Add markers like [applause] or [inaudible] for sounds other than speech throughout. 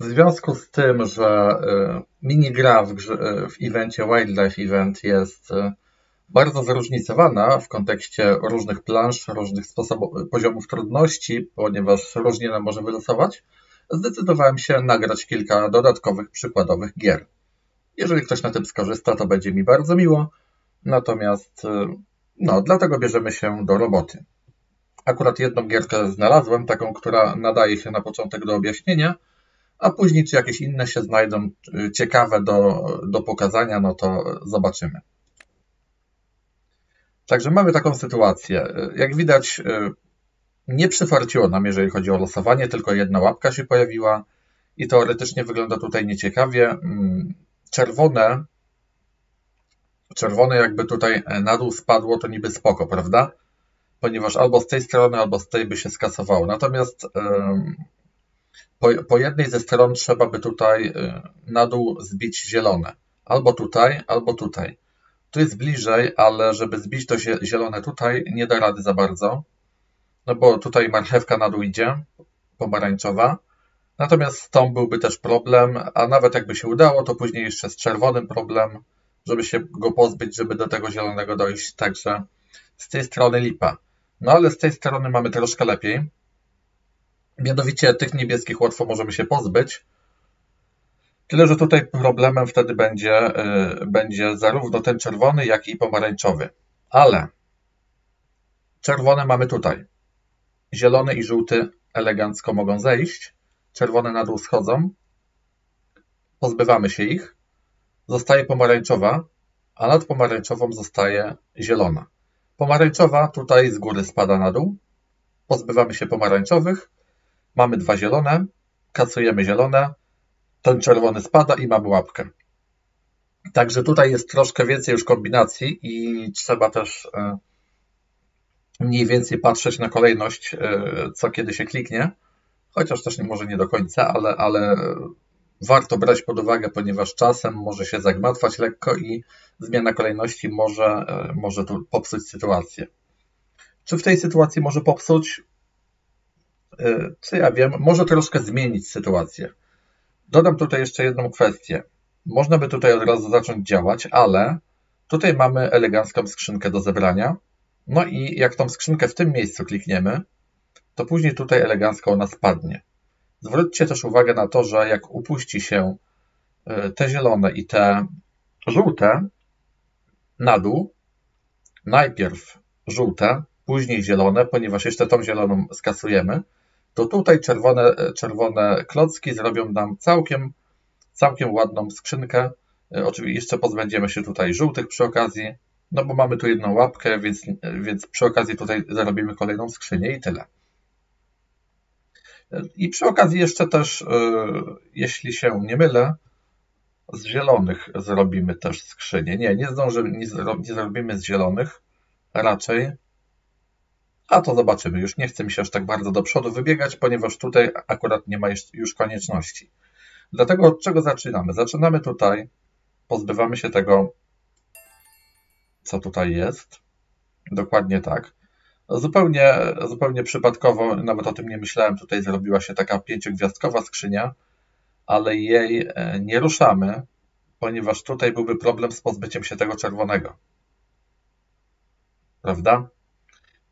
W związku z tym, że y, minigra w, y, w evencie Wildlife Event jest y, bardzo zróżnicowana w kontekście różnych plansz, różnych sposobów, poziomów trudności, ponieważ różnie nam może wylosować, zdecydowałem się nagrać kilka dodatkowych przykładowych gier. Jeżeli ktoś na tym skorzysta, to będzie mi bardzo miło, natomiast no, dlatego bierzemy się do roboty. Akurat jedną gierkę znalazłem, taką, która nadaje się na początek do objaśnienia, a później czy jakieś inne się znajdą y, ciekawe do, do pokazania, no to zobaczymy. Także mamy taką sytuację. Jak widać, y, nie przyfarciło nam, jeżeli chodzi o losowanie, tylko jedna łapka się pojawiła i teoretycznie wygląda tutaj nieciekawie. Mm, czerwone, czerwone jakby tutaj na dół spadło, to niby spoko, prawda? Ponieważ albo z tej strony, albo z tej by się skasowało. Natomiast po, po jednej ze stron trzeba by tutaj y, na dół zbić zielone. Albo tutaj, albo tutaj. Tu jest bliżej, ale żeby zbić to zielone tutaj, nie da rady za bardzo. No bo tutaj marchewka na dół idzie, pomarańczowa. Natomiast z tą byłby też problem, a nawet jakby się udało, to później jeszcze z czerwonym problem, żeby się go pozbyć, żeby do tego zielonego dojść. Także z tej strony lipa. No ale z tej strony mamy troszkę lepiej. Mianowicie tych niebieskich łatwo możemy się pozbyć. Tyle, że tutaj problemem wtedy będzie, y, będzie zarówno ten czerwony, jak i pomarańczowy. Ale czerwone mamy tutaj. Zielony i żółty elegancko mogą zejść. Czerwone na dół schodzą. Pozbywamy się ich. Zostaje pomarańczowa, a nad pomarańczową zostaje zielona. Pomarańczowa tutaj z góry spada na dół. Pozbywamy się pomarańczowych Mamy dwa zielone, kasujemy zielone, ten czerwony spada i mamy łapkę. Także tutaj jest troszkę więcej już kombinacji i trzeba też e, mniej więcej patrzeć na kolejność, e, co kiedy się kliknie. Chociaż też może nie do końca, ale, ale warto brać pod uwagę, ponieważ czasem może się zagmatwać lekko i zmiana kolejności może, e, może popsuć sytuację. Czy w tej sytuacji może popsuć? E, co ja wiem, może troszkę zmienić sytuację. Dodam tutaj jeszcze jedną kwestię. Można by tutaj od razu zacząć działać, ale tutaj mamy elegancką skrzynkę do zebrania. No i jak tą skrzynkę w tym miejscu klikniemy, to później tutaj elegancko ona spadnie. Zwróćcie też uwagę na to, że jak upuści się e, te zielone i te żółte na dół, najpierw żółte, później zielone, ponieważ jeszcze tą zieloną skasujemy, to tutaj czerwone, czerwone klocki zrobią nam całkiem, całkiem ładną skrzynkę. E, oczywiście jeszcze pozbędziemy się tutaj żółtych przy okazji, no bo mamy tu jedną łapkę, więc, więc przy okazji tutaj zarobimy kolejną skrzynię i tyle. E, I przy okazji jeszcze też, e, jeśli się nie mylę, z zielonych zrobimy też skrzynię. Nie, nie zdążymy, nie zrobimy z zielonych, raczej a to zobaczymy. Już nie chcę mi się aż tak bardzo do przodu wybiegać, ponieważ tutaj akurat nie ma już konieczności. Dlatego od czego zaczynamy? Zaczynamy tutaj, pozbywamy się tego, co tutaj jest. Dokładnie tak. Zupełnie, zupełnie przypadkowo, nawet o tym nie myślałem, tutaj zrobiła się taka pięciogwiazdkowa skrzynia, ale jej e, nie ruszamy, ponieważ tutaj byłby problem z pozbyciem się tego czerwonego. Prawda?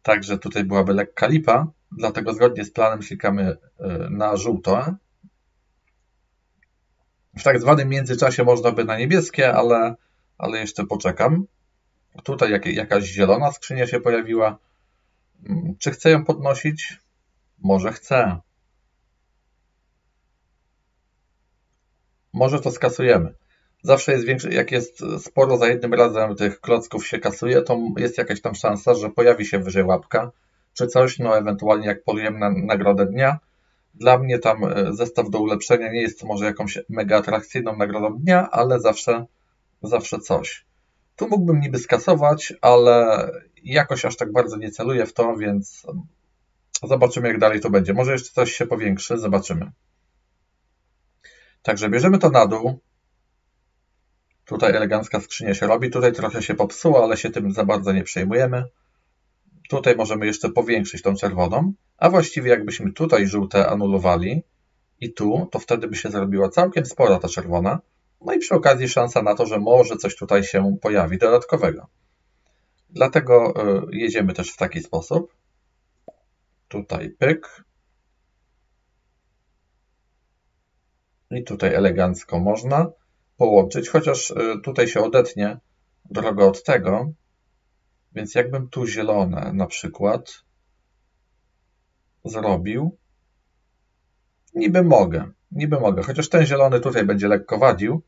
Także tutaj byłaby lekka lipa, dlatego zgodnie z planem klikamy e, na żółto. W tak zwanym międzyczasie można by na niebieskie, ale, ale jeszcze poczekam. Tutaj jak, jakaś zielona skrzynia się pojawiła. Mm, czy chcę ją podnosić? Może chcę. Może to skasujemy zawsze jest większy, jak jest sporo za jednym razem tych klocków się kasuje, to jest jakaś tam szansa, że pojawi się wyżej łapka, czy coś, no ewentualnie jak polujemy na nagrodę dnia. Dla mnie tam e, zestaw do ulepszenia nie jest może jakąś mega atrakcyjną nagrodą dnia, ale zawsze, zawsze coś. Tu mógłbym niby skasować, ale jakoś aż tak bardzo nie celuję w to, więc zobaczymy jak dalej to będzie. Może jeszcze coś się powiększy, zobaczymy. Także bierzemy to na dół, Tutaj elegancka skrzynia się robi. Tutaj trochę się popsuło, ale się tym za bardzo nie przejmujemy. Tutaj możemy jeszcze powiększyć tą czerwoną, a właściwie jakbyśmy tutaj żółte anulowali, i tu, to wtedy by się zrobiła całkiem spora ta czerwona. No i przy okazji szansa na to, że może coś tutaj się pojawi dodatkowego. Dlatego y, jedziemy też w taki sposób. Tutaj pyk. I tutaj elegancko można połączyć, chociaż y, tutaj się odetnie droga od tego. Więc jakbym tu zielone na przykład zrobił, niby mogę, niby mogę, chociaż ten zielony tutaj będzie lekko wadził,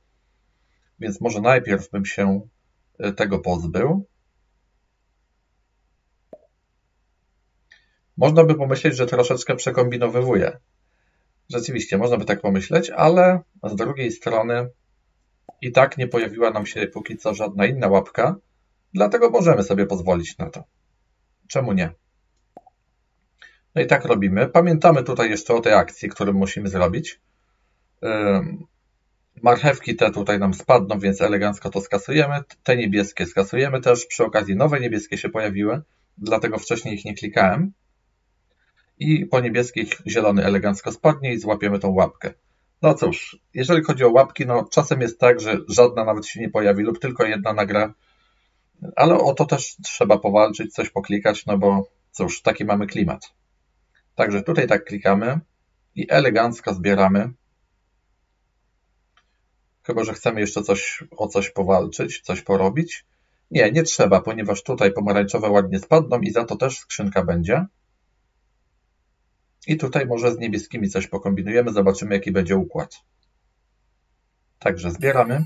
więc może najpierw bym się y, tego pozbył. Można by pomyśleć, że troszeczkę przekombinowywuję. Rzeczywiście, można by tak pomyśleć, ale z drugiej strony i tak nie pojawiła nam się póki co żadna inna łapka, dlatego możemy sobie pozwolić na to. Czemu nie? No i tak robimy. Pamiętamy tutaj jeszcze o tej akcji, którą musimy zrobić. Marchewki te tutaj nam spadną, więc elegancko to skasujemy. Te niebieskie skasujemy też. Przy okazji nowe niebieskie się pojawiły, dlatego wcześniej ich nie klikałem i po niebieskich zielony elegancko spadnie i złapiemy tą łapkę. No cóż, jeżeli chodzi o łapki, no czasem jest tak, że żadna nawet się nie pojawi lub tylko jedna nagra, ale o to też trzeba powalczyć, coś poklikać, no bo cóż, taki mamy klimat. Także tutaj tak klikamy i elegancko zbieramy. Chyba, że chcemy jeszcze coś, o coś powalczyć, coś porobić. Nie, nie trzeba, ponieważ tutaj pomarańczowe ładnie spadną i za to też skrzynka będzie. I tutaj może z niebieskimi coś pokombinujemy, zobaczymy jaki będzie układ. Także zbieramy.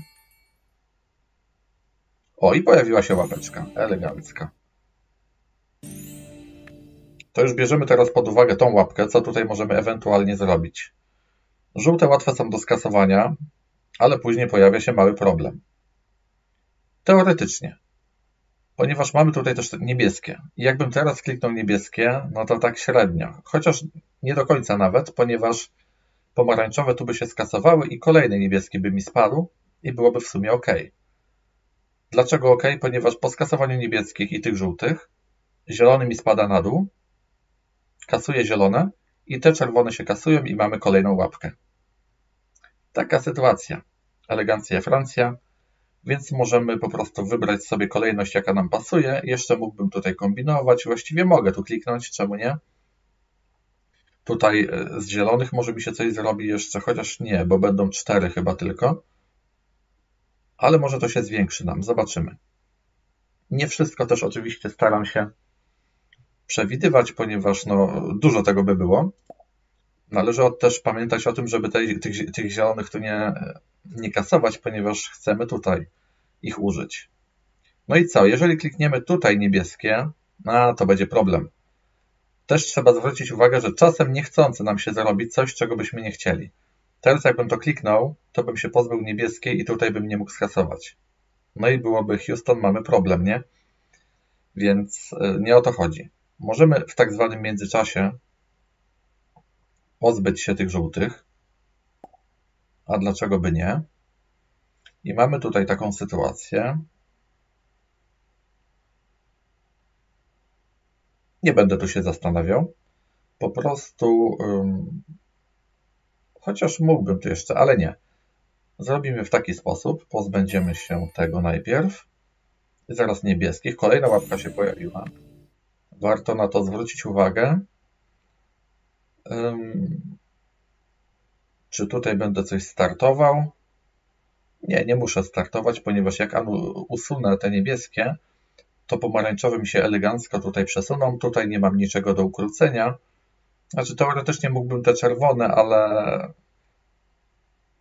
O, i pojawiła się łapeczka, elegancka. To już bierzemy teraz pod uwagę tą łapkę, co tutaj możemy ewentualnie zrobić. Żółte łatwe są do skasowania, ale później pojawia się mały problem. Teoretycznie ponieważ mamy tutaj też niebieskie. I jakbym teraz kliknął niebieskie, no to tak średnio. Chociaż nie do końca nawet, ponieważ pomarańczowe tu by się skasowały i kolejny niebieski by mi spadł i byłoby w sumie ok. Dlaczego ok? Ponieważ po skasowaniu niebieskich i tych żółtych, zielony mi spada na dół, kasuje zielone i te czerwone się kasują i mamy kolejną łapkę. Taka sytuacja. Elegancja Francja, więc możemy po prostu wybrać sobie kolejność, jaka nam pasuje. Jeszcze mógłbym tutaj kombinować, właściwie mogę tu kliknąć, czemu nie? Tutaj e, z zielonych może mi się coś zrobi jeszcze, chociaż nie, bo będą cztery chyba tylko. Ale może to się zwiększy nam, zobaczymy. Nie wszystko też oczywiście staram się przewidywać, ponieważ no, dużo tego by było. Należy też pamiętać o tym, żeby tej, tych, tych zielonych tu nie, nie kasować, ponieważ chcemy tutaj ich użyć. No i co? Jeżeli klikniemy tutaj niebieskie, a to będzie problem. Też trzeba zwrócić uwagę, że czasem niechcący nam się zarobić coś, czego byśmy nie chcieli. Teraz jakbym to kliknął, to bym się pozbył niebieskiej i tutaj bym nie mógł skasować. No i byłoby Houston, mamy problem, nie? Więc e, nie o to chodzi. Możemy w tak zwanym międzyczasie pozbyć się tych żółtych. A dlaczego by nie? I mamy tutaj taką sytuację. Nie będę tu się zastanawiał. Po prostu, chociaż mógłbym tu jeszcze, ale nie. Zrobimy w taki sposób. Pozbędziemy się tego najpierw. Zaraz niebieskich. Kolejna łapka się pojawiła. Warto na to zwrócić uwagę. Czy tutaj będę coś startował? Nie, nie muszę startować, ponieważ jak usunę te niebieskie, to pomarańczowe mi się elegancko tutaj przesuną. Tutaj nie mam niczego do ukrócenia. Znaczy teoretycznie mógłbym te czerwone, ale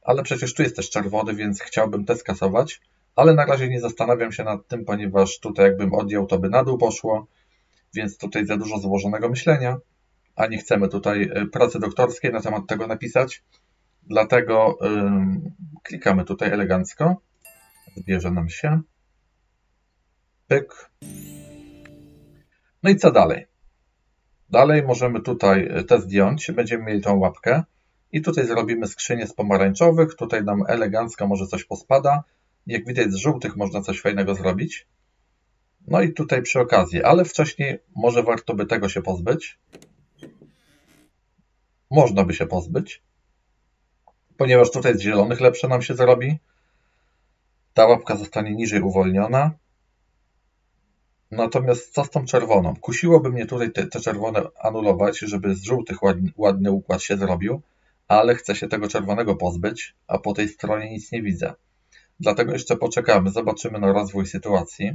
ale przecież tu jest też czerwony, więc chciałbym te skasować. Ale na razie nie zastanawiam się nad tym, ponieważ tutaj jakbym odjął, to by na dół poszło, więc tutaj za dużo złożonego myślenia, a nie chcemy tutaj y, pracy doktorskiej na temat tego napisać. Dlatego klikamy tutaj elegancko. Zbierze nam się. Pyk. No i co dalej? Dalej możemy tutaj te zdjąć. Będziemy mieli tą łapkę. I tutaj zrobimy skrzynię z pomarańczowych. Tutaj nam elegancko może coś pospada. Jak widać z żółtych można coś fajnego zrobić. No i tutaj przy okazji, ale wcześniej może warto by tego się pozbyć. Można by się pozbyć ponieważ tutaj z zielonych lepsze nam się zrobi. Ta łapka zostanie niżej uwolniona. Natomiast co z tą czerwoną? Kusiłoby mnie tutaj te, te czerwone anulować, żeby z żółtych ładny, ładny układ się zrobił, ale chcę się tego czerwonego pozbyć, a po tej stronie nic nie widzę. Dlatego jeszcze poczekamy, zobaczymy na rozwój sytuacji.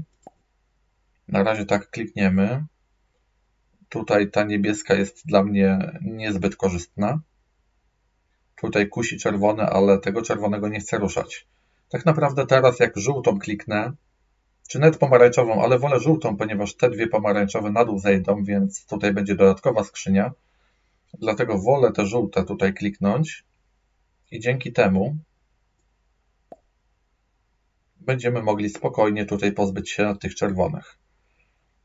Na razie tak klikniemy. Tutaj ta niebieska jest dla mnie niezbyt korzystna. Tutaj kusi czerwone, ale tego czerwonego nie chcę ruszać. Tak naprawdę teraz jak żółtą kliknę, czy nawet pomarańczową, ale wolę żółtą, ponieważ te dwie pomarańczowe na dół zejdą, więc tutaj będzie dodatkowa skrzynia. Dlatego wolę te żółte tutaj kliknąć i dzięki temu będziemy mogli spokojnie tutaj pozbyć się tych czerwonych.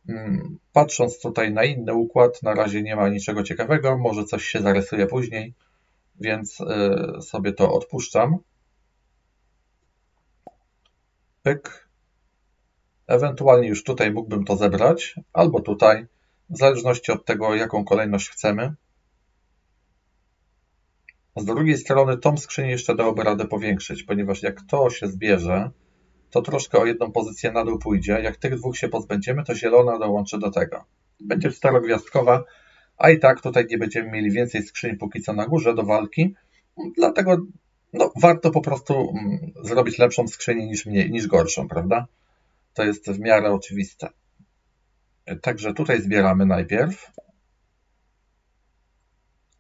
Mm, patrząc tutaj na inny układ, na razie nie ma niczego ciekawego, może coś się zarysuje później, więc y, sobie to odpuszczam. Pyk. Ewentualnie już tutaj mógłbym to zebrać, albo tutaj, w zależności od tego, jaką kolejność chcemy. Z drugiej strony tą skrzynię jeszcze dałoby radę powiększyć, ponieważ jak to się zbierze, to troszkę o jedną pozycję na dół pójdzie. Jak tych dwóch się pozbędziemy, to zielona dołączy do tego. Będzie czterogwiazdkowa, a i tak tutaj nie będziemy mieli więcej skrzyń póki co na górze do walki. Dlatego no, warto po prostu mm, zrobić lepszą skrzynię niż, mniej, niż gorszą, prawda? To jest w miarę oczywiste. Także tutaj zbieramy najpierw.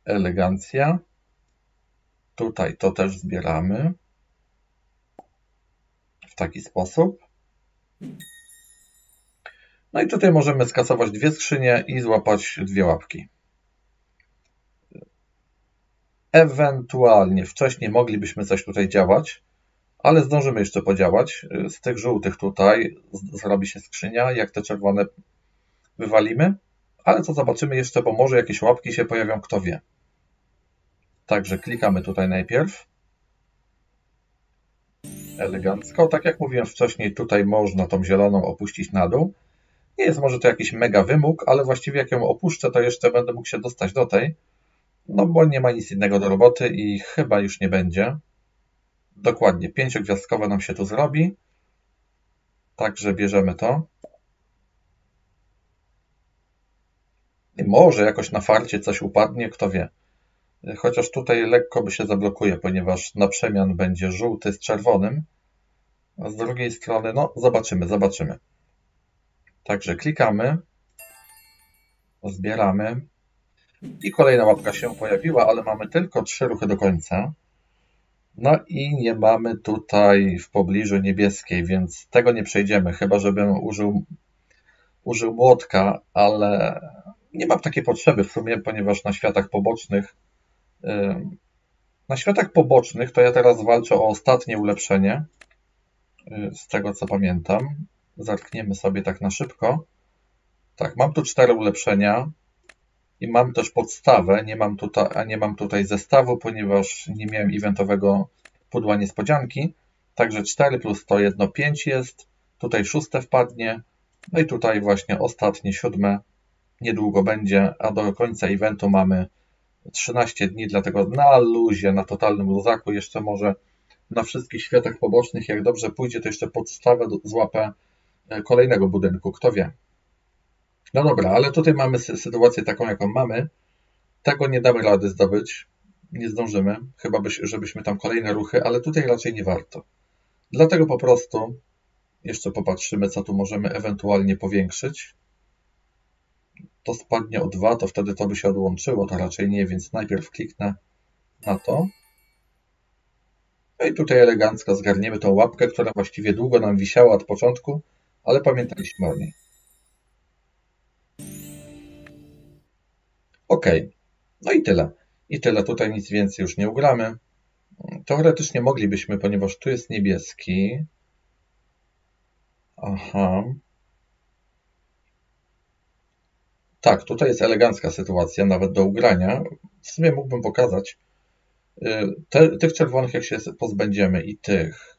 Elegancja. Tutaj to też zbieramy w taki sposób. No i tutaj możemy skasować dwie skrzynie i złapać dwie łapki. Ewentualnie wcześniej moglibyśmy coś tutaj działać, ale zdążymy jeszcze podziałać. Z tych żółtych tutaj zrobi się skrzynia, jak te czerwone wywalimy, ale to zobaczymy jeszcze, bo może jakieś łapki się pojawią, kto wie. Także klikamy tutaj najpierw elegancko. Tak jak mówiłem wcześniej, tutaj można tą zieloną opuścić na dół. Nie jest może to jakiś mega wymóg, ale właściwie jak ją opuszczę, to jeszcze będę mógł się dostać do tej. No bo nie ma nic innego do roboty i chyba już nie będzie. Dokładnie, pięciogwiazdkowe nam się tu zrobi. Także bierzemy to. I może jakoś na farcie coś upadnie, kto wie. Chociaż tutaj lekko by się zablokuje, ponieważ na przemian będzie żółty z czerwonym. A z drugiej strony, no zobaczymy, zobaczymy. Także klikamy, zbieramy i kolejna łapka się pojawiła, ale mamy tylko trzy ruchy do końca. No i nie mamy tutaj w pobliżu niebieskiej, więc tego nie przejdziemy, chyba żebym użył, użył młotka, ale nie mam takiej potrzeby w sumie, ponieważ na światach pobocznych na światach pobocznych to ja teraz walczę o ostatnie ulepszenie, y, z tego co pamiętam. Zerkniemy sobie tak na szybko. Tak, mam tu cztery ulepszenia i mam też podstawę, nie mam tutaj, nie mam tutaj zestawu, ponieważ nie miałem eventowego pudła niespodzianki. Także 4 plus to jedno 5 jest, tutaj szóste wpadnie, no i tutaj właśnie ostatnie, siódme, niedługo będzie, a do końca eventu mamy 13 dni, dlatego na luzie, na totalnym luzaku, jeszcze może na wszystkich światach pobocznych, jak dobrze pójdzie, to jeszcze podstawę złapę e, kolejnego budynku, kto wie. No dobra, ale tutaj mamy sytuację taką, jaką mamy. Tego nie damy rady zdobyć, nie zdążymy, chyba byś, żebyśmy tam kolejne ruchy, ale tutaj raczej nie warto. Dlatego po prostu jeszcze popatrzymy, co tu możemy ewentualnie powiększyć to spadnie o 2, to wtedy to by się odłączyło, to raczej nie, więc najpierw kliknę na to. No i tutaj elegancko zgarniemy tą łapkę, która właściwie długo nam wisiała od początku, ale pamiętaliśmy o niej. Ok, no i tyle. I tyle, tutaj nic więcej już nie ugramy. Teoretycznie moglibyśmy, ponieważ tu jest niebieski. Aha, Tak, tutaj jest elegancka sytuacja, nawet do ugrania. W sumie mógłbym pokazać. Y, te, tych czerwonych, jak się pozbędziemy, i tych.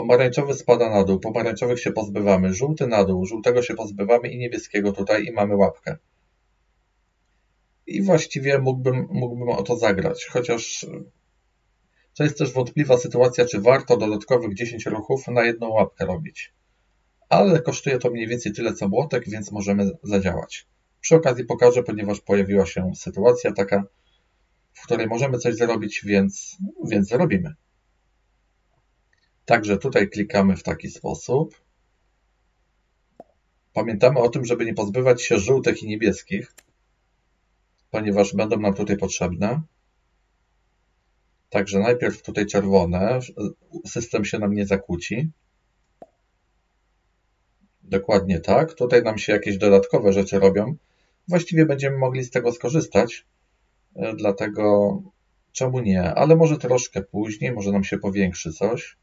Pomarańczowy spada na dół, pomarańczowych się pozbywamy, żółty na dół, żółtego się pozbywamy i niebieskiego tutaj i mamy łapkę. i właściwie mógłbym, mógłbym o to zagrać, chociaż to jest też wątpliwa sytuacja, czy warto dodatkowych 10 ruchów na jedną łapkę robić. Ale kosztuje to mniej więcej tyle co młotek, więc możemy zadziałać. Przy okazji pokażę, ponieważ pojawiła się sytuacja taka, w której możemy coś zrobić, więc, więc zrobimy. Także tutaj klikamy w taki sposób. Pamiętamy o tym, żeby nie pozbywać się żółtych i niebieskich, ponieważ będą nam tutaj potrzebne. Także najpierw tutaj czerwone, system się nam nie zakłóci. Dokładnie tak. Tutaj nam się jakieś dodatkowe rzeczy robią. Właściwie będziemy mogli z tego skorzystać, e, dlatego czemu nie? Ale może troszkę później, może nam się powiększy coś.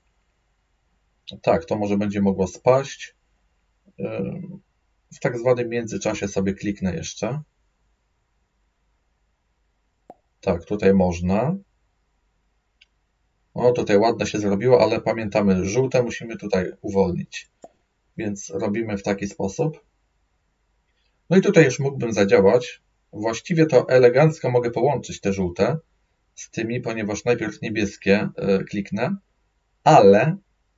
Tak, to może będzie mogło spaść. E, w tak zwanym międzyczasie sobie kliknę jeszcze. Tak, tutaj można. O, tutaj ładne się zrobiło, ale pamiętamy, żółte musimy tutaj uwolnić. Więc robimy w taki sposób. No i tutaj już mógłbym zadziałać. Właściwie to elegancko mogę połączyć te żółte z tymi, ponieważ najpierw niebieskie e, kliknę, ale,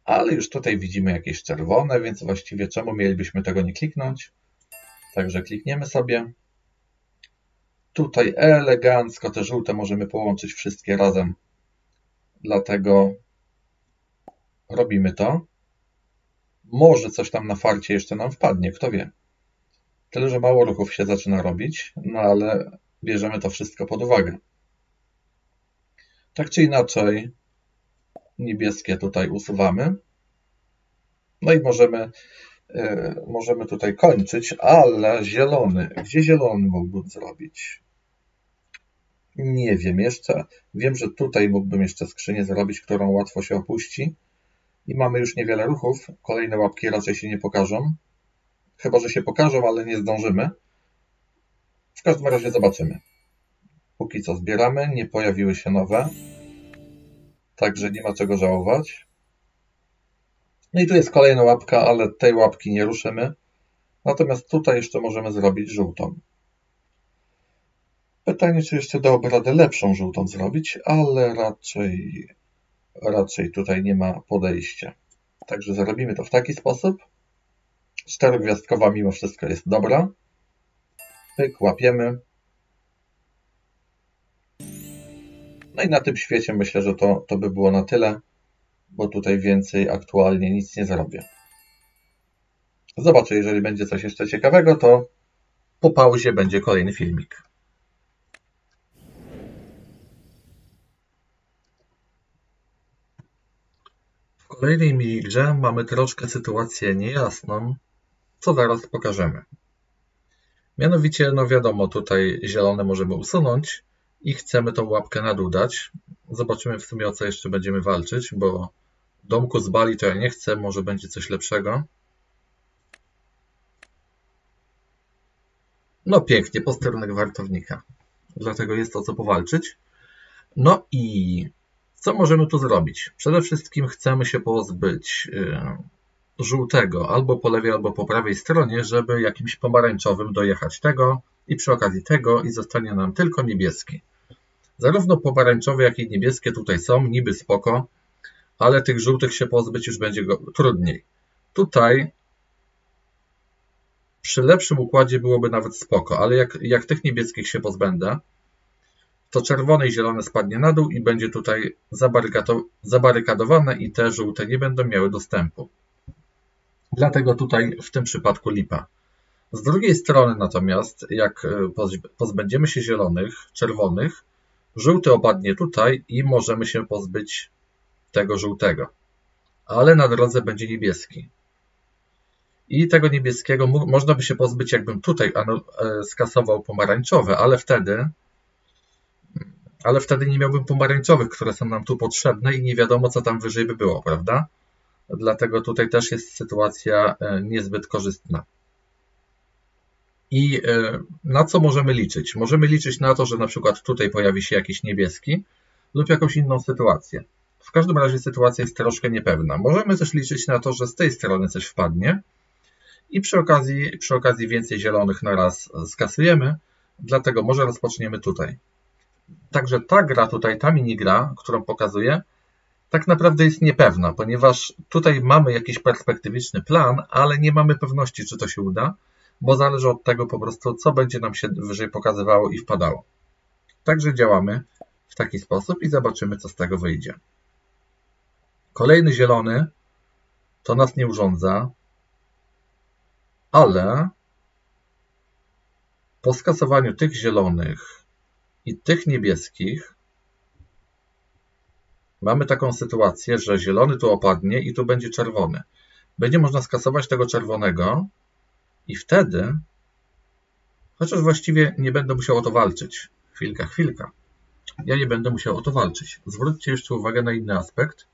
ale już tutaj widzimy jakieś czerwone, więc właściwie czemu mielibyśmy tego nie kliknąć? Także klikniemy sobie. Tutaj elegancko te żółte możemy połączyć wszystkie razem Dlatego robimy to. Może coś tam na farcie jeszcze nam wpadnie, kto wie. Tyle, że mało ruchów się zaczyna robić, no ale bierzemy to wszystko pod uwagę. Tak czy inaczej, niebieskie tutaj usuwamy. No i możemy, yy, możemy tutaj kończyć, ale zielony, gdzie zielony mógłbym zrobić? Nie wiem jeszcze. Wiem, że tutaj mógłbym jeszcze skrzynię zrobić, którą łatwo się opuści. I mamy już niewiele ruchów. Kolejne łapki raczej się nie pokażą. Chyba, że się pokażą, ale nie zdążymy. W każdym razie zobaczymy. Póki co zbieramy, nie pojawiły się nowe. Także nie ma czego żałować. No i tu jest kolejna łapka, ale tej łapki nie ruszymy. Natomiast tutaj jeszcze możemy zrobić żółtą. Pytanie, czy jeszcze dałoby radę lepszą żółtą zrobić, ale raczej, raczej tutaj nie ma podejścia. Także zrobimy to w taki sposób. Czterogwiazdkowa mimo wszystko jest dobra. Pyk, łapiemy. No i na tym świecie myślę, że to, to by było na tyle, bo tutaj więcej aktualnie nic nie zrobię. Zobaczę, jeżeli będzie coś jeszcze ciekawego, to po pauzie będzie kolejny filmik. kolejnej minigrze mamy troszkę sytuację niejasną, co zaraz pokażemy. Mianowicie, no wiadomo, tutaj zielone możemy usunąć i chcemy tą łapkę na dół dać. Zobaczymy w sumie o co jeszcze będziemy walczyć, bo domku z Bali to ja nie chcę, może będzie coś lepszego. No pięknie, posterunek wartownika. Dlatego jest o co powalczyć. No i co możemy tu zrobić? Przede wszystkim chcemy się pozbyć y, żółtego albo po lewej, albo po prawej stronie, żeby jakimś pomarańczowym dojechać tego i przy okazji tego i zostanie nam tylko niebieski. Zarówno pomarańczowe, jak i niebieskie tutaj są, niby spoko, ale tych żółtych się pozbyć już będzie go trudniej. Tutaj przy lepszym układzie byłoby nawet spoko, ale jak, jak tych niebieskich się pozbędę, to czerwone i zielone spadnie na dół i będzie tutaj zabarykadowane i te żółte nie będą miały dostępu. Dlatego tutaj w tym przypadku lipa. Z drugiej strony natomiast, jak e, pozbędziemy się zielonych, czerwonych, żółty opadnie tutaj i możemy się pozbyć tego żółtego. Ale na drodze będzie niebieski. I tego niebieskiego można by się pozbyć, jakbym tutaj e, skasował pomarańczowe, ale wtedy ale wtedy nie miałbym pomarańczowych, które są nam tu potrzebne i nie wiadomo, co tam wyżej by było, prawda? Dlatego tutaj też jest sytuacja e, niezbyt korzystna. I e, na co możemy liczyć? Możemy liczyć na to, że na przykład tutaj pojawi się jakiś niebieski lub jakąś inną sytuację. W każdym razie sytuacja jest troszkę niepewna. Możemy też liczyć na to, że z tej strony coś wpadnie i przy okazji, przy okazji więcej zielonych na raz skasujemy, Dlatego może rozpoczniemy tutaj. Także ta gra tutaj, ta minigra, którą pokazuję, tak naprawdę jest niepewna, ponieważ tutaj mamy jakiś perspektywiczny plan, ale nie mamy pewności, czy to się uda, bo zależy od tego po prostu, co będzie nam się wyżej pokazywało i wpadało. Także działamy w taki sposób i zobaczymy, co z tego wyjdzie. Kolejny zielony to nas nie urządza, ale po skasowaniu tych zielonych i tych niebieskich mamy taką sytuację, że zielony tu opadnie i tu będzie czerwony. Będzie można skasować tego czerwonego i wtedy, chociaż właściwie nie będę musiał o to walczyć. Chwilka, chwilka. Ja nie będę musiał o to walczyć. Zwróćcie jeszcze uwagę na inny aspekt,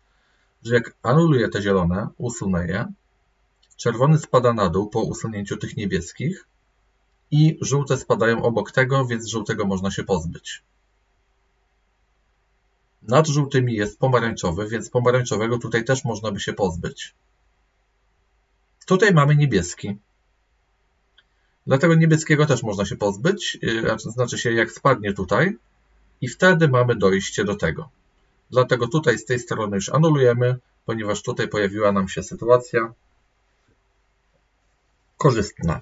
że jak anuluję te zielone, usunę je, czerwony spada na dół po usunięciu tych niebieskich i żółte spadają obok tego, więc żółtego można się pozbyć. Nad żółtymi jest pomarańczowy, więc pomarańczowego tutaj też można by się pozbyć. Tutaj mamy niebieski. Dlatego niebieskiego też można się pozbyć, y, znaczy się jak spadnie tutaj i wtedy mamy dojście do tego. Dlatego tutaj z tej strony już anulujemy, ponieważ tutaj pojawiła nam się sytuacja korzystna.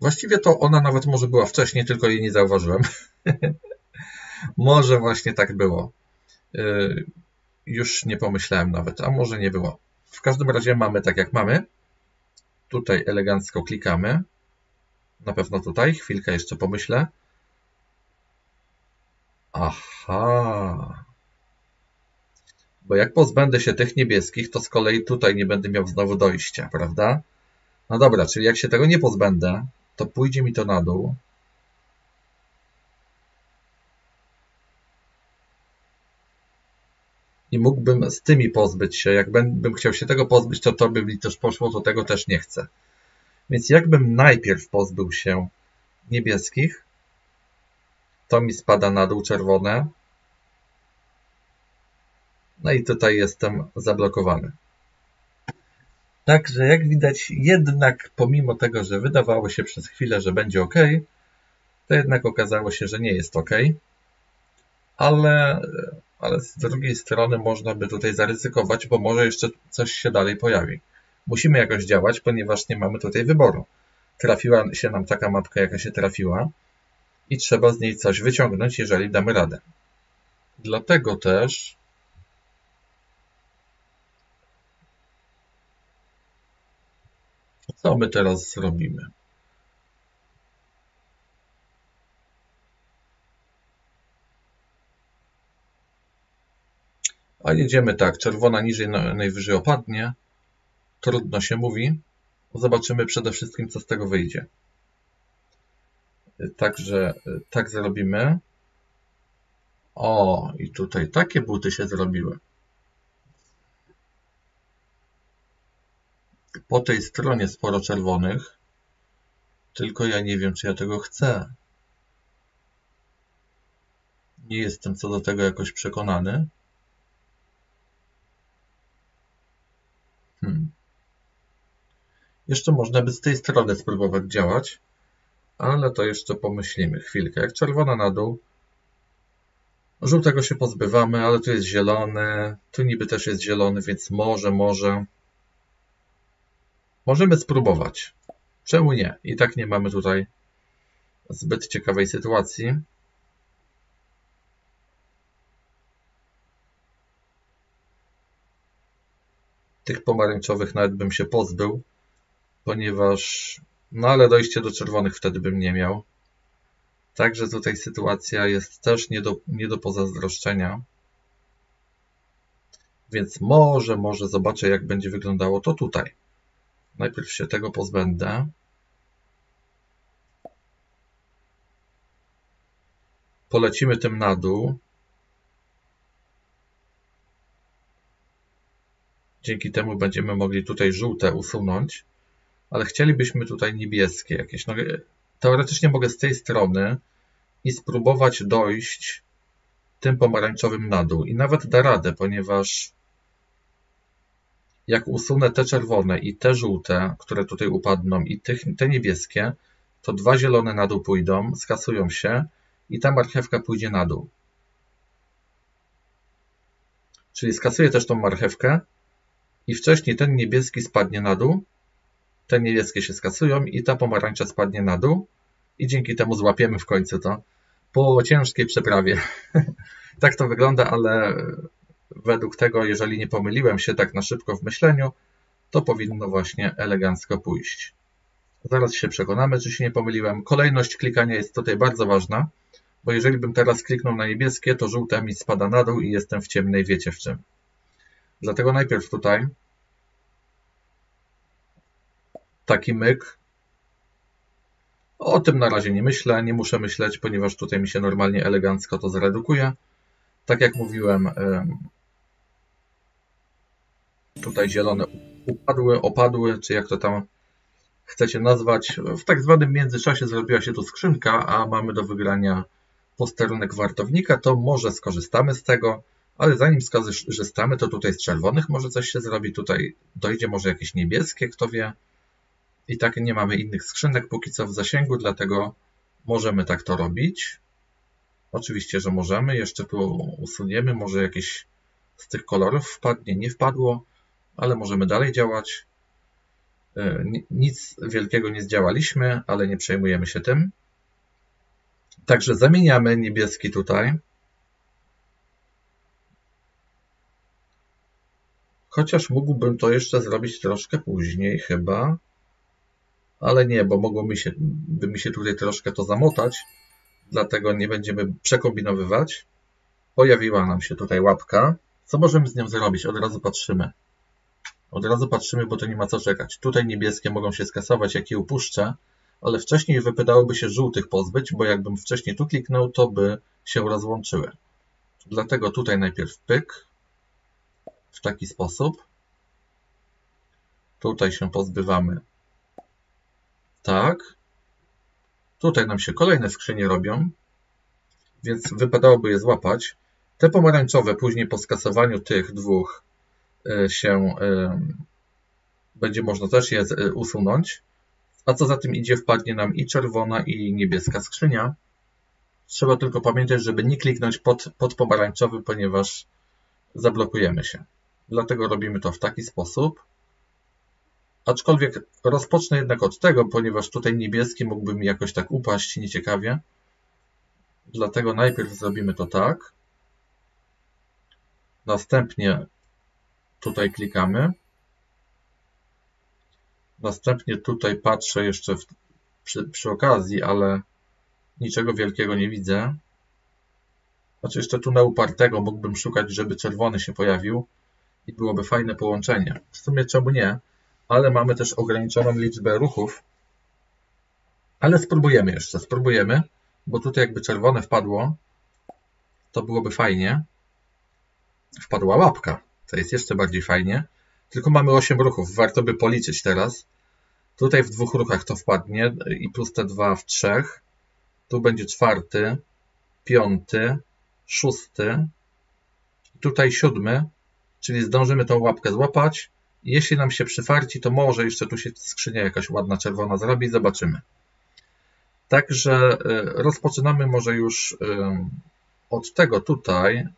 Właściwie to ona nawet może była wcześniej, tylko jej nie zauważyłem. [laughs] może właśnie tak było. Y, już nie pomyślałem nawet, a może nie było. W każdym razie mamy tak jak mamy. Tutaj elegancko klikamy. Na pewno tutaj. Chwilkę jeszcze pomyślę. Aha. Bo jak pozbędę się tych niebieskich, to z kolei tutaj nie będę miał znowu dojścia, prawda? No dobra, czyli jak się tego nie pozbędę, to pójdzie mi to na dół. I mógłbym z tymi pozbyć się. Jak bym chciał się tego pozbyć, to to by mi też poszło, to tego też nie chcę. Więc jakbym najpierw pozbył się niebieskich, to mi spada na dół czerwone. No i tutaj jestem zablokowany. Także jak widać, jednak pomimo tego, że wydawało się przez chwilę, że będzie ok, to jednak okazało się, że nie jest ok. Ale, ale z drugiej strony można by tutaj zaryzykować, bo może jeszcze coś się dalej pojawi. Musimy jakoś działać, ponieważ nie mamy tutaj wyboru. Trafiła się nam taka mapka, jaka się trafiła i trzeba z niej coś wyciągnąć, jeżeli damy radę. Dlatego też Co my teraz zrobimy? A jedziemy tak, czerwona niżej, najwyżej opadnie. Trudno się mówi. Zobaczymy przede wszystkim, co z tego wyjdzie. Także tak zrobimy. O, i tutaj takie buty się zrobiły. Po tej stronie sporo czerwonych, tylko ja nie wiem, czy ja tego chcę. Nie jestem co do tego jakoś przekonany. Jeszcze można by z tej strony spróbować działać, ale to jeszcze pomyślimy chwilkę. Jak czerwona na dół, żółtego się pozbywamy, ale tu jest zielony, tu niby też jest zielony, więc może, może Możemy spróbować. Czemu nie? I tak nie mamy tutaj zbyt ciekawej sytuacji. Tych pomarańczowych nawet bym się pozbył, ponieważ no ale dojście do czerwonych wtedy bym nie miał. Także tutaj sytuacja jest też nie do, nie do pozazdroszczenia. Więc może, może zobaczę jak będzie wyglądało to tutaj. Najpierw się tego pozbędę. Polecimy tym na dół. Dzięki temu będziemy mogli tutaj żółte usunąć, ale chcielibyśmy tutaj niebieskie jakieś. No, teoretycznie mogę z tej strony i spróbować dojść tym pomarańczowym na dół. I nawet da radę, ponieważ jak usunę te czerwone i te żółte, które tutaj upadną i tych, te niebieskie, to dwa zielone na dół pójdą, skasują się i ta marchewka pójdzie na dół. Czyli skasuję też tą marchewkę i wcześniej ten niebieski spadnie na dół, te niebieskie się skasują i ta pomarańcza spadnie na dół i dzięki temu złapiemy w końcu to po ciężkiej przeprawie. [laughs] tak to wygląda, ale według tego, jeżeli nie pomyliłem się tak na szybko w myśleniu, to powinno właśnie elegancko pójść. Zaraz się przekonamy, czy się nie pomyliłem. Kolejność klikania jest tutaj bardzo ważna, bo jeżeli bym teraz kliknął na niebieskie, to żółte mi spada na dół i jestem w ciemnej, wiecie w czym. Dlatego najpierw tutaj taki myk. O tym na razie nie myślę, nie muszę myśleć, ponieważ tutaj mi się normalnie elegancko to zredukuje. Tak jak mówiłem, tutaj zielone upadły, opadły, czy jak to tam chcecie nazwać. W tak zwanym międzyczasie zrobiła się tu skrzynka, a mamy do wygrania posterunek wartownika, to może skorzystamy z tego, ale zanim skorzystamy, to tutaj z czerwonych może coś się zrobi, tutaj dojdzie może jakieś niebieskie, kto wie. I tak nie mamy innych skrzynek póki co w zasięgu, dlatego możemy tak to robić. Oczywiście, że możemy. Jeszcze tu usuniemy, może jakieś z tych kolorów wpadnie, nie wpadło, ale możemy dalej działać. E, nic wielkiego nie zdziałaliśmy, ale nie przejmujemy się tym. Także zamieniamy niebieski tutaj. Chociaż mógłbym to jeszcze zrobić troszkę później chyba. Ale nie, bo mogło mi się, by mi się tutaj troszkę to zamotać. Dlatego nie będziemy przekombinowywać. Pojawiła nam się tutaj łapka. Co możemy z nią zrobić? Od razu patrzymy. Od razu patrzymy, bo to nie ma co czekać. Tutaj niebieskie mogą się skasować, jak je upuszczę, ale wcześniej wypadałoby się żółtych pozbyć, bo jakbym wcześniej tu kliknął, to by się rozłączyły. Dlatego tutaj najpierw pyk, w taki sposób. Tutaj się pozbywamy tak. Tutaj nam się kolejne skrzynie robią, więc wypadałoby je złapać. Te pomarańczowe później po skasowaniu tych dwóch e, się e, będzie można też je e, usunąć. A co za tym idzie, wpadnie nam i czerwona, i niebieska skrzynia. Trzeba tylko pamiętać, żeby nie kliknąć pod, pod pomarańczowy, ponieważ zablokujemy się. Dlatego robimy to w taki sposób. Aczkolwiek rozpocznę jednak od tego, ponieważ tutaj niebieski mógłby mi jakoś tak upaść nieciekawie. Dlatego najpierw zrobimy to tak. Następnie tutaj klikamy. Następnie tutaj patrzę jeszcze w, przy, przy okazji, ale niczego wielkiego nie widzę. Znaczy jeszcze tu na upartego mógłbym szukać, żeby czerwony się pojawił i byłoby fajne połączenie. W sumie czemu nie? Ale mamy też ograniczoną liczbę ruchów. Ale spróbujemy jeszcze, spróbujemy, bo tutaj jakby czerwone wpadło, to byłoby fajnie. Wpadła łapka, to jest jeszcze bardziej fajnie. Tylko mamy 8 ruchów, warto by policzyć teraz. Tutaj w dwóch ruchach to wpadnie i plus te dwa w trzech. Tu będzie czwarty, piąty, szósty. Tutaj siódmy, czyli zdążymy tą łapkę złapać. Jeśli nam się przyfarci, to może jeszcze tu się skrzynia jakaś ładna czerwona zrobi, zobaczymy. Także e, rozpoczynamy może już e, od tego tutaj,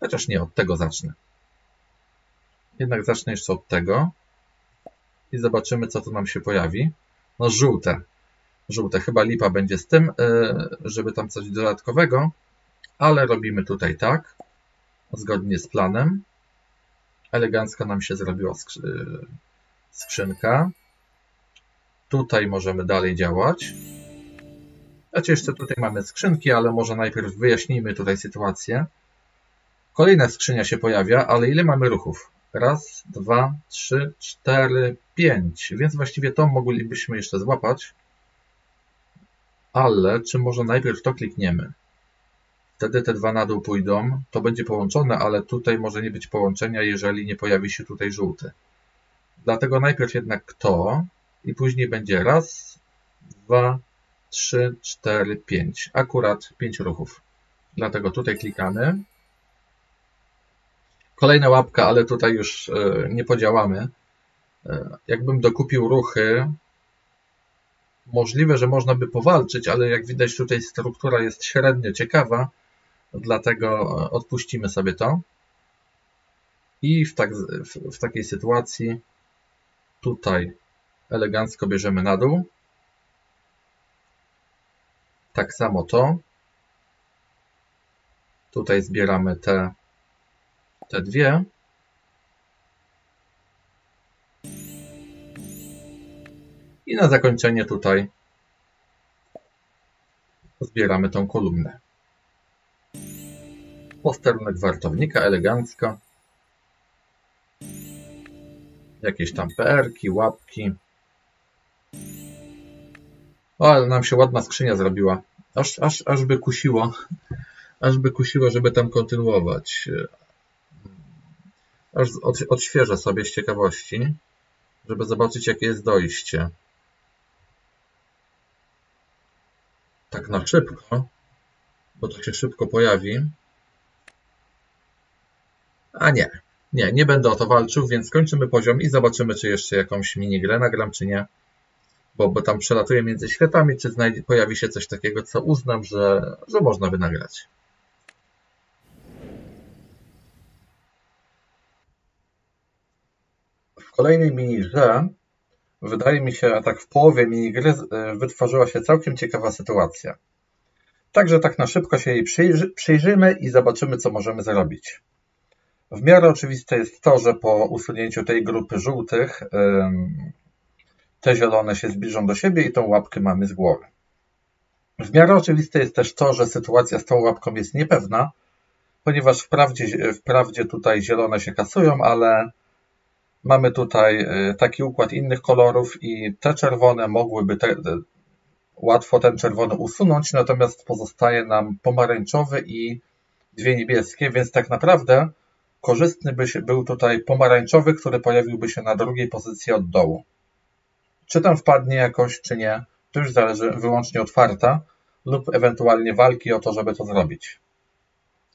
chociaż nie, od tego zacznę. Jednak zacznę jeszcze od tego i zobaczymy, co tu nam się pojawi. No żółte. Żółte. Chyba lipa będzie z tym, e, żeby tam coś dodatkowego, ale robimy tutaj tak, zgodnie z planem. Elegancko nam się zrobiła skrzynka. Tutaj możemy dalej działać. Znaczy jeszcze tutaj mamy skrzynki, ale może najpierw wyjaśnijmy tutaj sytuację. Kolejna skrzynia się pojawia, ale ile mamy ruchów? Raz, dwa, trzy, cztery, pięć. Więc właściwie to moglibyśmy jeszcze złapać. Ale czy może najpierw to klikniemy? Wtedy te dwa na dół pójdą. To będzie połączone, ale tutaj może nie być połączenia, jeżeli nie pojawi się tutaj żółty. Dlatego najpierw jednak to i później będzie raz, dwa, trzy, cztery, pięć. Akurat pięć ruchów. Dlatego tutaj klikamy. Kolejna łapka, ale tutaj już e, nie podziałamy. E, jakbym dokupił ruchy, możliwe, że można by powalczyć, ale jak widać tutaj struktura jest średnio ciekawa, dlatego odpuścimy sobie to. I w, tak, w, w takiej sytuacji tutaj elegancko bierzemy na dół. Tak samo to. Tutaj zbieramy te, te dwie. I na zakończenie tutaj zbieramy tą kolumnę. Posterunek wartownika elegancko. Jakieś tam PR-ki, łapki. O, ale nam się ładna skrzynia zrobiła. Aż, aż, aż by kusiło, aż by kusiło, żeby tam kontynuować. Aż od, odświeżę sobie z ciekawości, żeby zobaczyć, jakie jest dojście. Tak na szybko, bo to się szybko pojawi. A nie, nie, nie będę o to walczył, więc kończymy poziom i zobaczymy, czy jeszcze jakąś minigrę nagram, czy nie. Bo, bo tam przelatuję między światami, czy znajdzie, pojawi się coś takiego, co uznam, że, że można by nagrać. W kolejnej minigrze, wydaje mi się, a tak w połowie minigry e, wytworzyła się całkiem ciekawa sytuacja. Także tak na szybko się jej przyjrzy, przyjrzymy i zobaczymy, co możemy zrobić. W miarę oczywiste jest to, że po usunięciu tej grupy żółtych te zielone się zbliżą do siebie i tą łapkę mamy z głowy. W miarę oczywiste jest też to, że sytuacja z tą łapką jest niepewna, ponieważ wprawdzie, wprawdzie tutaj zielone się kasują, ale mamy tutaj e, taki układ innych kolorów i te czerwone mogłyby te, łatwo ten czerwony usunąć, natomiast pozostaje nam pomarańczowy i dwie niebieskie, więc tak naprawdę Korzystny by się, był tutaj pomarańczowy, który pojawiłby się na drugiej pozycji od dołu. Czy tam wpadnie jakoś, czy nie, to już zależy wyłącznie od farta lub ewentualnie walki o to, żeby to zrobić.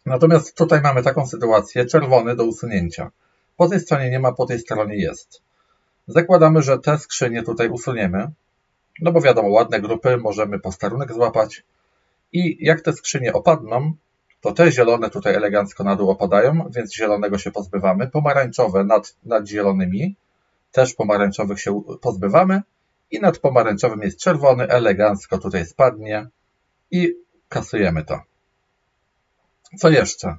Natomiast tutaj mamy taką sytuację, czerwony do usunięcia. Po tej stronie nie ma, po tej stronie jest. Zakładamy, że te skrzynie tutaj usuniemy, no bo wiadomo, ładne grupy, możemy posterunek złapać i jak te skrzynie opadną, to te zielone tutaj elegancko na dół opadają, więc zielonego się pozbywamy. Pomarańczowe nad, nad zielonymi, też pomarańczowych się pozbywamy i nad pomarańczowym jest czerwony, elegancko tutaj spadnie i kasujemy to. Co jeszcze?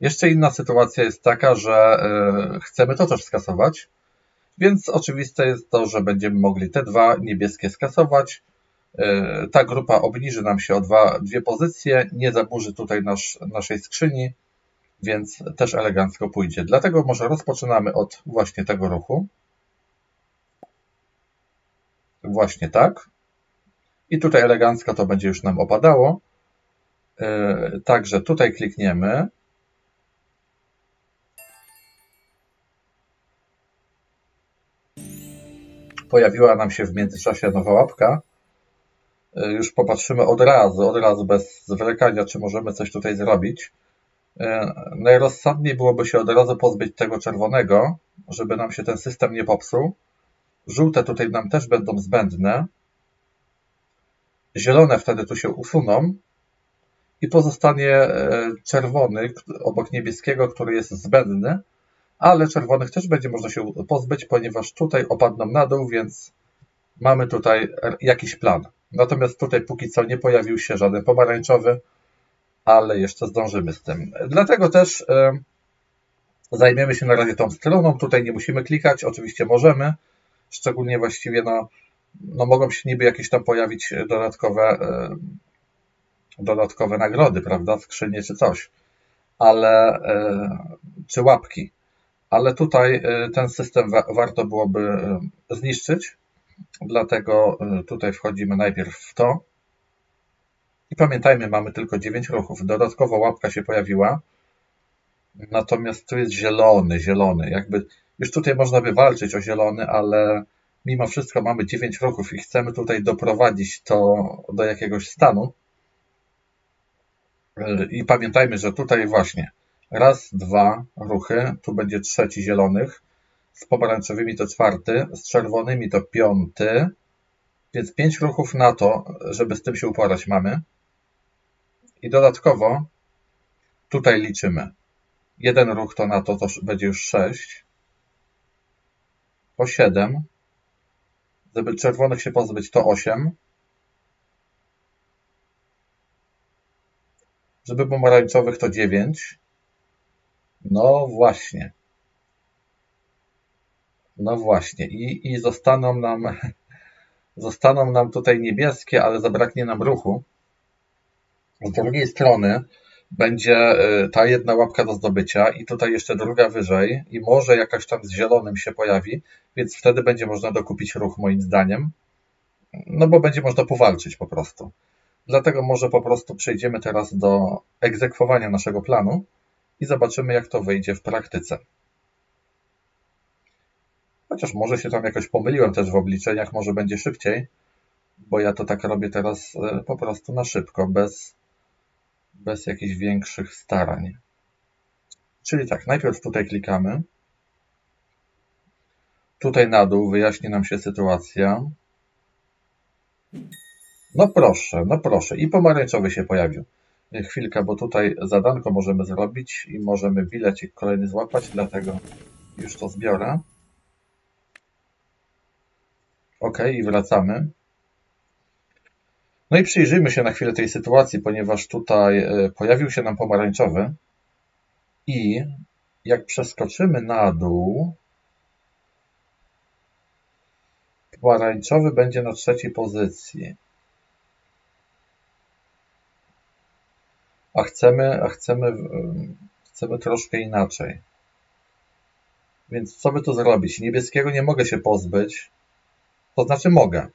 Jeszcze inna sytuacja jest taka, że yy, chcemy to też skasować, więc oczywiste jest to, że będziemy mogli te dwa niebieskie skasować, E, ta grupa obniży nam się o dwa, dwie pozycje, nie zaburzy tutaj nasz, naszej skrzyni, więc też elegancko pójdzie. Dlatego może rozpoczynamy od właśnie tego ruchu. Właśnie tak. I tutaj elegancko to będzie już nam opadało. E, także tutaj klikniemy. Pojawiła nam się w międzyczasie nowa łapka. E, już popatrzymy od razu, od razu bez zwlekania, czy możemy coś tutaj zrobić. E, najrozsądniej byłoby się od razu pozbyć tego czerwonego, żeby nam się ten system nie popsuł. Żółte tutaj nam też będą zbędne. Zielone wtedy tu się usuną i pozostanie e, czerwony obok niebieskiego, który jest zbędny, ale czerwonych też będzie można się pozbyć, ponieważ tutaj opadną na dół, więc mamy tutaj jakiś plan. Natomiast tutaj póki co nie pojawił się żaden pomarańczowy, ale jeszcze zdążymy z tym. Dlatego też e, zajmiemy się na razie tą stroną. Tutaj nie musimy klikać, oczywiście możemy. Szczególnie właściwie no, no mogą się niby jakieś tam pojawić dodatkowe, e, dodatkowe nagrody, prawda, skrzynie czy coś, ale e, czy łapki. Ale tutaj ten system warto byłoby zniszczyć, Dlatego y, tutaj wchodzimy najpierw w to. I pamiętajmy, mamy tylko 9 ruchów. Dodatkowo łapka się pojawiła. Natomiast tu jest zielony, zielony. Jakby już tutaj można by walczyć o zielony, ale mimo wszystko mamy 9 ruchów i chcemy tutaj doprowadzić to do jakiegoś stanu. I pamiętajmy, że tutaj właśnie raz, dwa ruchy, tu będzie trzeci zielonych, z pomarańczowymi to czwarty, z czerwonymi to piąty Więc 5 ruchów na to, żeby z tym się uporać mamy. I dodatkowo tutaj liczymy. Jeden ruch to na to, to będzie już 6. Po 7. Żeby czerwonych się pozbyć, to 8. Żeby pomarańczowych to 9. No właśnie. No właśnie. I, i zostaną nam [laughs] zostaną nam tutaj niebieskie, ale zabraknie nam ruchu. Z drugiej strony będzie y, ta jedna łapka do zdobycia i tutaj jeszcze druga wyżej i może jakaś tam z zielonym się pojawi, więc wtedy będzie można dokupić ruch moim zdaniem, no bo będzie można powalczyć po prostu. Dlatego może po prostu przejdziemy teraz do egzekwowania naszego planu i zobaczymy jak to wyjdzie w praktyce. Chociaż może się tam jakoś pomyliłem też w obliczeniach, może będzie szybciej, bo ja to tak robię teraz e, po prostu na szybko, bez, bez jakichś większych starań. Czyli tak, najpierw tutaj klikamy. Tutaj na dół wyjaśni nam się sytuacja. No proszę, no proszę. I pomarańczowy się pojawił. Chwilkę, bo tutaj zadanko możemy zrobić i możemy bilecik kolejny złapać, dlatego już to zbiorę. OK, i wracamy. No i przyjrzyjmy się na chwilę tej sytuacji, ponieważ tutaj e, pojawił się nam pomarańczowy i jak przeskoczymy na dół, pomarańczowy będzie na trzeciej pozycji. A chcemy, a chcemy, chcemy troszkę inaczej. Więc co by tu zrobić? Niebieskiego nie mogę się pozbyć, to znaczy mogę.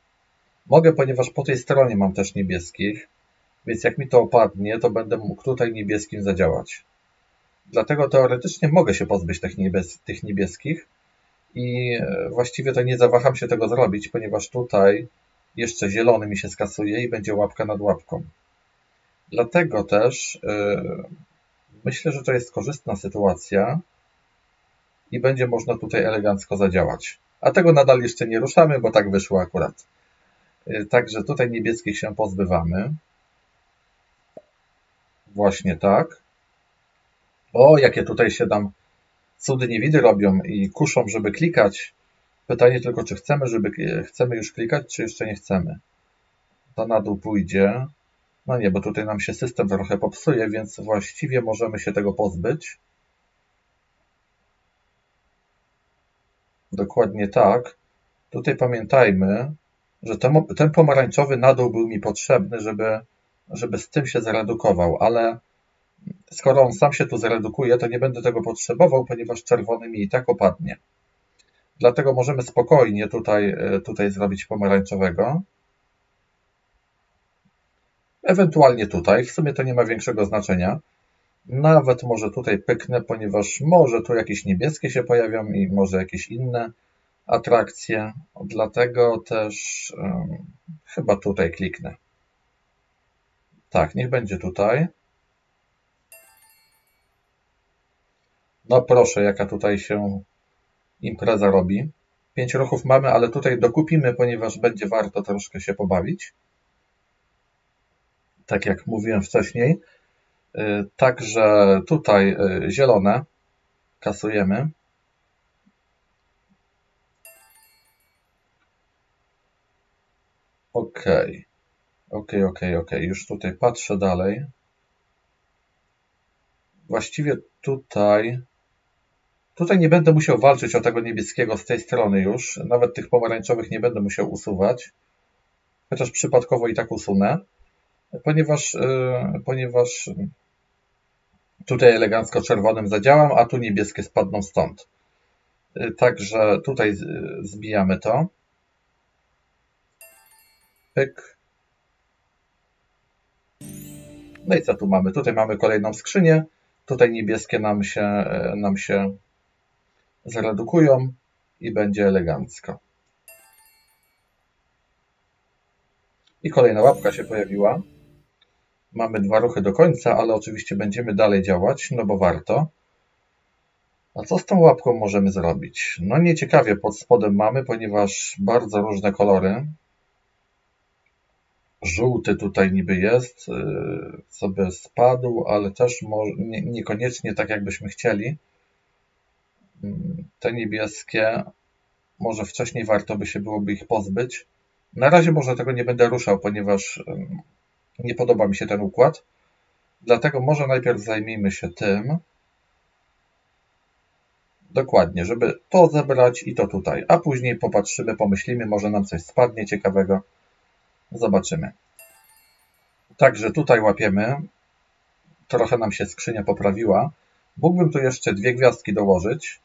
Mogę, ponieważ po tej stronie mam też niebieskich, więc jak mi to opadnie, to będę mógł tutaj niebieskim zadziałać. Dlatego teoretycznie mogę się pozbyć tych, niebies tych niebieskich i e, właściwie to nie zawaham się tego zrobić, ponieważ tutaj jeszcze zielony mi się skasuje i będzie łapka nad łapką. Dlatego też yy, myślę, że to jest korzystna sytuacja i będzie można tutaj elegancko zadziałać. A tego nadal jeszcze nie ruszamy, bo tak wyszło akurat. Y, także tutaj niebieskich się pozbywamy. Właśnie tak. O, jakie tutaj się tam cudy niewidy robią i kuszą, żeby klikać. Pytanie tylko, czy chcemy, żeby chcemy już klikać, czy jeszcze nie chcemy. To na dół pójdzie. No nie, bo tutaj nam się system trochę popsuje, więc właściwie możemy się tego pozbyć. Dokładnie tak. Tutaj pamiętajmy, że ten, ten pomarańczowy na dół był mi potrzebny, żeby, żeby z tym się zredukował, ale skoro on sam się tu zredukuje, to nie będę tego potrzebował, ponieważ czerwony mi i tak opadnie. Dlatego możemy spokojnie tutaj, tutaj zrobić pomarańczowego. Ewentualnie tutaj, w sumie to nie ma większego znaczenia. Nawet może tutaj pyknę, ponieważ może tu jakieś niebieskie się pojawią i może jakieś inne atrakcje. Dlatego też um, chyba tutaj kliknę. Tak, niech będzie tutaj. No proszę, jaka tutaj się impreza robi. Pięć ruchów mamy, ale tutaj dokupimy, ponieważ będzie warto troszkę się pobawić. Tak jak mówiłem wcześniej. Y, także tutaj y, zielone kasujemy. OK. OK, OK, OK. Już tutaj patrzę dalej. Właściwie tutaj Tutaj nie będę musiał walczyć o tego niebieskiego z tej strony już. Nawet tych pomarańczowych nie będę musiał usuwać. Chociaż przypadkowo i tak usunę. Ponieważ, yy, ponieważ Tutaj elegancko czerwonym zadziałam, a tu niebieskie spadną stąd. Y, także tutaj zbijamy to. Pyk. No i co tu mamy? Tutaj mamy kolejną skrzynię. Tutaj niebieskie nam się, e, nam się zredukują i będzie elegancko. I kolejna łapka się pojawiła. Mamy dwa ruchy do końca, ale oczywiście będziemy dalej działać, no bo warto. A co z tą łapką możemy zrobić? No nieciekawie pod spodem mamy, ponieważ bardzo różne kolory. Żółty tutaj niby jest, sobie spadł, ale też niekoniecznie tak jakbyśmy chcieli. Te niebieskie, może wcześniej warto by się byłoby ich pozbyć. Na razie może tego nie będę ruszał, ponieważ nie podoba mi się ten układ. Dlatego może najpierw zajmijmy się tym. Dokładnie, żeby to zebrać i to tutaj. A później popatrzymy, pomyślimy, może nam coś spadnie ciekawego. Zobaczymy. Także tutaj łapiemy. Trochę nam się skrzynia poprawiła. Mógłbym tu jeszcze dwie gwiazdki dołożyć.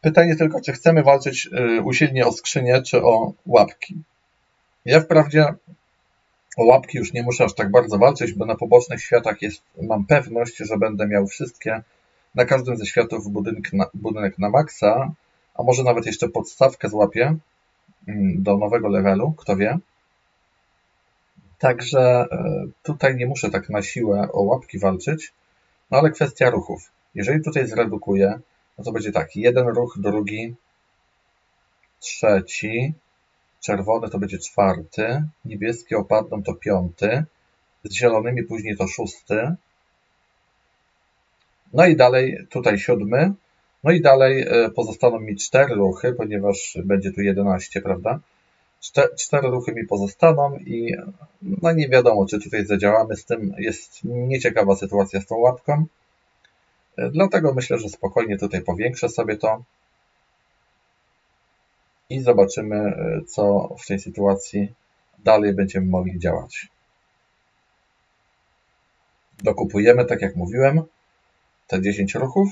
Pytanie tylko, czy chcemy walczyć y, usilnie o skrzynię, czy o łapki. Ja wprawdzie o łapki już nie muszę aż tak bardzo walczyć, bo na pobocznych światach jest, mam pewność, że będę miał wszystkie na każdym ze światów budynek na, budynek na maksa, a może nawet jeszcze podstawkę złapię mm, do nowego levelu, kto wie. Także e, tutaj nie muszę tak na siłę o łapki walczyć, no ale kwestia ruchów. Jeżeli tutaj zredukuję, no to będzie tak, jeden ruch, drugi, trzeci, czerwony to będzie czwarty, niebieskie opadną to piąty, z zielonymi później to szósty, no i dalej tutaj siódmy, no i dalej e, pozostaną mi cztery ruchy, ponieważ będzie tu 11, prawda? Cztery ruchy mi pozostaną i no nie wiadomo, czy tutaj zadziałamy z tym. Jest nieciekawa sytuacja z tą łapką. E, dlatego myślę, że spokojnie tutaj powiększę sobie to i zobaczymy, e, co w tej sytuacji dalej będziemy mogli działać. Dokupujemy, tak jak mówiłem, te 10 ruchów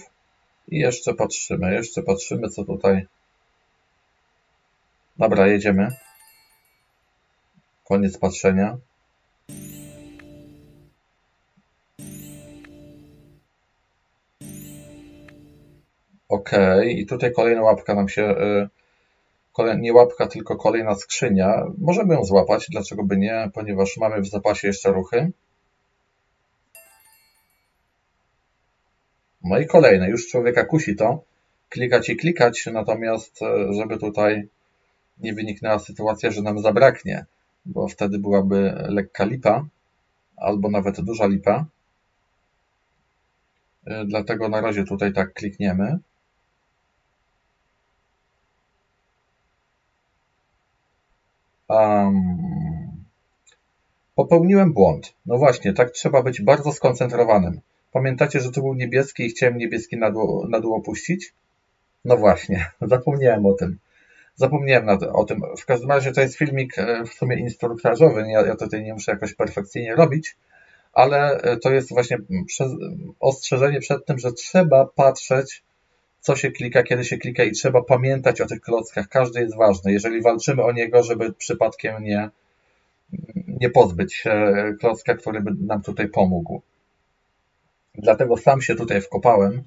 i jeszcze patrzymy, jeszcze patrzymy, co tutaj. Dobra, jedziemy. Koniec patrzenia. Ok, i tutaj kolejna łapka nam się, y, nie łapka, tylko kolejna skrzynia. Możemy ją złapać, dlaczego by nie, ponieważ mamy w zapasie jeszcze ruchy. No i kolejne, już człowieka kusi to, klikać i klikać, natomiast e, żeby tutaj nie wyniknęła sytuacja, że nam zabraknie, bo wtedy byłaby lekka lipa, albo nawet duża lipa. E, dlatego na razie tutaj tak klikniemy. Um, popełniłem błąd. No właśnie, tak trzeba być bardzo skoncentrowanym. Pamiętacie, że to był niebieski i chciałem niebieski na dół, na dół opuścić? No właśnie, [laughs] zapomniałem o tym. Zapomniałem o tym. W każdym razie to jest filmik e, w sumie instruktażowy. Ja, ja tutaj nie muszę jakoś perfekcyjnie robić, ale e, to jest właśnie ostrzeżenie przed tym, że trzeba patrzeć, co się klika, kiedy się klika i trzeba pamiętać o tych klockach. Każdy jest ważny. Jeżeli walczymy o niego, żeby przypadkiem nie, nie pozbyć się klocka, który by nam tutaj pomógł. Dlatego sam się tutaj wkopałem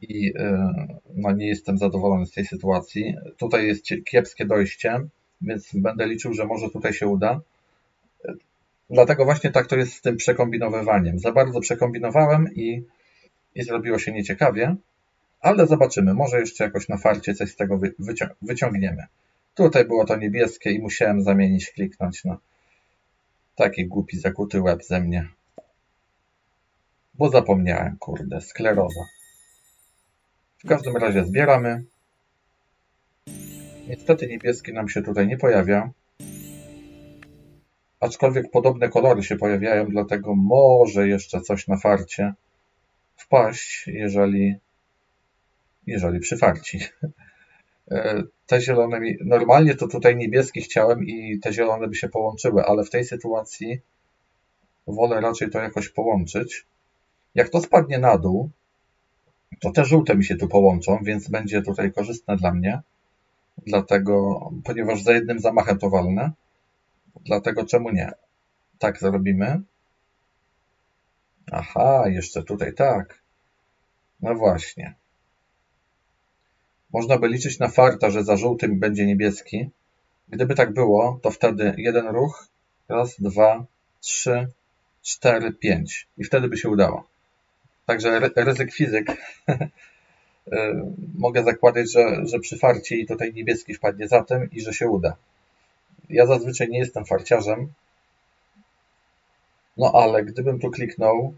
i e, no, nie jestem zadowolony z tej sytuacji. Tutaj jest kiepskie dojście, więc będę liczył, że może tutaj się uda. Dlatego właśnie tak to jest z tym przekombinowywaniem. Za bardzo przekombinowałem i, i zrobiło się nieciekawie, ale zobaczymy. Może jeszcze jakoś na farcie coś z tego wyciągniemy. Tutaj było to niebieskie i musiałem zamienić, kliknąć. No, taki głupi, zakuty łeb ze mnie. Bo zapomniałem, kurde, skleroza. W każdym razie zbieramy. Niestety niebieski nam się tutaj nie pojawia. Aczkolwiek podobne kolory się pojawiają, dlatego może jeszcze coś na farcie wpaść, jeżeli, jeżeli przyfarci. E, te zielone, normalnie to tutaj niebieski chciałem i te zielone by się połączyły, ale w tej sytuacji wolę raczej to jakoś połączyć. Jak to spadnie na dół, to te żółte mi się tu połączą, więc będzie tutaj korzystne dla mnie. Dlatego, ponieważ za jednym zamachem to walnę, dlatego czemu nie? Tak zrobimy. Aha, jeszcze tutaj tak. No właśnie. Można by liczyć na farta, że za żółtym będzie niebieski. Gdyby tak było, to wtedy jeden ruch, raz, dwa, trzy, cztery, pięć. I wtedy by się udało. Także ryzyk fizyk. E, [laughs] mogę zakładać, że, że przy farcie i tutaj niebieski wpadnie za tym i że się uda. Ja zazwyczaj nie jestem farciarzem, No ale gdybym tu kliknął,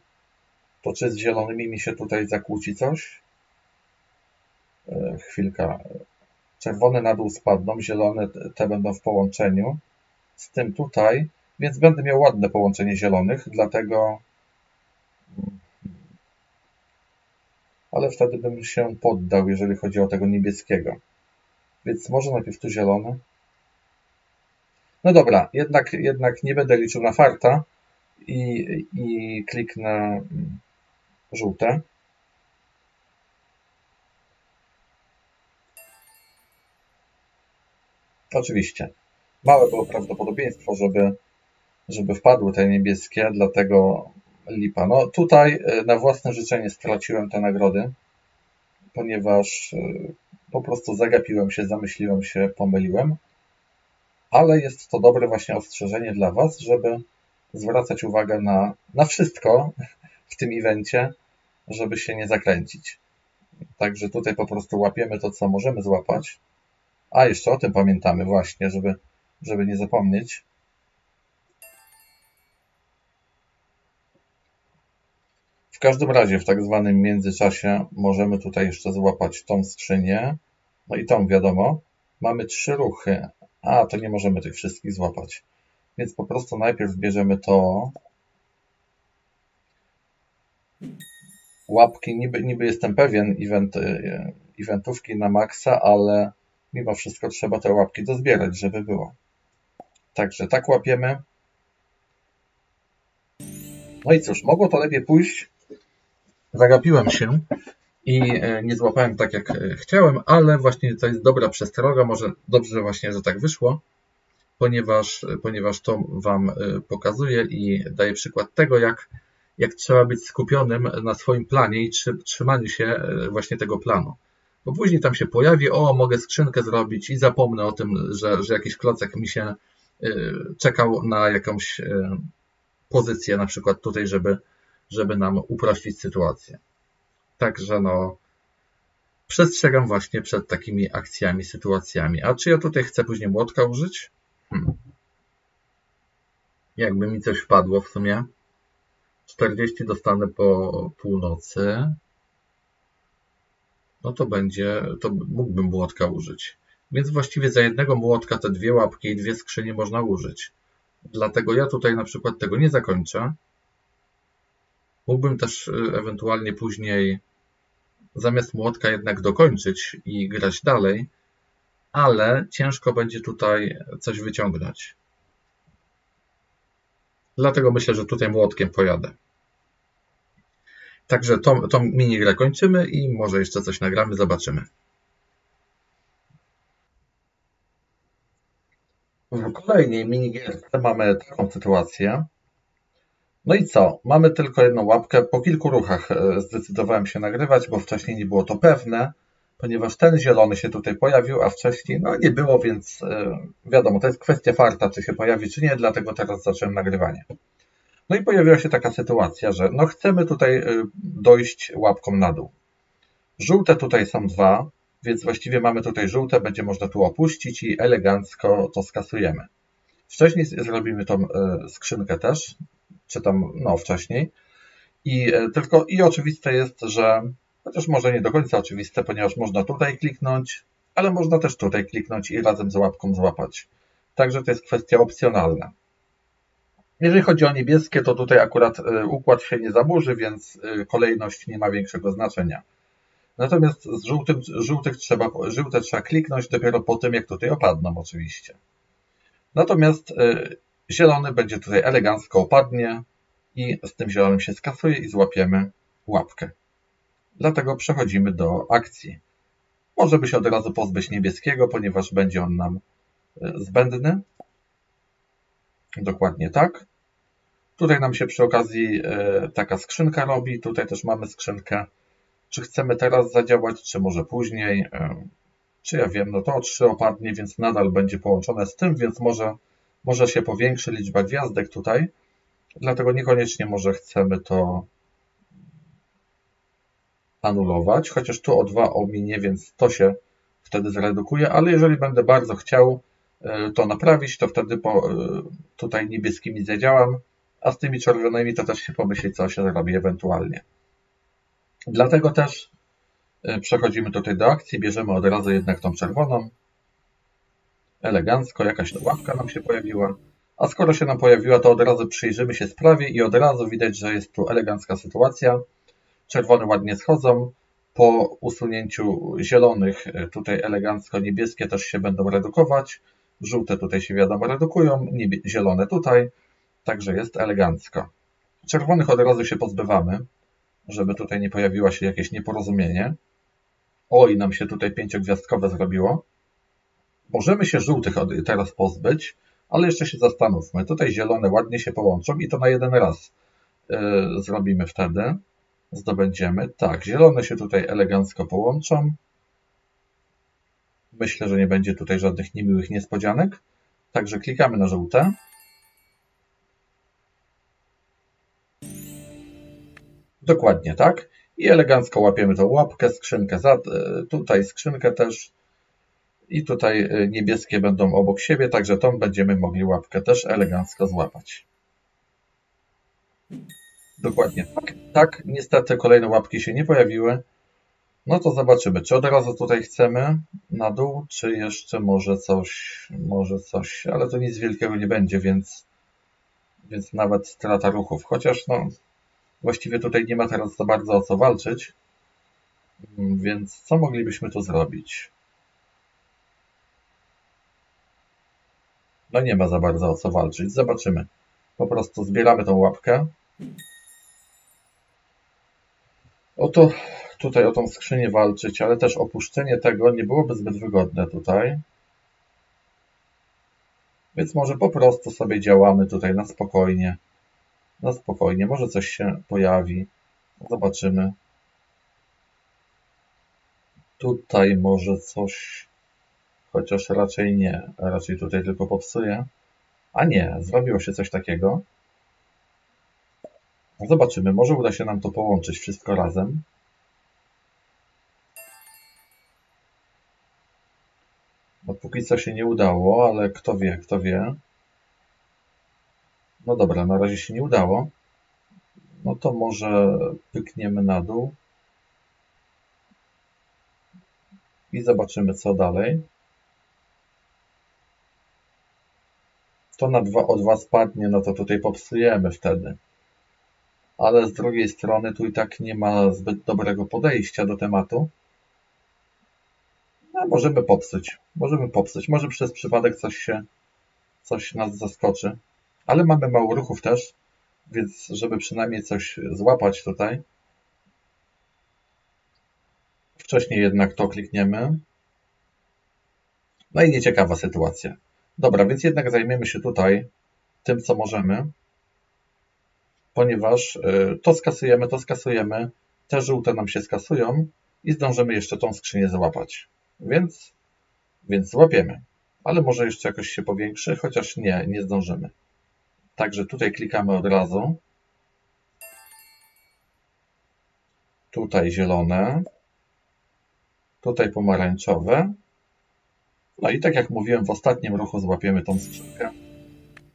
to czy z zielonymi mi się tutaj zakłóci coś? E, chwilka. Czerwone na dół spadną, zielone te będą w połączeniu z tym tutaj, więc będę miał ładne połączenie zielonych, dlatego ale wtedy bym się poddał, jeżeli chodzi o tego niebieskiego. Więc może najpierw tu zielony. No dobra, jednak, jednak nie będę liczył na farta i, i kliknę mm, żółte. Oczywiście. Małe było prawdopodobieństwo, żeby, żeby wpadły te niebieskie, dlatego lipa. No tutaj e, na własne życzenie straciłem te nagrody, ponieważ e, po prostu zagapiłem się, zamyśliłem się, pomyliłem. Ale jest to dobre właśnie ostrzeżenie dla Was, żeby zwracać uwagę na, na wszystko w tym evencie, żeby się nie zakręcić. Także tutaj po prostu łapiemy to, co możemy złapać. A jeszcze o tym pamiętamy właśnie, żeby, żeby nie zapomnieć. W każdym razie w tak zwanym międzyczasie możemy tutaj jeszcze złapać tą skrzynię. No i tą wiadomo. Mamy trzy ruchy. A, to nie możemy tych wszystkich złapać. Więc po prostu najpierw bierzemy to. Łapki, niby, niby jestem pewien event, e, eventówki na maksa, ale mimo wszystko trzeba te łapki dozbierać, żeby było. Także tak łapiemy. No i cóż, mogło to lepiej pójść. Zagapiłem się i e, nie złapałem tak jak e, chciałem, ale właśnie to jest dobra przestroga, może dobrze właśnie, że tak wyszło, ponieważ, ponieważ to Wam e, pokazuje i daje przykład tego, jak, jak trzeba być skupionym na swoim planie i trzymaniu się właśnie tego planu. Bo później tam się pojawi, o, mogę skrzynkę zrobić i zapomnę o tym, że, że jakiś klocek mi się czekał na jakąś pozycję, na przykład tutaj, żeby, żeby nam uprościć sytuację. Także no, przestrzegam właśnie przed takimi akcjami, sytuacjami. A czy ja tutaj chcę później młotka użyć? Hmm. Jakby mi coś wpadło w sumie. 40 dostanę po północy. No to będzie, to mógłbym młotka użyć. Więc właściwie za jednego młotka te dwie łapki i dwie skrzynie można użyć. Dlatego ja tutaj na przykład tego nie zakończę. Mógłbym też y, ewentualnie później zamiast młotka jednak dokończyć i grać dalej, ale ciężko będzie tutaj coś wyciągnąć. Dlatego myślę, że tutaj młotkiem pojadę. Także tą, tą minigrę kończymy i może jeszcze coś nagramy, zobaczymy. W kolejnej minigierce mamy taką sytuację, no i co? Mamy tylko jedną łapkę. Po kilku ruchach e, zdecydowałem się nagrywać, bo wcześniej nie było to pewne, ponieważ ten zielony się tutaj pojawił, a wcześniej no nie było, więc e, wiadomo, to jest kwestia farta, czy się pojawi, czy nie, dlatego teraz zacząłem nagrywanie. No i pojawiła się taka sytuacja, że no chcemy tutaj e, dojść łapką na dół. Żółte tutaj są dwa, więc właściwie mamy tutaj żółte, będzie można tu opuścić i elegancko to skasujemy. Wcześniej zrobimy tą skrzynkę też, czy tam no, wcześniej. I e, tylko i oczywiste jest, że chociaż może nie do końca oczywiste, ponieważ można tutaj kliknąć, ale można też tutaj kliknąć i razem z łapką złapać. Także to jest kwestia opcjonalna. Jeżeli chodzi o niebieskie, to tutaj akurat e, układ się nie zaburzy, więc e, kolejność nie ma większego znaczenia. Natomiast z żółtym, żółtych trzeba, żółte trzeba kliknąć dopiero po tym, jak tutaj opadną oczywiście. Natomiast Zielony będzie tutaj elegancko opadnie i z tym zielonym się skasuje i złapiemy łapkę. Dlatego przechodzimy do akcji. Może by się od razu pozbyć niebieskiego, ponieważ będzie on nam e, zbędny. Dokładnie tak. Tutaj nam się przy okazji e, taka skrzynka robi. Tutaj też mamy skrzynkę. Czy chcemy teraz zadziałać, czy może później? E, czy ja wiem, no to o 3 opadnie, więc nadal będzie połączone z tym, więc może może się powiększy liczba gwiazdek tutaj, dlatego niekoniecznie może chcemy to anulować, chociaż tu o 2 ominie, więc to się wtedy zredukuje, ale jeżeli będę bardzo chciał to naprawić, to wtedy po, e, tutaj niebieskimi zadziałam, a z tymi czerwonymi to też się pomyśli, co się zrobi ewentualnie. Dlatego też y, przechodzimy tutaj do akcji, bierzemy od razu jednak tą czerwoną. Elegancko, jakaś łapka nam się pojawiła. A skoro się nam pojawiła, to od razu przyjrzymy się sprawie i od razu widać, że jest tu elegancka sytuacja. Czerwone ładnie schodzą. Po usunięciu zielonych, tutaj elegancko niebieskie też się będą redukować. Żółte tutaj się wiadomo redukują, zielone tutaj. Także jest elegancko. Czerwonych od razu się pozbywamy, żeby tutaj nie pojawiło się jakieś nieporozumienie. Oj, nam się tutaj pięciogwiazdkowe zrobiło. Możemy się żółtych teraz pozbyć, ale jeszcze się zastanówmy. Tutaj zielone ładnie się połączą i to na jeden raz yy, zrobimy wtedy. Zdobędziemy. Tak, zielone się tutaj elegancko połączą. Myślę, że nie będzie tutaj żadnych niemiłych niespodzianek. Także klikamy na żółte. Dokładnie tak. I elegancko łapiemy tą łapkę, skrzynkę, za, e, tutaj skrzynkę też. I tutaj e, niebieskie będą obok siebie, także tą będziemy mogli łapkę też elegancko złapać. Dokładnie tak. Tak, niestety kolejne łapki się nie pojawiły. No to zobaczymy, czy od razu tutaj chcemy na dół, czy jeszcze może coś, może coś, ale to nic wielkiego nie będzie, więc, więc nawet strata ruchów. Chociaż no, Właściwie tutaj nie ma teraz za bardzo o co walczyć, więc co moglibyśmy tu zrobić? No nie ma za bardzo o co walczyć. Zobaczymy. Po prostu zbieramy tą łapkę. Oto tutaj o tą skrzynię walczyć, ale też opuszczenie tego nie byłoby zbyt wygodne tutaj. Więc może po prostu sobie działamy tutaj na spokojnie. No spokojnie, może coś się pojawi. Zobaczymy. Tutaj może coś, chociaż raczej nie. Raczej tutaj tylko popsuje. A nie, zrobiło się coś takiego. Zobaczymy, może uda się nam to połączyć wszystko razem. No póki co się nie udało, ale kto wie, kto wie. No dobra, na razie się nie udało. No to może pykniemy na dół. I zobaczymy co dalej. To na 2 o 2 spadnie, no to tutaj popsujemy wtedy. Ale z drugiej strony tu i tak nie ma zbyt dobrego podejścia do tematu. No, możemy popsuć. Możemy popsuć. Może przez przypadek coś się, coś nas zaskoczy. Ale mamy mało ruchów też, więc żeby przynajmniej coś złapać tutaj, wcześniej jednak to klikniemy. No i nieciekawa sytuacja. Dobra, więc jednak zajmiemy się tutaj tym, co możemy, ponieważ y, to skasujemy, to skasujemy, te żółte nam się skasują i zdążymy jeszcze tą skrzynię złapać. Więc, więc złapiemy. Ale może jeszcze jakoś się powiększy, chociaż nie, nie zdążymy. Także tutaj klikamy od razu. Tutaj zielone. Tutaj pomarańczowe. No i tak jak mówiłem, w ostatnim ruchu złapiemy tą skrzynkę.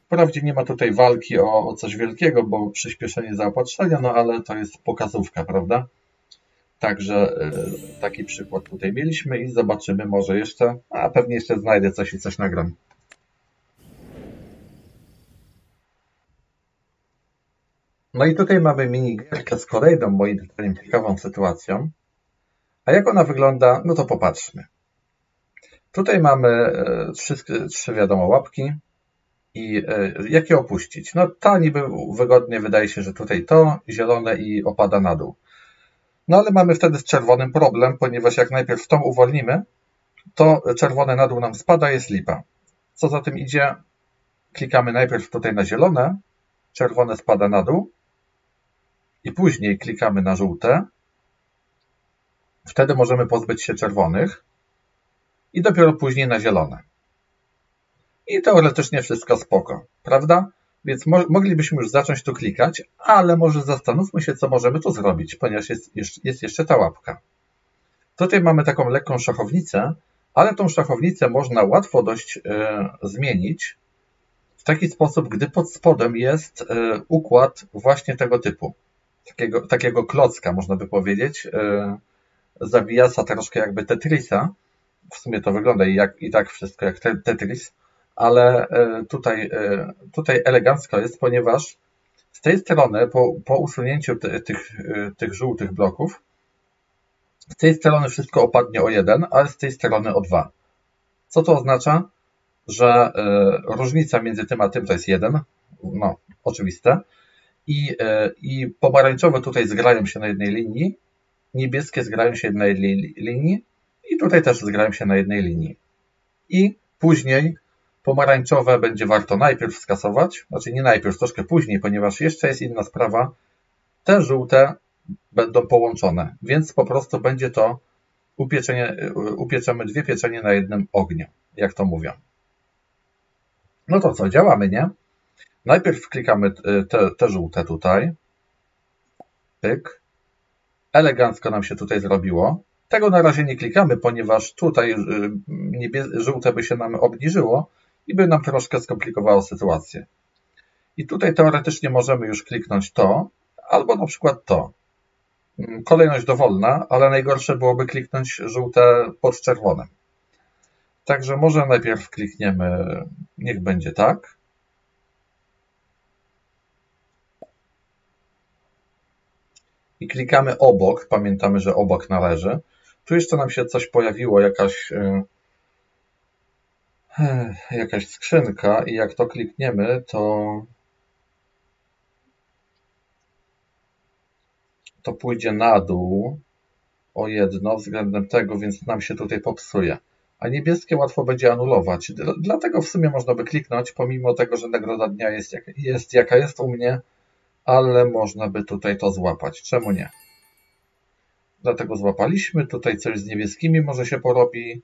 Wprawdzie nie ma tutaj walki o, o coś wielkiego, bo przyspieszenie zaopatrzenia, no ale to jest pokazówka, prawda? Także y, taki przykład tutaj mieliśmy i zobaczymy może jeszcze, a pewnie jeszcze znajdę coś i coś nagram. No i tutaj mamy minigierkę z kolejną, moim zdaniem, ciekawą sytuacją. A jak ona wygląda, no to popatrzmy. Tutaj mamy e, wszystkie trzy, wiadomo, łapki i e, jak je opuścić? No ta niby wygodnie wydaje się, że tutaj to zielone i opada na dół. No ale mamy wtedy z czerwonym problem, ponieważ jak najpierw tą uwolnimy, to czerwone na dół nam spada, jest lipa. Co za tym idzie? Klikamy najpierw tutaj na zielone, czerwone spada na dół, i później klikamy na żółte, wtedy możemy pozbyć się czerwonych i dopiero później na zielone. I teoretycznie wszystko spoko, prawda? Więc mo moglibyśmy już zacząć tu klikać, ale może zastanówmy się, co możemy tu zrobić, ponieważ jest, jest jeszcze ta łapka. Tutaj mamy taką lekką szachownicę, ale tą szachownicę można łatwo dość e, zmienić w taki sposób, gdy pod spodem jest e, układ właśnie tego typu. Takiego, takiego klocka, można by powiedzieć. E, zawijasa troszkę jakby Tetrisa. W sumie to wygląda i, jak, i tak wszystko jak Tetris, ale e, tutaj, tutaj elegancko jest, ponieważ z tej strony, po, po usunięciu ty, tych, tych żółtych bloków, z tej strony wszystko opadnie o 1, a z tej strony o 2. Co to oznacza? Że e, różnica między tym a tym to jest 1, no oczywiste, i, e, i pomarańczowe tutaj zgrają się na jednej linii, niebieskie zgrają się na jednej linii i tutaj też zgrają się na jednej linii. I później pomarańczowe będzie warto najpierw skasować, znaczy nie najpierw, troszkę później, ponieważ jeszcze jest inna sprawa. Te żółte będą połączone, więc po prostu będzie to upieczenie, upieczemy dwie pieczenie na jednym ogniu, jak to mówią. No to co, działamy, nie? Najpierw klikamy te, te żółte tutaj. Pyk. Elegancko nam się tutaj zrobiło. Tego na razie nie klikamy, ponieważ tutaj y, żółte by się nam obniżyło i by nam troszkę skomplikowało sytuację. I tutaj teoretycznie możemy już kliknąć to, albo na przykład to. Mm, kolejność dowolna, ale najgorsze byłoby kliknąć żółte pod czerwonym. Także może najpierw klikniemy, niech będzie tak. I klikamy obok, pamiętamy, że obok należy. Tu jeszcze nam się coś pojawiło, jakaś, e, jakaś skrzynka i jak to klikniemy, to to pójdzie na dół o jedno względem tego, więc nam się tutaj popsuje. A niebieskie łatwo będzie anulować. Dlatego w sumie można by kliknąć, pomimo tego, że nagroda dnia jest, jak, jest jaka jest u mnie, ale można by tutaj to złapać. Czemu nie? Dlatego złapaliśmy. Tutaj coś z niebieskimi może się porobi,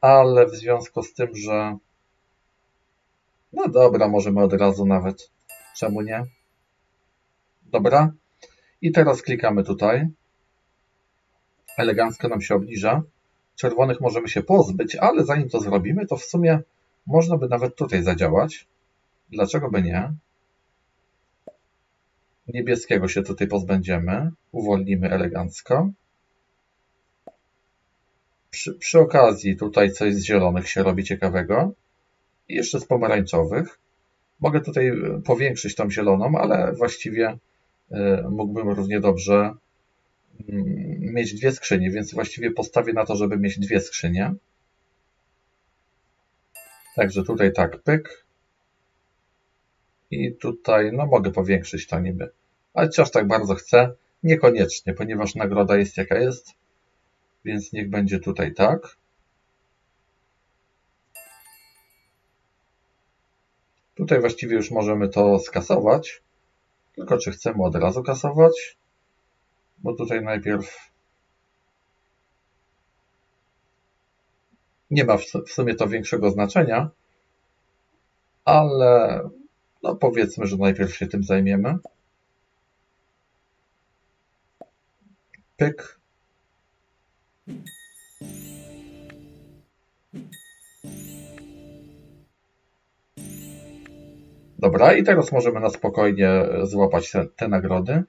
ale w związku z tym, że no dobra, możemy od razu nawet. Czemu nie? Dobra. I teraz klikamy tutaj. Elegancko nam się obniża. Czerwonych możemy się pozbyć, ale zanim to zrobimy, to w sumie można by nawet tutaj zadziałać. Dlaczego by nie? Niebieskiego się tutaj pozbędziemy. Uwolnimy elegancko. Przy, przy okazji tutaj coś z zielonych się robi ciekawego. I jeszcze z pomarańczowych. Mogę tutaj powiększyć tą zieloną, ale właściwie E, mógłbym równie dobrze mm, mieć dwie skrzynie, więc właściwie postawię na to, żeby mieć dwie skrzynie. Także tutaj tak, pyk. I tutaj, no mogę powiększyć to niby. Ale chociaż tak bardzo chcę, niekoniecznie, ponieważ nagroda jest jaka jest. Więc niech będzie tutaj tak. Tutaj właściwie już możemy to skasować. Tylko czy chcemy od razu kasować? Bo tutaj najpierw nie ma w sumie to większego znaczenia, ale no powiedzmy, że najpierw się tym zajmiemy. Pyk. Dobra, i teraz możemy na spokojnie złapać te, te nagrody.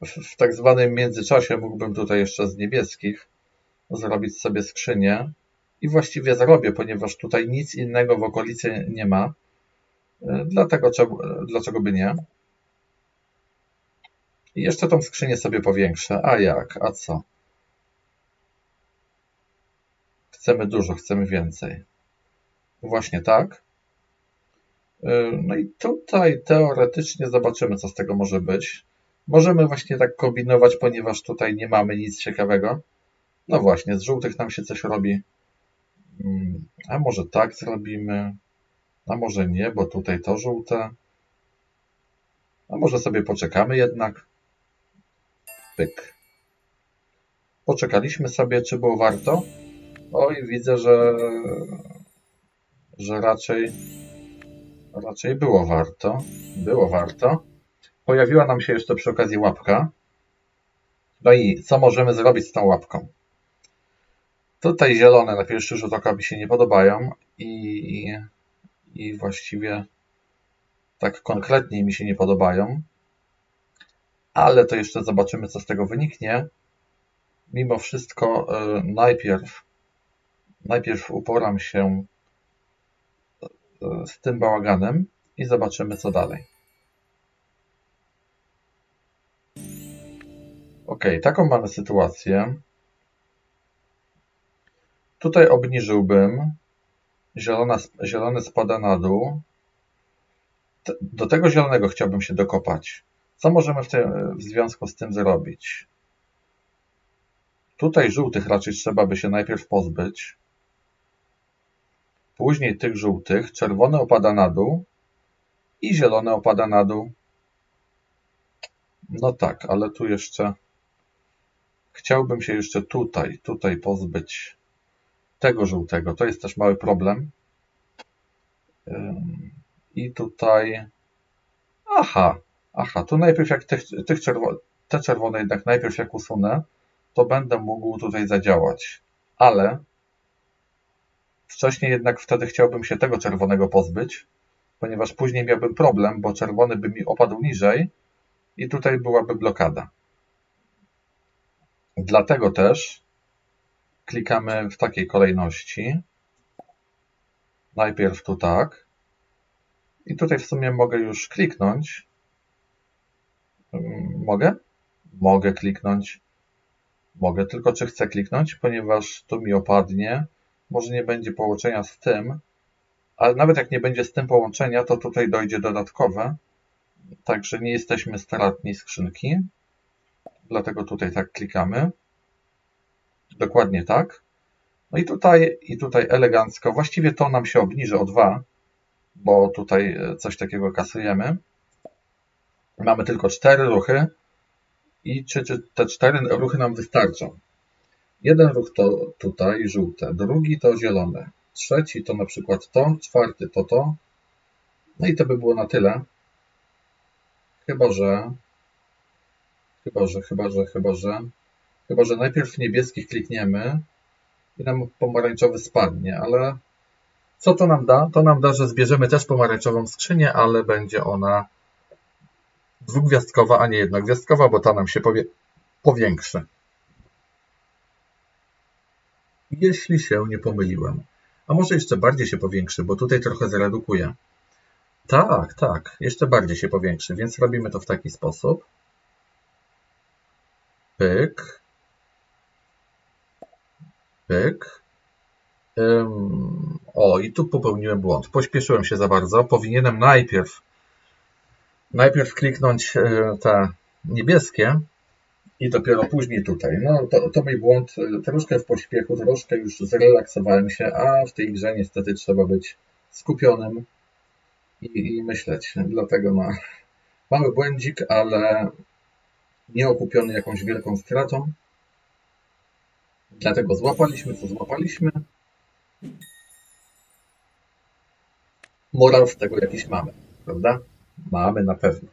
W tak zwanym międzyczasie mógłbym tutaj jeszcze z niebieskich zrobić sobie skrzynię i właściwie zrobię, ponieważ tutaj nic innego w okolicy nie ma. Dlatego dlaczego by nie? I jeszcze tą skrzynię sobie powiększę. A jak? A co? Chcemy dużo, chcemy więcej. Właśnie tak. Y, no i tutaj teoretycznie zobaczymy, co z tego może być. Możemy właśnie tak kombinować, ponieważ tutaj nie mamy nic ciekawego. No właśnie, z żółtych nam się coś robi. Mm, a może tak zrobimy? A może nie, bo tutaj to żółte. A może sobie poczekamy jednak? Pyk. Poczekaliśmy sobie, czy było warto? Oj, widzę, że, że raczej, raczej było warto. Było warto. Pojawiła nam się jeszcze przy okazji łapka. No i co możemy zrobić z tą łapką? Tutaj zielone na pierwszy rzut oka mi się nie podobają i, i właściwie tak konkretnie mi się nie podobają, ale to jeszcze zobaczymy, co z tego wyniknie. Mimo wszystko e, najpierw, najpierw uporam się e, z tym bałaganem i zobaczymy, co dalej. Ok, taką mamy sytuację. Tutaj obniżyłbym. Zielona, zielony spada na dół. Do tego zielonego chciałbym się dokopać. Co możemy w, te, w związku z tym zrobić? Tutaj żółtych raczej trzeba by się najpierw pozbyć. Później tych żółtych. Czerwony opada na dół. I zielony opada na dół. No tak, ale tu jeszcze chciałbym się jeszcze tutaj, tutaj pozbyć tego żółtego. To jest też mały problem. I tutaj... Aha, aha, tu najpierw jak tych, tych czerwo... te czerwone jednak najpierw jak usunę, to będę mógł tutaj zadziałać. Ale wcześniej jednak wtedy chciałbym się tego czerwonego pozbyć, ponieważ później miałbym problem, bo czerwony by mi opadł niżej i tutaj byłaby blokada. Dlatego też klikamy w takiej kolejności. Najpierw tu tak. I tutaj w sumie mogę już kliknąć. Mogę? Mogę kliknąć. Mogę, tylko czy chcę kliknąć, ponieważ tu mi opadnie. Może nie będzie połączenia z tym, ale nawet jak nie będzie z tym połączenia, to tutaj dojdzie dodatkowe. Także nie jesteśmy stratni skrzynki. Dlatego tutaj tak klikamy. Dokładnie tak. No i tutaj, i tutaj elegancko. Właściwie to nam się obniży o 2, bo tutaj e, coś takiego kasujemy. Mamy tylko cztery ruchy i czy, czy te cztery ruchy nam wystarczą. Jeden ruch to tutaj żółte, drugi to zielone, trzeci to na przykład to, czwarty to to. No i to by było na tyle. Chyba, że chyba, że, chyba, że, chyba, że Chyba, że najpierw niebieskich klikniemy i nam pomarańczowy spadnie, ale co to nam da? To nam da, że zbierzemy też pomarańczową skrzynię, ale będzie ona dwugwiazdkowa, a nie jednogwiazdkowa, bo ta nam się powie powiększy. Jeśli się nie pomyliłem. A może jeszcze bardziej się powiększy, bo tutaj trochę zredukuje. Tak, tak, jeszcze bardziej się powiększy, więc robimy to w taki sposób. Pyk. Pyk. O, i tu popełniłem błąd. Pośpieszyłem się za bardzo. Powinienem najpierw najpierw kliknąć e, te niebieskie i dopiero później tutaj. No to, to mój błąd. E, troszkę w pośpiechu, troszkę już zrelaksowałem się, a w tej grze niestety trzeba być skupionym i, i myśleć. Dlatego no, mały błędzik, ale nie okupiony jakąś wielką stratą. Dlatego złapaliśmy, co złapaliśmy. Moral z tego jakiś mamy, prawda? Mamy na pewno.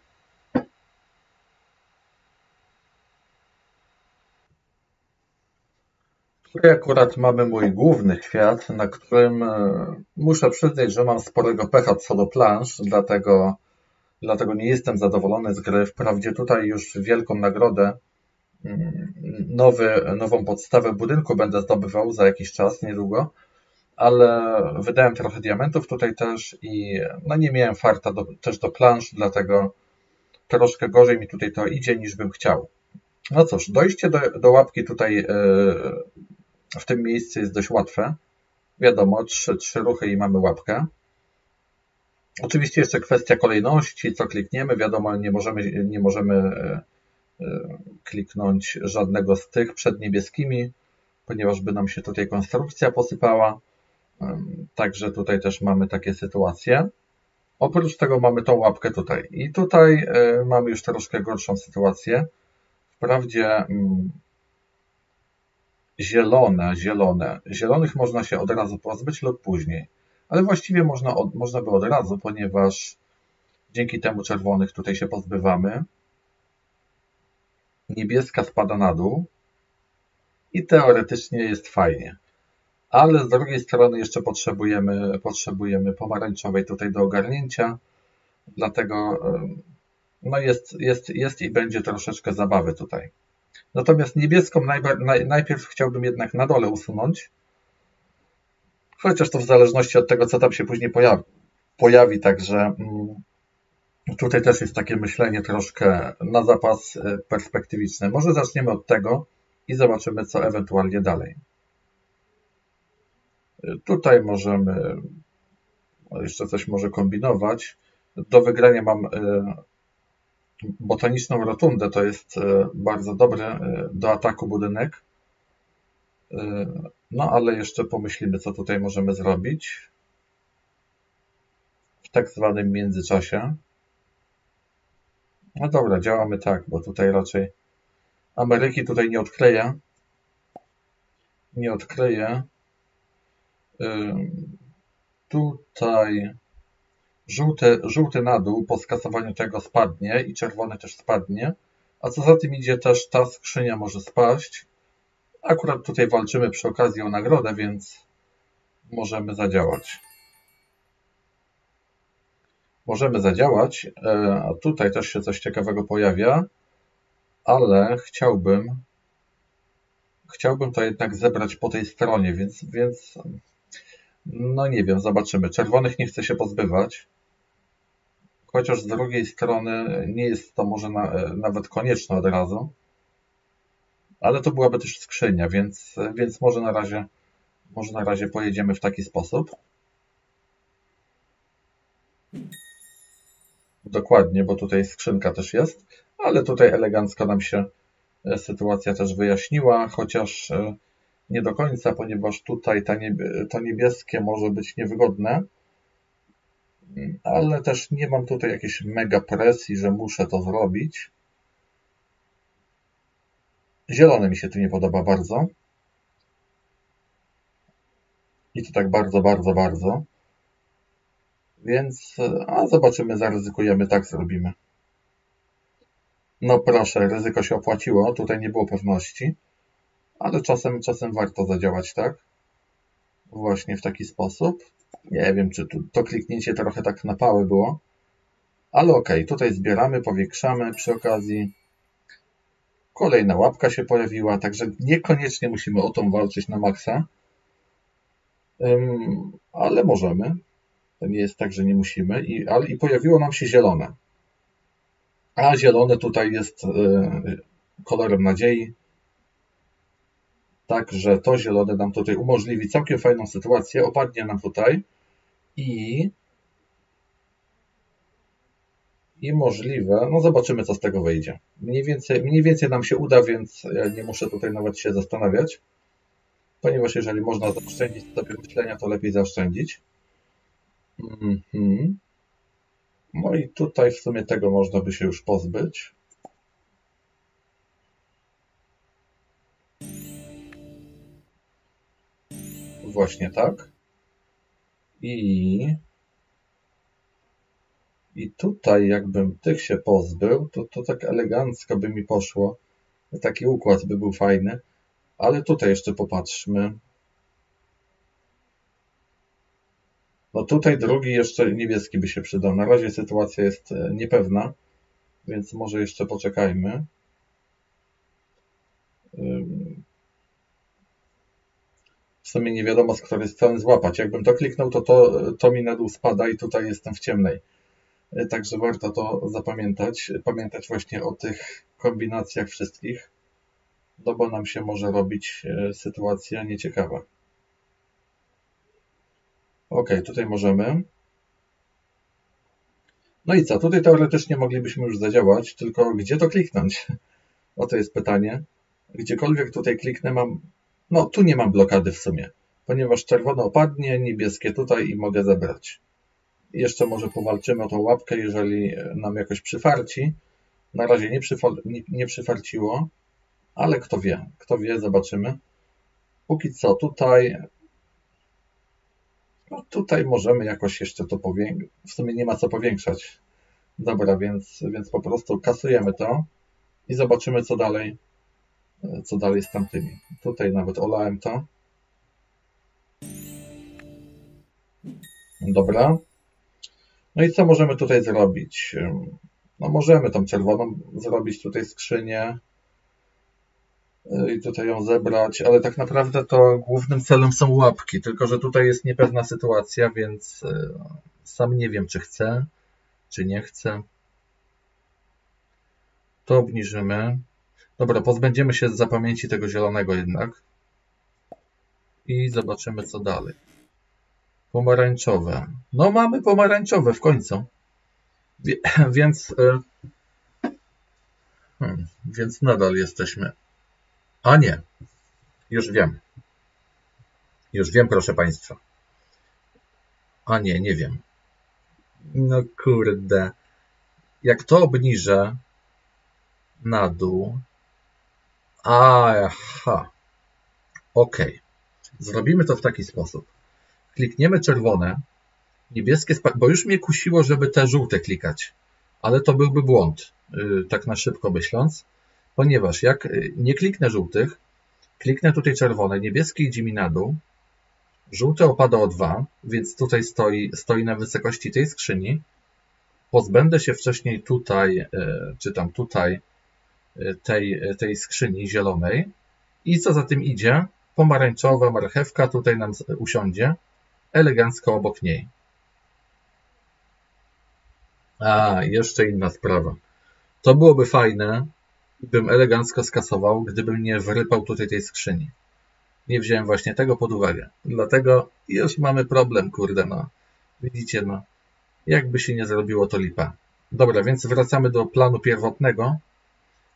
Tutaj akurat mamy mój główny świat, na którym e, muszę przyznać, że mam sporego pecha co do plansz, dlatego, dlatego nie jestem zadowolony z gry. Wprawdzie tutaj już wielką nagrodę nowy, nową podstawę budynku będę zdobywał za jakiś czas, niedługo, ale wydałem trochę diamentów tutaj też i no nie miałem farta do, też do plansz, dlatego troszkę gorzej mi tutaj to idzie niż bym chciał. No cóż, dojście do, do łapki tutaj yy, w tym miejscu jest dość łatwe. Wiadomo, trzy, trzy ruchy i mamy łapkę. Oczywiście jeszcze kwestia kolejności, co klikniemy. Wiadomo, nie możemy, nie możemy e, kliknąć żadnego z tych przed niebieskimi, ponieważ by nam się tutaj konstrukcja posypała. Także tutaj też mamy takie sytuacje. Oprócz tego mamy tą łapkę tutaj. I tutaj e, mamy już troszkę gorszą sytuację. Wprawdzie mm, zielone, zielone. Zielonych można się od razu pozbyć lub później. Ale właściwie można, można by od razu, ponieważ dzięki temu czerwonych tutaj się pozbywamy niebieska spada na dół i teoretycznie jest fajnie. Ale z drugiej strony jeszcze potrzebujemy, potrzebujemy pomarańczowej tutaj do ogarnięcia, dlatego no jest, jest, jest i będzie troszeczkę zabawy tutaj. Natomiast niebieską najpierw chciałbym jednak na dole usunąć, chociaż to w zależności od tego, co tam się później pojawi. pojawi także mm, tutaj też jest takie myślenie troszkę na zapas e, perspektywiczne. Może zaczniemy od tego i zobaczymy, co ewentualnie dalej. E, tutaj możemy jeszcze coś może kombinować. Do wygrania mam e, botaniczną rotundę, to jest bardzo dobry do ataku budynek. No ale jeszcze pomyślimy, co tutaj możemy zrobić w tak zwanym międzyczasie. No dobra, działamy tak, bo tutaj raczej Ameryki tutaj nie odkleję. Nie odkleję. Tutaj żółty, żółty na dół po skasowaniu tego spadnie i czerwony też spadnie. A co za tym idzie też ta skrzynia może spaść. Akurat tutaj walczymy przy okazji o nagrodę, więc możemy zadziałać. Możemy zadziałać, e, a tutaj też się coś ciekawego pojawia, ale chciałbym chciałbym to jednak zebrać po tej stronie, więc, więc no nie wiem, zobaczymy. Czerwonych nie chcę się pozbywać, chociaż z drugiej strony nie jest to może na, e, nawet konieczne od razu ale to byłaby też skrzynia, więc, więc może na razie może na razie pojedziemy w taki sposób. Dokładnie, bo tutaj skrzynka też jest, ale tutaj elegancko nam się e, sytuacja też wyjaśniła, chociaż e, nie do końca, ponieważ tutaj to niebieskie może być niewygodne, ale też nie mam tutaj jakiejś mega presji, że muszę to zrobić. Zielony mi się tu nie podoba bardzo. I to tak bardzo, bardzo, bardzo. Więc, a zobaczymy, zaryzykujemy, tak zrobimy. No proszę, ryzyko się opłaciło, tutaj nie było pewności, ale czasem, czasem warto zadziałać tak. Właśnie w taki sposób. Nie wiem, czy tu, to kliknięcie trochę tak na pałę było, ale ok, tutaj zbieramy, powiększamy przy okazji. Kolejna łapka się pojawiła, także niekoniecznie musimy o tą walczyć na maksa. Ale możemy. To nie jest tak, że nie musimy. I, ale, i pojawiło nam się zielone. A zielone tutaj jest e, kolorem nadziei. Także to zielone nam tutaj umożliwi całkiem fajną sytuację. Opadnie nam tutaj i i możliwe, no zobaczymy co z tego wyjdzie. Mniej więcej, mniej więcej nam się uda, więc ja nie muszę tutaj nawet się zastanawiać, ponieważ jeżeli można zaoszczędzić sobie myślenia, to lepiej zaoszczędzić. Mm -hmm. No i tutaj w sumie tego można by się już pozbyć. Właśnie tak. I i tutaj jakbym tych się pozbył, to, to tak elegancko by mi poszło. Taki układ by był fajny. Ale tutaj jeszcze popatrzmy. No tutaj drugi jeszcze niebieski by się przydał. Na razie sytuacja jest e, niepewna, więc może jeszcze poczekajmy. W sumie nie wiadomo z której strony złapać. Jakbym to kliknął, to, to to mi na dół spada i tutaj jestem w ciemnej. E, także warto to zapamiętać, pamiętać właśnie o tych kombinacjach wszystkich, no bo nam się może robić e, sytuacja nieciekawa. Ok, tutaj możemy. No i co? Tutaj teoretycznie moglibyśmy już zadziałać, tylko gdzie to kliknąć? [laughs] Oto jest pytanie. Gdziekolwiek tutaj kliknę mam... No, tu nie mam blokady w sumie, ponieważ czerwone opadnie, niebieskie tutaj i mogę zebrać. Jeszcze może powalczymy o tą łapkę, jeżeli nam jakoś przyfarci. Na razie nie, nie, nie przyfarciło, ale kto wie, kto wie, zobaczymy. Póki co tutaj, no tutaj możemy jakoś jeszcze to powiększyć. W sumie nie ma co powiększać. Dobra, więc, więc po prostu kasujemy to i zobaczymy co dalej, co dalej z tamtymi. Tutaj nawet olałem to. Dobra. No i co możemy tutaj zrobić? No możemy tą czerwoną zrobić tutaj skrzynię i tutaj ją zebrać, ale tak naprawdę to głównym celem są łapki, tylko że tutaj jest niepewna sytuacja, więc e, sam nie wiem, czy chcę, czy nie chcę. To obniżymy. Dobra, pozbędziemy się z zapamięci tego zielonego jednak. I zobaczymy, co dalej. Pomarańczowe. No mamy pomarańczowe w końcu. Wie, [laughs] więc... E, hmm, więc nadal jesteśmy a nie. Już wiem. Już wiem, proszę Państwa. A nie, nie wiem. No kurde. Jak to obniżę na dół. Aha. Ok. Zrobimy to w taki sposób. Klikniemy czerwone, niebieskie, bo już mnie kusiło, żeby te żółte klikać. Ale to byłby błąd, yy, tak na szybko myśląc ponieważ jak y, nie kliknę żółtych, kliknę tutaj czerwone, niebieskie idzie mi na dół, żółte opada o 2, więc tutaj stoi, stoi na wysokości tej skrzyni, pozbędę się wcześniej tutaj, y, czy tam tutaj y, tej, tej skrzyni zielonej i co za tym idzie, pomarańczowa marchewka tutaj nam usiądzie, elegancko obok niej. A, jeszcze inna sprawa. To byłoby fajne, bym elegancko skasował, gdybym nie wyrypał tutaj tej skrzyni. Nie wziąłem właśnie tego pod uwagę. Dlatego już mamy problem, kurde, no. Widzicie, no. Jakby się nie zrobiło, to lipa. Dobra, więc wracamy do planu pierwotnego.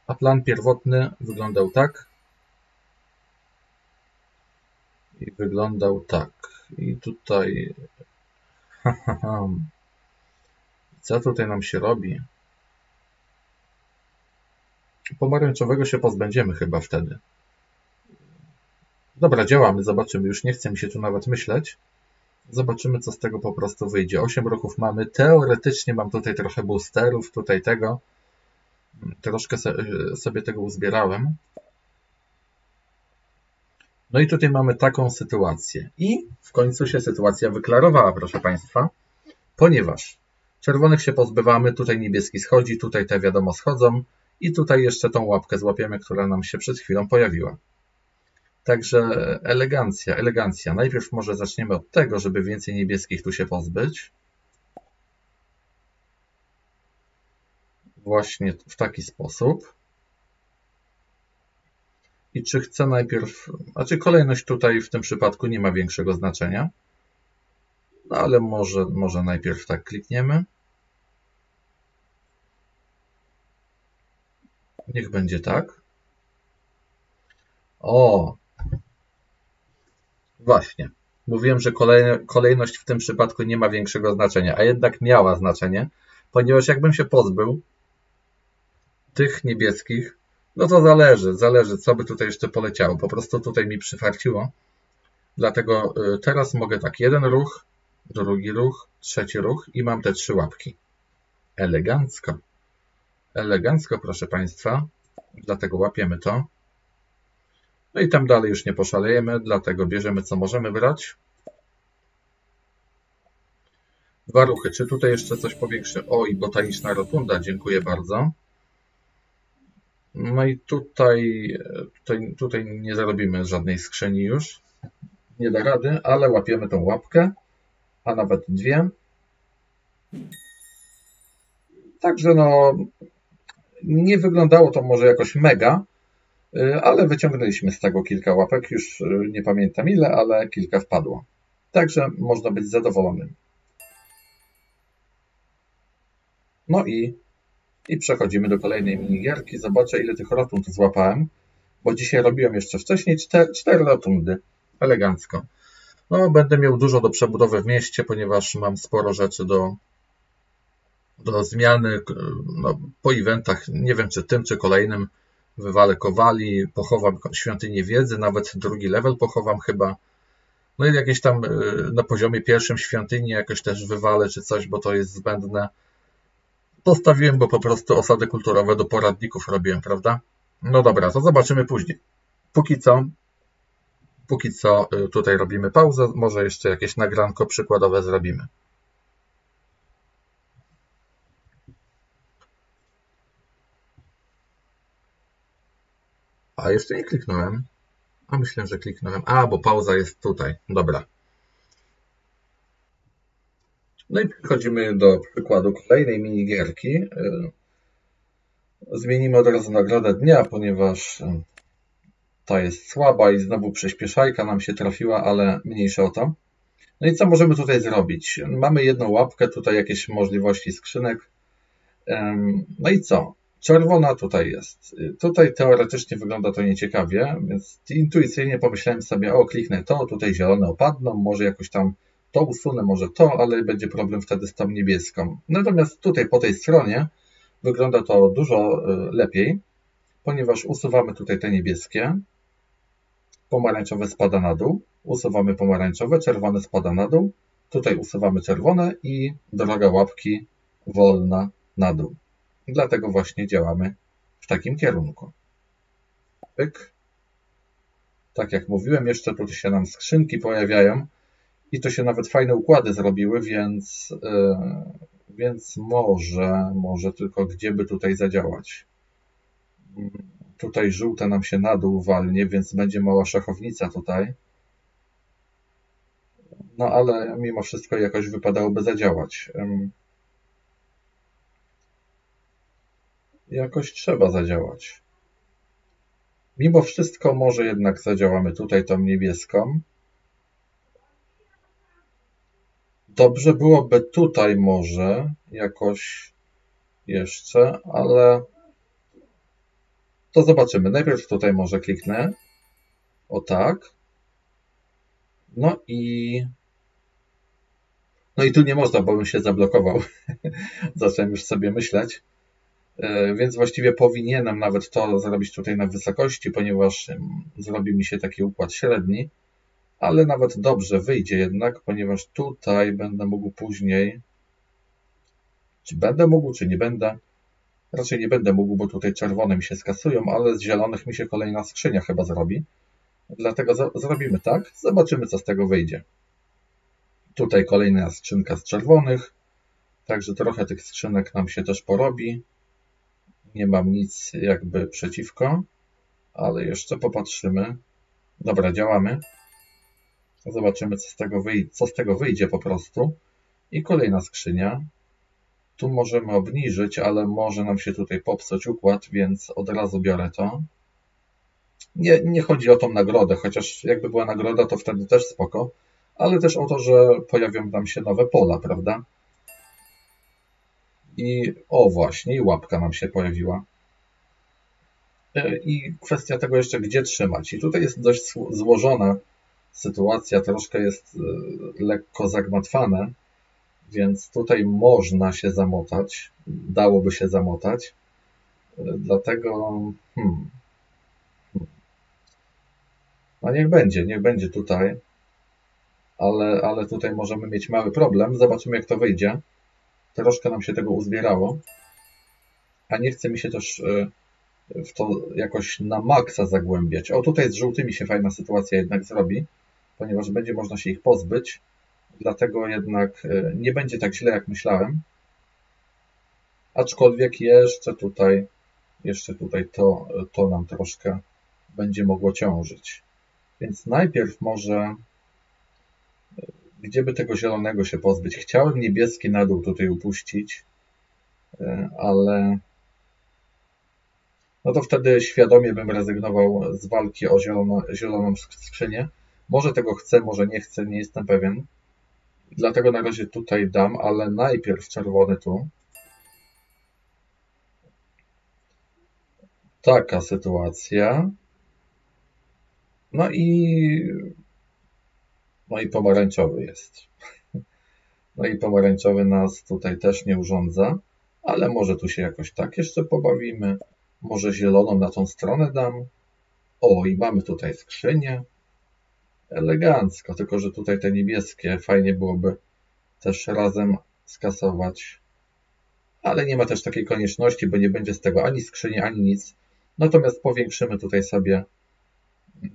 A plan pierwotny wyglądał tak. I wyglądał tak. I tutaj... Co tutaj nam się robi? Pomarańczowego się pozbędziemy chyba wtedy. Dobra, działamy, zobaczymy. Już nie chce mi się tu nawet myśleć. Zobaczymy, co z tego po prostu wyjdzie. 8 ruchów mamy. Teoretycznie mam tutaj trochę boosterów, tutaj tego. Troszkę sobie tego uzbierałem. No i tutaj mamy taką sytuację. I w końcu się sytuacja wyklarowała, proszę Państwa, ponieważ czerwonych się pozbywamy, tutaj niebieski schodzi, tutaj te wiadomo schodzą. I tutaj jeszcze tą łapkę złapiemy, która nam się przed chwilą pojawiła. Także elegancja, elegancja. Najpierw może zaczniemy od tego, żeby więcej niebieskich tu się pozbyć. Właśnie w taki sposób. I czy chcę najpierw, znaczy kolejność tutaj w tym przypadku nie ma większego znaczenia. No ale może, może najpierw tak klikniemy. Niech będzie tak. O! Właśnie. Mówiłem, że kolejność w tym przypadku nie ma większego znaczenia, a jednak miała znaczenie, ponieważ jakbym się pozbył tych niebieskich, no to zależy, zależy, co by tutaj jeszcze poleciało. Po prostu tutaj mi przyfarciło. Dlatego y, teraz mogę tak, jeden ruch, drugi ruch, trzeci ruch i mam te trzy łapki. Elegancko. Elegancko, proszę Państwa. Dlatego łapiemy to. No i tam dalej już nie poszalejemy, dlatego bierzemy co możemy brać. Dwa ruchy. Czy tutaj jeszcze coś powiększy? O, i botaniczna rotunda. Dziękuję bardzo. No i tutaj, tutaj, tutaj nie zarobimy żadnej skrzyni już. Nie da rady, ale łapiemy tą łapkę, a nawet dwie. Także no, nie wyglądało to może jakoś mega, y, ale wyciągnęliśmy z tego kilka łapek, już y, nie pamiętam ile, ale kilka wpadło. Także można być zadowolonym. No i, i przechodzimy do kolejnej minigierki. Zobaczę ile tych rotund złapałem, bo dzisiaj robiłem jeszcze wcześniej cztery, cztery rotundy. Elegancko. No, będę miał dużo do przebudowy w mieście, ponieważ mam sporo rzeczy do, do zmiany no, po eventach, nie wiem czy tym, czy kolejnym, wywalę kowali, pochowam świątynię wiedzy, nawet drugi level pochowam chyba. No i jakieś tam y, na poziomie pierwszym świątyni jakoś też wywalę czy coś, bo to jest zbędne. Postawiłem, bo po prostu osady kulturowe do poradników robiłem, prawda? No dobra, to zobaczymy później. Póki co Póki co y, tutaj robimy pauzę, może jeszcze jakieś nagranko przykładowe zrobimy. A jeszcze nie kliknąłem. A myślę, że kliknąłem. A, bo pauza jest tutaj. Dobra. No i przechodzimy do przykładu kolejnej minigierki. Y, zmienimy od razu nagrodę dnia, ponieważ y, ta jest słaba i znowu przyspieszajka nam się trafiła, ale mniejsza o to. No i co możemy tutaj zrobić? Mamy jedną łapkę, tutaj jakieś możliwości skrzynek. No i co? Czerwona tutaj jest. Tutaj teoretycznie wygląda to nieciekawie, więc intuicyjnie pomyślałem sobie, o kliknę to, tutaj zielone opadną, może jakoś tam to usunę, może to, ale będzie problem wtedy z tą niebieską. Natomiast tutaj po tej stronie wygląda to dużo y, lepiej, ponieważ usuwamy tutaj te niebieskie, pomarańczowe spada na dół, usuwamy pomarańczowe, czerwone spada na dół, tutaj usuwamy czerwone i droga łapki wolna na dół. Dlatego właśnie działamy w takim kierunku. Pyk. Tak jak mówiłem, jeszcze tutaj się nam skrzynki pojawiają i to się nawet fajne układy zrobiły, więc, yy, więc może, może tylko gdzie by tutaj zadziałać. Tutaj żółte nam się na dół walnie, więc będzie mała szachownica tutaj. No ale mimo wszystko jakoś wypadałoby zadziałać. Jakoś trzeba zadziałać. Mimo wszystko może jednak zadziałamy tutaj tą niebieską. Dobrze byłoby tutaj może jakoś jeszcze, ale to zobaczymy. Najpierw tutaj może kliknę. O tak. No i... No i tu nie można, bo bym się zablokował. [laughs] Zacząłem już sobie myśleć. E, więc właściwie powinienem nawet to zrobić tutaj na wysokości, ponieważ zrobi mi się taki układ średni. Ale nawet dobrze wyjdzie jednak, ponieważ tutaj będę mógł później... Czy będę mógł, czy nie będę? Raczej nie będę mógł, bo tutaj czerwone mi się skasują, ale z zielonych mi się kolejna skrzynia chyba zrobi. Dlatego zrobimy tak. Zobaczymy, co z tego wyjdzie. Tutaj kolejna skrzynka z czerwonych. Także trochę tych skrzynek nam się też porobi. Nie mam nic jakby przeciwko, ale jeszcze popatrzymy. Dobra, działamy. Zobaczymy, co z tego, wyjdzie, co z tego wyjdzie po prostu. I kolejna skrzynia. Tu możemy obniżyć, ale może nam się tutaj popsuć układ, więc od razu biorę to. Nie, nie chodzi o tą nagrodę, chociaż jakby była nagroda, to wtedy też spoko, ale też o to, że pojawią nam się nowe pola, prawda? I o właśnie, i łapka nam się pojawiła. E, I kwestia tego jeszcze, gdzie trzymać. I tutaj jest dość złożona sytuacja, troszkę jest e, lekko zagmatwane, więc tutaj można się zamotać, dałoby się zamotać. Dlatego, hmm, no niech będzie, niech będzie tutaj, ale, ale tutaj możemy mieć mały problem. Zobaczymy, jak to wyjdzie. Troszkę nam się tego uzbierało, a nie chce mi się też e, w to jakoś na maksa zagłębiać. O, tutaj z żółtymi się fajna sytuacja jednak zrobi, ponieważ będzie można się ich pozbyć dlatego jednak e, nie będzie tak źle, jak myślałem. Aczkolwiek jeszcze tutaj, jeszcze tutaj to, to nam troszkę będzie mogło ciążyć. Więc najpierw może, e, gdzie by tego zielonego się pozbyć? Chciałem niebieski na dół tutaj upuścić, e, ale no to wtedy świadomie bym rezygnował z walki o zielono, zieloną skrzynię. Może tego chcę, może nie chcę, nie jestem pewien. Dlatego na razie tutaj dam, ale najpierw czerwony tu. Taka sytuacja. No i no i pomarańczowy jest. [laughs] No i pomarańczowy nas tutaj też nie urządza, ale może tu się jakoś tak jeszcze pobawimy. Może zieloną na tą stronę dam. O, i mamy tutaj skrzynię elegancko, tylko że tutaj te niebieskie fajnie byłoby też razem skasować. Ale nie ma też takiej konieczności, bo nie będzie z tego ani skrzyni, ani nic. Natomiast powiększymy tutaj sobie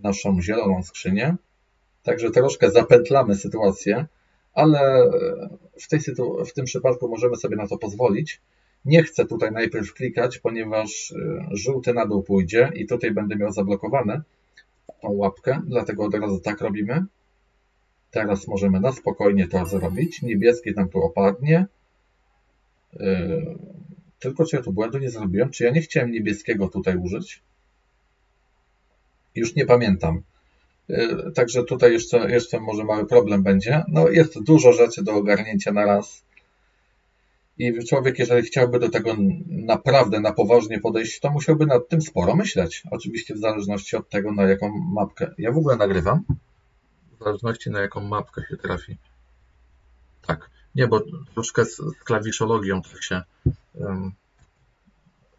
naszą zieloną skrzynię. Także troszkę zapętlamy sytuację, ale w, tej sytu- w tym przypadku możemy sobie na to pozwolić. Nie chcę tutaj najpierw klikać, ponieważ żółty na dół pójdzie i tutaj będę miał zablokowane tą łapkę, dlatego od razu tak robimy. Teraz możemy na spokojnie to zrobić. Niebieski nam tu opadnie. Yy, tylko czy ja tu błędu nie zrobiłem? Czy ja nie chciałem niebieskiego tutaj użyć? Już nie pamiętam. Yy, także tutaj jeszcze, jeszcze może mały problem będzie. No jest dużo rzeczy do ogarnięcia na raz. I człowiek, jeżeli chciałby do tego naprawdę na poważnie podejść, to musiałby nad tym sporo myśleć. Oczywiście w zależności od tego, na jaką mapkę. Ja w ogóle nagrywam. W zależności na jaką mapkę się trafi. Tak. Nie, bo troszkę z, z klawiszologią tak się. Um,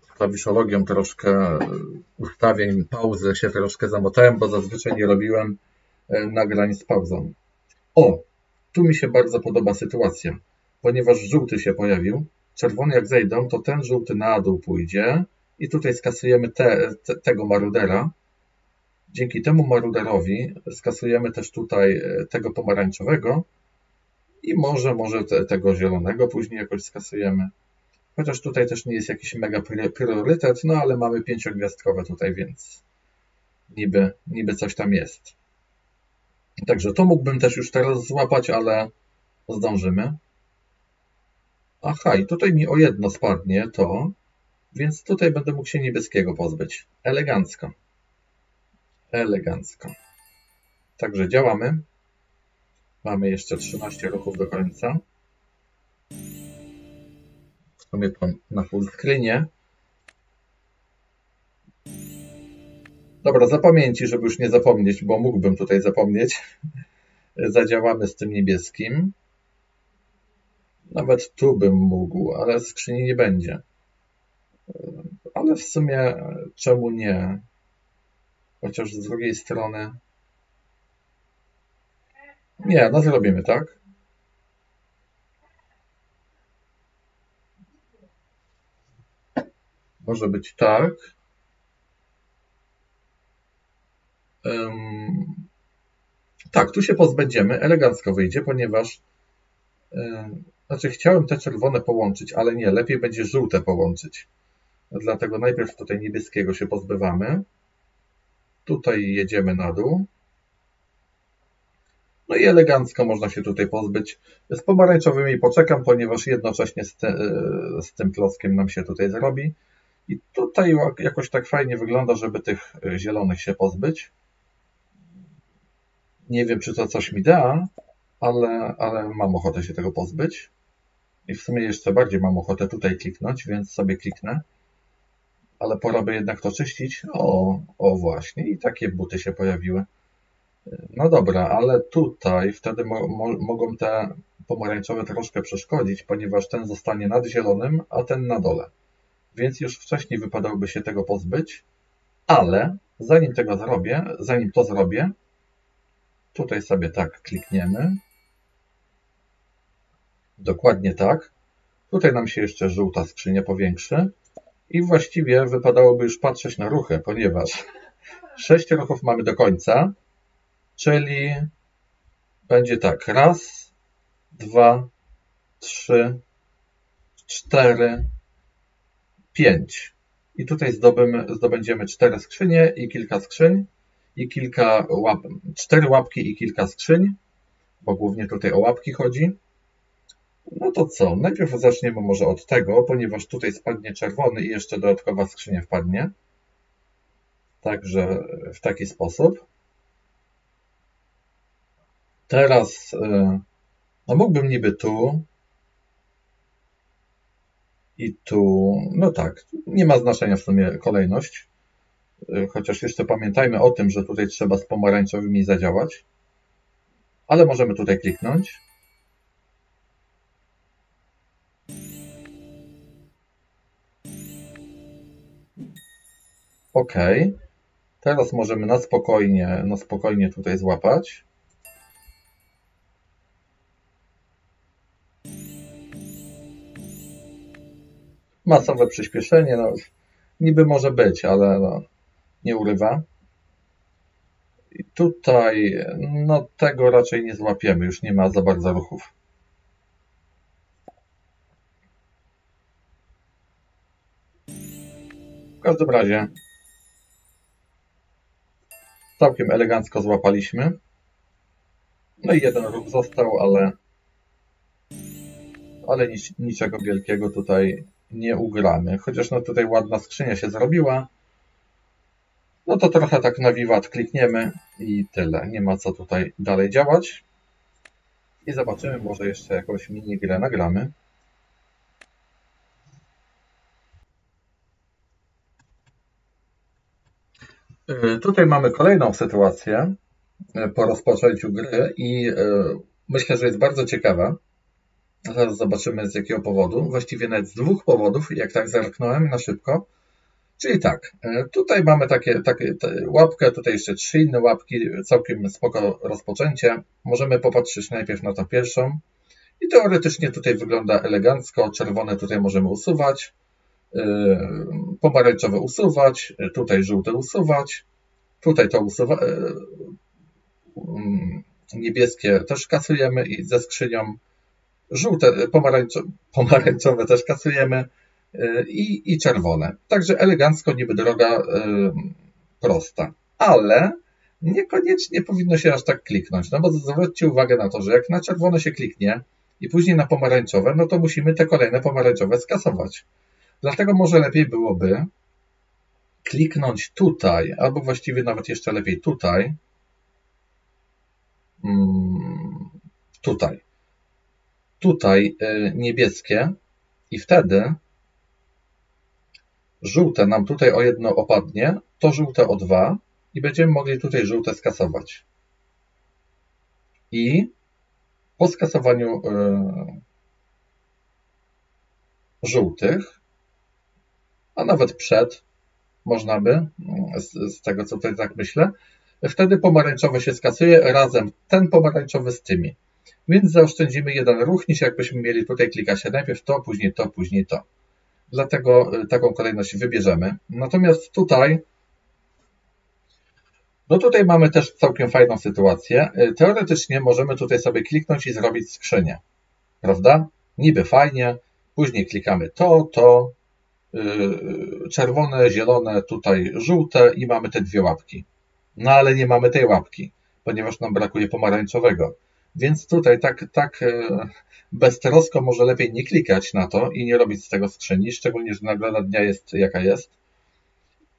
z klawiszologią troszkę ustawień, pauzy się troszkę zamotałem, bo zazwyczaj nie robiłem e, nagrań z pauzą. O, tu mi się bardzo podoba sytuacja ponieważ żółty się pojawił. Czerwony jak zejdą, to ten żółty na dół pójdzie i tutaj skasujemy te, te, tego marudera. Dzięki temu maruderowi skasujemy też tutaj e, tego pomarańczowego i może, może te, tego zielonego później jakoś skasujemy. Chociaż tutaj też nie jest jakiś mega priorytet, no ale mamy pięciogwiazdkowe tutaj, więc niby, niby coś tam jest. Także to mógłbym też już teraz złapać, ale zdążymy. Aha, i tutaj mi o jedno spadnie to, więc tutaj będę mógł się niebieskiego pozbyć. Elegancko. Elegancko. Także działamy. Mamy jeszcze 13 ruchów do końca. Sumie to na full screenie. Dobra, zapamięci, żeby już nie zapomnieć, bo mógłbym tutaj zapomnieć. [laughs] Zadziałamy z tym niebieskim. Nawet tu bym mógł, ale skrzyni nie będzie. Ale w sumie czemu nie? Chociaż z drugiej strony. Nie, no zrobimy, tak? Może być tak. Um, tak, tu się pozbędziemy. Elegancko wyjdzie, ponieważ um, znaczy chciałem te czerwone połączyć, ale nie, lepiej będzie żółte połączyć. Dlatego najpierw tutaj niebieskiego się pozbywamy. Tutaj jedziemy na dół. No i elegancko można się tutaj pozbyć. Z pomarańczowymi poczekam, ponieważ jednocześnie z, te, z tym klockiem nam się tutaj zrobi. I tutaj jakoś tak fajnie wygląda, żeby tych zielonych się pozbyć. Nie wiem, czy to coś mi da, ale, ale mam ochotę się tego pozbyć. I w sumie jeszcze bardziej mam ochotę tutaj kliknąć, więc sobie kliknę. Ale pora by jednak to czyścić. O, o właśnie, i takie buty się pojawiły. No dobra, ale tutaj wtedy mo mo mogą te pomarańczowe troszkę przeszkodzić, ponieważ ten zostanie nad zielonym, a ten na dole. Więc już wcześniej wypadałoby się tego pozbyć, ale zanim tego zrobię, zanim to zrobię, tutaj sobie tak klikniemy. Dokładnie tak. Tutaj nam się jeszcze żółta skrzynia powiększy. I właściwie wypadałoby już patrzeć na ruchy, ponieważ [laughs] 6 ruchów mamy do końca, czyli będzie tak. Raz, dwa, trzy, cztery, pięć. I tutaj zdobędziemy cztery skrzynie i kilka skrzyń, i kilka łap, cztery łapki i kilka skrzyń, bo głównie tutaj o łapki chodzi. No to co? Najpierw zaczniemy może od tego, ponieważ tutaj spadnie czerwony i jeszcze dodatkowa skrzynia wpadnie. Także w taki sposób. Teraz, e, no mógłbym niby tu i tu, no tak, nie ma znaczenia w sumie kolejność. E, chociaż jeszcze pamiętajmy o tym, że tutaj trzeba z pomarańczowymi zadziałać. Ale możemy tutaj kliknąć. OK. Teraz możemy na spokojnie, na spokojnie tutaj złapać. Masowe przyspieszenie, no niby może być, ale no, nie urywa. I tutaj, no tego raczej nie złapiemy, już nie ma za bardzo ruchów. W każdym razie całkiem elegancko złapaliśmy. No i jeden ruch został, ale, ale nic, niczego wielkiego tutaj nie ugramy. Chociaż no tutaj ładna skrzynia się zrobiła. No to trochę tak na wiwat klikniemy i tyle. Nie ma co tutaj dalej działać. I zobaczymy, może jeszcze jakąś mini grę nagramy. Tutaj mamy kolejną sytuację y, po rozpoczęciu gry i y, myślę, że jest bardzo ciekawa. Zaraz zobaczymy z jakiego powodu. Właściwie nawet z dwóch powodów, jak tak zerknąłem na szybko. Czyli tak, tutaj mamy takie, takie łapkę, tutaj jeszcze trzy inne łapki, całkiem spoko rozpoczęcie. Możemy popatrzeć najpierw na tą pierwszą. I teoretycznie tutaj wygląda elegancko. Czerwone tutaj możemy usuwać. Yy, pomarańczowe usuwać, tutaj żółte usuwać, tutaj to usuwa, yy, mm, niebieskie też kasujemy i ze skrzynią żółte, pomarańczowe, pomarańczowe też kasujemy i, i czerwone. Także elegancko, niby droga, prosta. Ale niekoniecznie powinno się aż tak kliknąć, no bo zwróćcie uwagę na to, że jak na czerwone się kliknie i później na pomarańczowe, no to musimy te kolejne pomarańczowe skasować. Dlatego może lepiej byłoby kliknąć tutaj, albo właściwie nawet jeszcze lepiej tutaj, mm, tutaj, tutaj y, niebieskie. I wtedy żółte nam tutaj o jedno opadnie, to żółte o dwa i będziemy mogli tutaj żółte skasować. I po skasowaniu y, żółtych a nawet przed, można by, z, z tego co tutaj tak myślę, wtedy pomarańczowe się skasuje razem ten pomarańczowy z tymi. Więc zaoszczędzimy jeden ruch, niż jakbyśmy mieli tutaj klikać najpierw to, później to, później to. Dlatego y, taką kolejność wybierzemy. Natomiast tutaj, no tutaj mamy też całkiem fajną sytuację. Y, teoretycznie możemy tutaj sobie kliknąć i zrobić skrzynię. Prawda? Niby fajnie. Później klikamy to, to, czerwone, zielone, tutaj żółte i mamy te dwie łapki. No ale nie mamy tej łapki, ponieważ nam brakuje pomarańczowego. Więc tutaj tak, tak y, beztrosko może lepiej nie klikać na to i nie robić z tego skrzyni, szczególnie, że nagroda dnia jest jaka jest.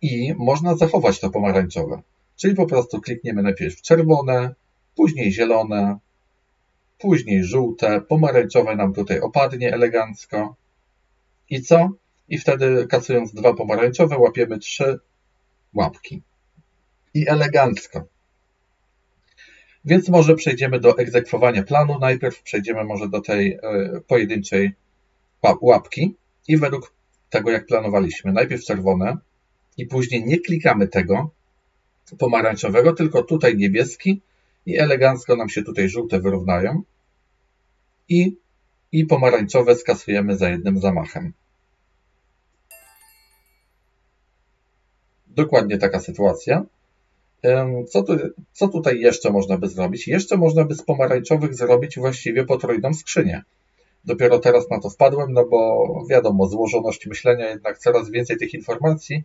I można zachować to pomarańczowe. Czyli po prostu klikniemy najpierw czerwone, później zielone, później żółte, pomarańczowe nam tutaj opadnie elegancko. I co? I wtedy kasując dwa pomarańczowe łapiemy trzy łapki. I elegancko. Więc może przejdziemy do egzekwowania planu. Najpierw przejdziemy może do tej e, pojedynczej łapki i według tego, jak planowaliśmy. Najpierw czerwone i później nie klikamy tego pomarańczowego, tylko tutaj niebieski i elegancko nam się tutaj żółte wyrównają i, i pomarańczowe skasujemy za jednym zamachem. Dokładnie taka sytuacja. Co, tu, co tutaj jeszcze można by zrobić? Jeszcze można by z pomarańczowych zrobić właściwie potrójną skrzynię. Dopiero teraz na to wpadłem, no bo wiadomo, złożoność myślenia, jednak coraz więcej tych informacji.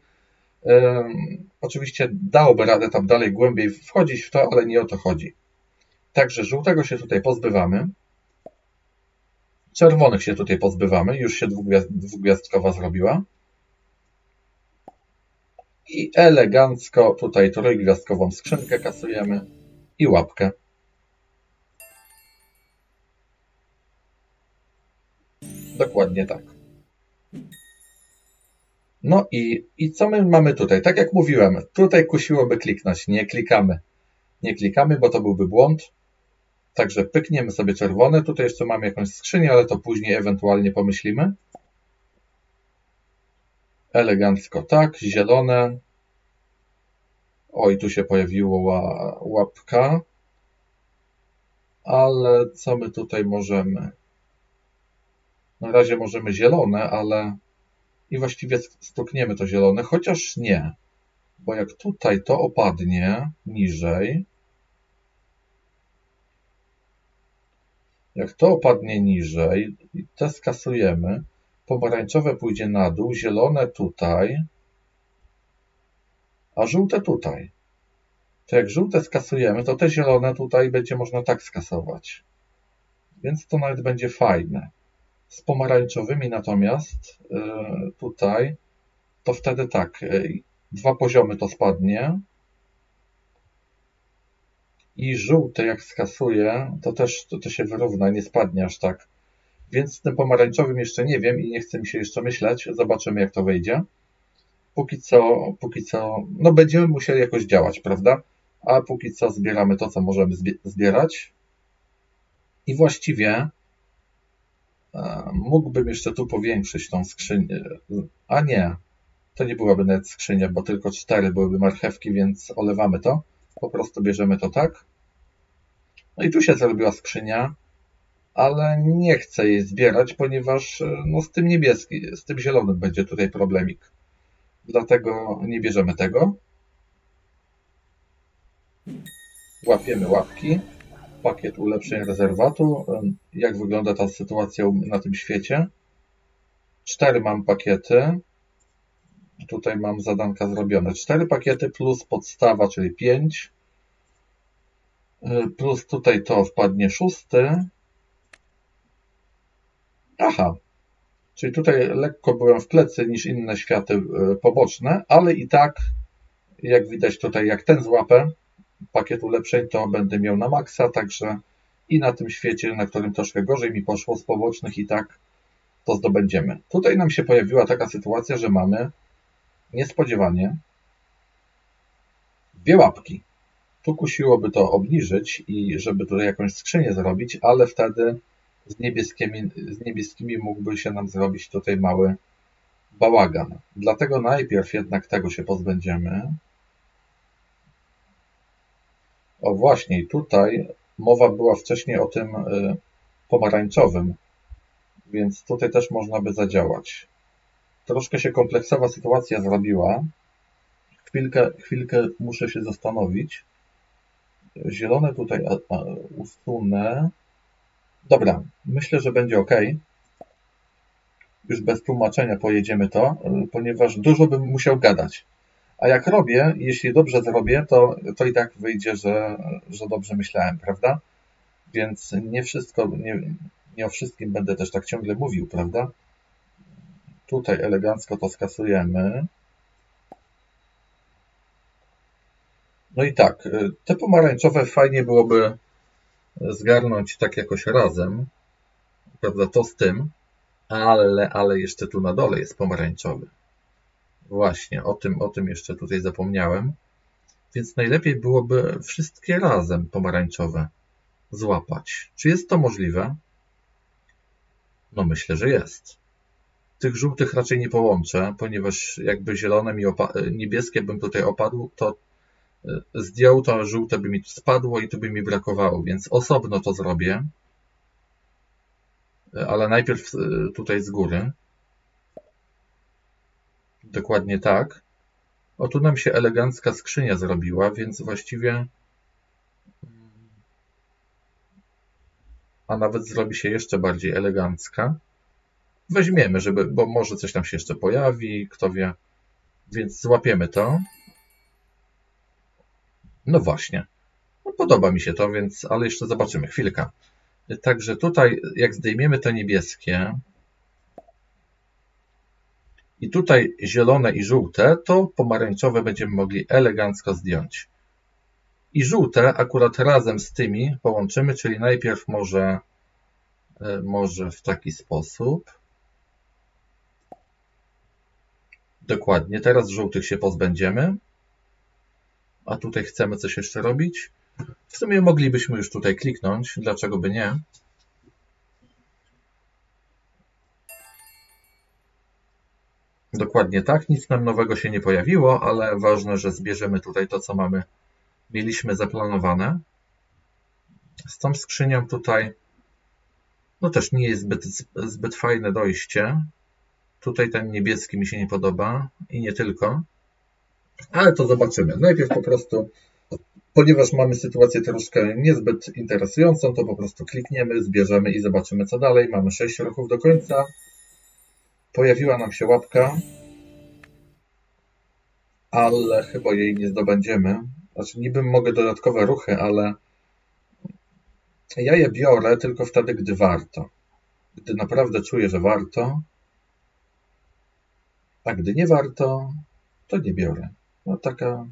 Oczywiście dałoby radę tam dalej głębiej wchodzić w to, ale nie o to chodzi. Także żółtego się tutaj pozbywamy. Czerwonych się tutaj pozbywamy, już się dwugwiazdkowa zrobiła i elegancko tutaj trójgwiazdkową skrzynkę kasujemy i łapkę. Dokładnie tak. No i, i co my mamy tutaj? Tak jak mówiłem, tutaj kusiłoby kliknąć. Nie klikamy. Nie klikamy, bo to byłby błąd. Także pykniemy sobie czerwone. Tutaj jeszcze mamy jakąś skrzynię, ale to później ewentualnie pomyślimy. Elegancko tak, zielone. Oj, tu się pojawiła łapka. Ale co my tutaj możemy? Na razie możemy zielone, ale i właściwie stukniemy to zielone, chociaż nie. Bo jak tutaj to opadnie niżej, jak to opadnie niżej i te skasujemy, pomarańczowe pójdzie na dół, zielone tutaj, a żółte tutaj. To jak żółte skasujemy, to te zielone tutaj będzie można tak skasować. Więc to nawet będzie fajne. Z pomarańczowymi natomiast y, tutaj, to wtedy tak, y, dwa poziomy to spadnie. I żółte jak skasuje, to też to, to się wyrówna, nie spadnie aż tak. Więc z tym pomarańczowym jeszcze nie wiem i nie chcę mi się jeszcze myśleć. Zobaczymy jak to wyjdzie. Póki co, póki co, no będziemy musieli jakoś działać, prawda? A póki co zbieramy to, co możemy zbierać. I właściwie e, mógłbym jeszcze tu powiększyć tą skrzynię. A nie, to nie byłaby nawet skrzynia, bo tylko cztery byłyby marchewki, więc olewamy to. Po prostu bierzemy to tak. No i tu się zrobiła skrzynia, ale nie chcę jej zbierać, ponieważ e, no, z tym niebieskim, z tym zielonym będzie tutaj problemik. Dlatego nie bierzemy tego. Łapiemy łapki pakiet ulepszeń rezerwatu. Jak wygląda ta sytuacja na tym świecie? Cztery mam pakiety. Tutaj mam zadanka zrobione. Cztery pakiety plus podstawa, czyli pięć. Y, plus tutaj to wpadnie szósty. Aha. Czyli tutaj lekko byłem w plecy niż inne światy y, poboczne, ale i tak, jak widać tutaj, jak ten złapę, pakiet ulepszeń, to będę miał na maksa, także i na tym świecie, na którym troszkę gorzej mi poszło z pobocznych i tak to zdobędziemy. Tutaj nam się pojawiła taka sytuacja, że mamy niespodziewanie dwie łapki. Tu kusiłoby to obniżyć i żeby tutaj jakąś skrzynię zrobić, ale wtedy z niebieskimi, z niebieskimi mógłby się nam zrobić tutaj mały bałagan. Dlatego najpierw jednak tego się pozbędziemy. O właśnie, tutaj mowa była wcześniej o tym y, pomarańczowym, więc tutaj też można by zadziałać. Troszkę się kompleksowa sytuacja zrobiła. Chwilkę, chwilkę muszę się zastanowić. Zielone tutaj usunę. Dobra, myślę, że będzie ok. Już bez tłumaczenia pojedziemy to, y, ponieważ dużo bym musiał gadać. A jak robię, jeśli dobrze zrobię, to, to i tak wyjdzie, że, że dobrze myślałem, prawda? Więc nie wszystko, nie, nie o wszystkim będę też tak ciągle mówił, prawda? Tutaj elegancko to skasujemy. No i tak, te pomarańczowe fajnie byłoby zgarnąć tak jakoś razem, prawda, to z tym, ale, ale jeszcze tu na dole jest pomarańczowy. Właśnie, o tym, o tym jeszcze tutaj zapomniałem. Więc najlepiej byłoby wszystkie razem pomarańczowe złapać. Czy jest to możliwe? No myślę, że jest. Tych żółtych raczej nie połączę, ponieważ jakby zielone mi niebieskie bym tutaj opadł, to zdjął to żółte by mi tu spadło i tu by mi brakowało, więc osobno to zrobię. E, ale najpierw e, tutaj z góry. Dokładnie tak. O, tu nam się elegancka skrzynia zrobiła, więc właściwie... A nawet zrobi się jeszcze bardziej elegancka. Weźmiemy, żeby, bo może coś tam się jeszcze pojawi, kto wie. Więc złapiemy to. No właśnie. No, podoba mi się to, więc, ale jeszcze zobaczymy. Chwilkę. Także tutaj, jak zdejmiemy to niebieskie, i tutaj zielone i żółte, to pomarańczowe będziemy mogli elegancko zdjąć. I żółte akurat razem z tymi połączymy, czyli najpierw może, e, może w taki sposób. Dokładnie, teraz żółtych się pozbędziemy. A tutaj chcemy coś jeszcze robić. W sumie moglibyśmy już tutaj kliknąć, dlaczego by nie. Dokładnie tak, nic nam nowego się nie pojawiło, ale ważne, że zbierzemy tutaj to, co mamy, mieliśmy zaplanowane. Z tą skrzynią tutaj, no też nie jest zbyt, zbyt fajne dojście. Tutaj ten niebieski mi się nie podoba i nie tylko. Ale to zobaczymy. Najpierw po prostu, ponieważ mamy sytuację troszkę niezbyt interesującą, to po prostu klikniemy, zbierzemy i zobaczymy co dalej. Mamy 6 ruchów do końca. Pojawiła nam się łapka, ale chyba jej nie zdobędziemy. Znaczy niby mogę dodatkowe ruchy, ale ja je biorę tylko wtedy, gdy warto. Gdy naprawdę czuję, że warto, a gdy nie warto, to nie biorę. No taka,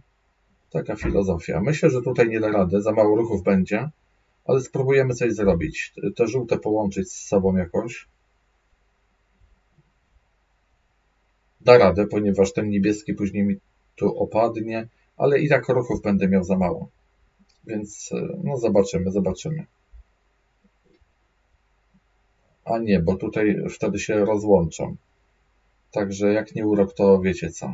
taka filozofia. Myślę, że tutaj nie da rady, za mało ruchów będzie, ale spróbujemy coś zrobić. Te żółte połączyć z sobą jakoś. Da radę, ponieważ ten niebieski później mi tu opadnie, ale i tak ruchów będę miał za mało. Więc no zobaczymy, zobaczymy. A nie, bo tutaj wtedy się rozłączam. Także jak nie urok, to wiecie co.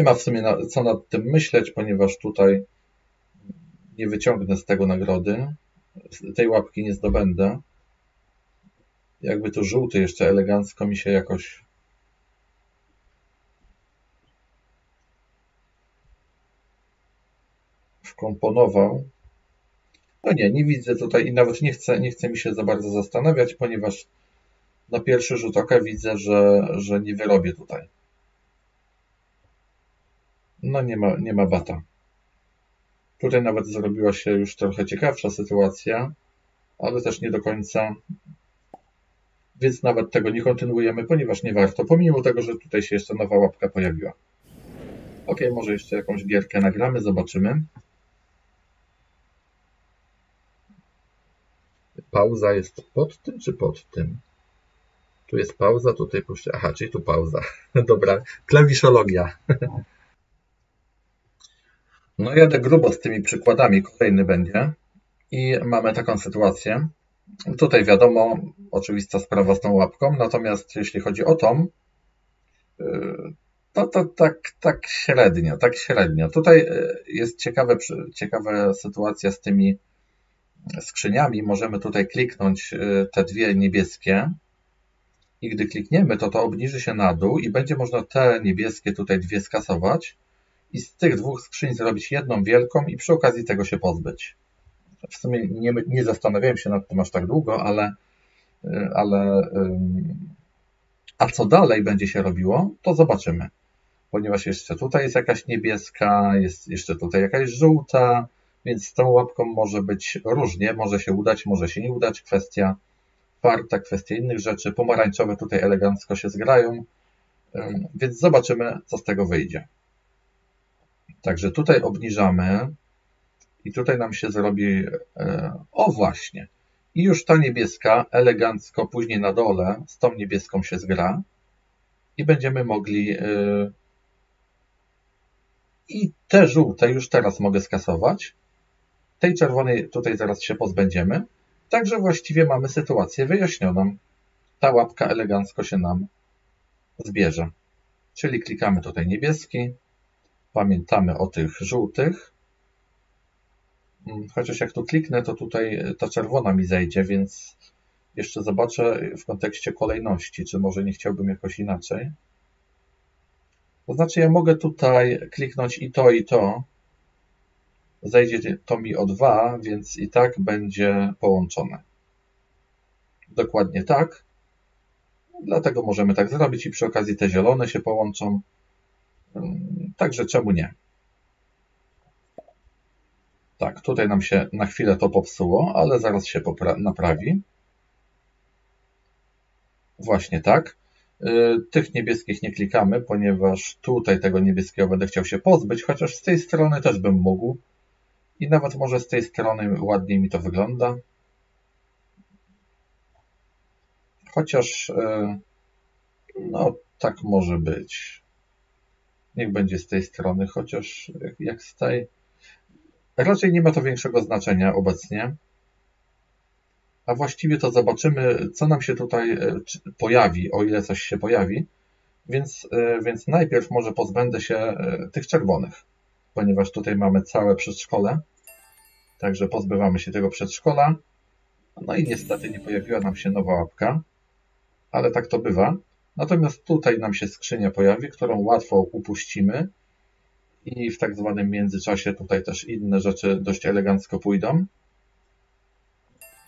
Nie ma w sumie na, co nad tym myśleć, ponieważ tutaj nie wyciągnę z tego nagrody. Tej łapki nie zdobędę. Jakby tu żółty jeszcze elegancko mi się jakoś wkomponował. No nie, nie widzę tutaj i nawet nie chcę, nie chcę mi się za bardzo zastanawiać, ponieważ na pierwszy rzut oka widzę, że, że nie wyrobię tutaj. No nie ma, nie ma bata. Tutaj nawet zrobiła się już trochę ciekawsza sytuacja, ale też nie do końca. Więc nawet tego nie kontynuujemy, ponieważ nie warto, pomimo tego, że tutaj się jeszcze nowa łapka pojawiła. Ok, może jeszcze jakąś gierkę nagramy, zobaczymy. Pauza jest pod tym czy pod tym? Tu jest pauza, tutaj puszczę. Aha, czyli tu pauza. [laughs] Dobra, klawiszologia. No jadę grubo z tymi przykładami, kolejny będzie. I mamy taką sytuację. Tutaj wiadomo, oczywista sprawa z tą łapką, natomiast jeśli chodzi o tą, yy, to, to tak, tak średnio, tak średnio. Tutaj yy, jest ciekawe, ciekawa sytuacja z tymi skrzyniami możemy tutaj kliknąć y, te dwie niebieskie i gdy klikniemy, to to obniży się na dół i będzie można te niebieskie tutaj dwie skasować i z tych dwóch skrzyń zrobić jedną wielką i przy okazji tego się pozbyć. W sumie nie, nie zastanawiałem się nad tym aż tak długo, ale, y, ale a co dalej będzie się robiło, to zobaczymy. Ponieważ jeszcze tutaj jest jakaś niebieska, jest jeszcze tutaj jakaś żółta, więc z tą łapką może być różnie, może się udać, może się nie udać. Kwestia farta, kwestia innych rzeczy. Pomarańczowe tutaj elegancko się zgrają, więc zobaczymy, co z tego wyjdzie. Także tutaj obniżamy i tutaj nam się zrobi, e, o właśnie, i już ta niebieska elegancko później na dole z tą niebieską się zgra i będziemy mogli e, i te żółte już teraz mogę skasować tej czerwonej tutaj zaraz się pozbędziemy. Także właściwie mamy sytuację wyjaśnioną. Ta łapka elegancko się nam zbierze. Czyli klikamy tutaj niebieski. Pamiętamy o tych żółtych. Mm, chociaż jak tu kliknę, to tutaj ta czerwona mi zejdzie, więc jeszcze zobaczę w kontekście kolejności, czy może nie chciałbym jakoś inaczej. To znaczy ja mogę tutaj kliknąć i to, i to, zejdzie to mi o 2, więc i tak będzie połączone. Dokładnie tak. Dlatego możemy tak zrobić i przy okazji te zielone się połączą. Także czemu nie? Tak, tutaj nam się na chwilę to popsuło, ale zaraz się naprawi. Właśnie tak. Y, tych niebieskich nie klikamy, ponieważ tutaj tego niebieskiego będę chciał się pozbyć, chociaż z tej strony też bym mógł. I nawet może z tej strony ładniej mi to wygląda. Chociaż e, no tak może być. Niech będzie z tej strony, chociaż jak z tej. Raczej nie ma to większego znaczenia obecnie. A właściwie to zobaczymy, co nam się tutaj e, pojawi, o ile coś się pojawi. Więc, e, więc najpierw może pozbędę się tych czerwonych, ponieważ tutaj mamy całe przedszkole. Także pozbywamy się tego przedszkola No i niestety nie pojawiła nam się nowa łapka, ale tak to bywa. Natomiast tutaj nam się skrzynia pojawi, którą łatwo upuścimy i w tak zwanym międzyczasie tutaj też inne rzeczy dość elegancko pójdą.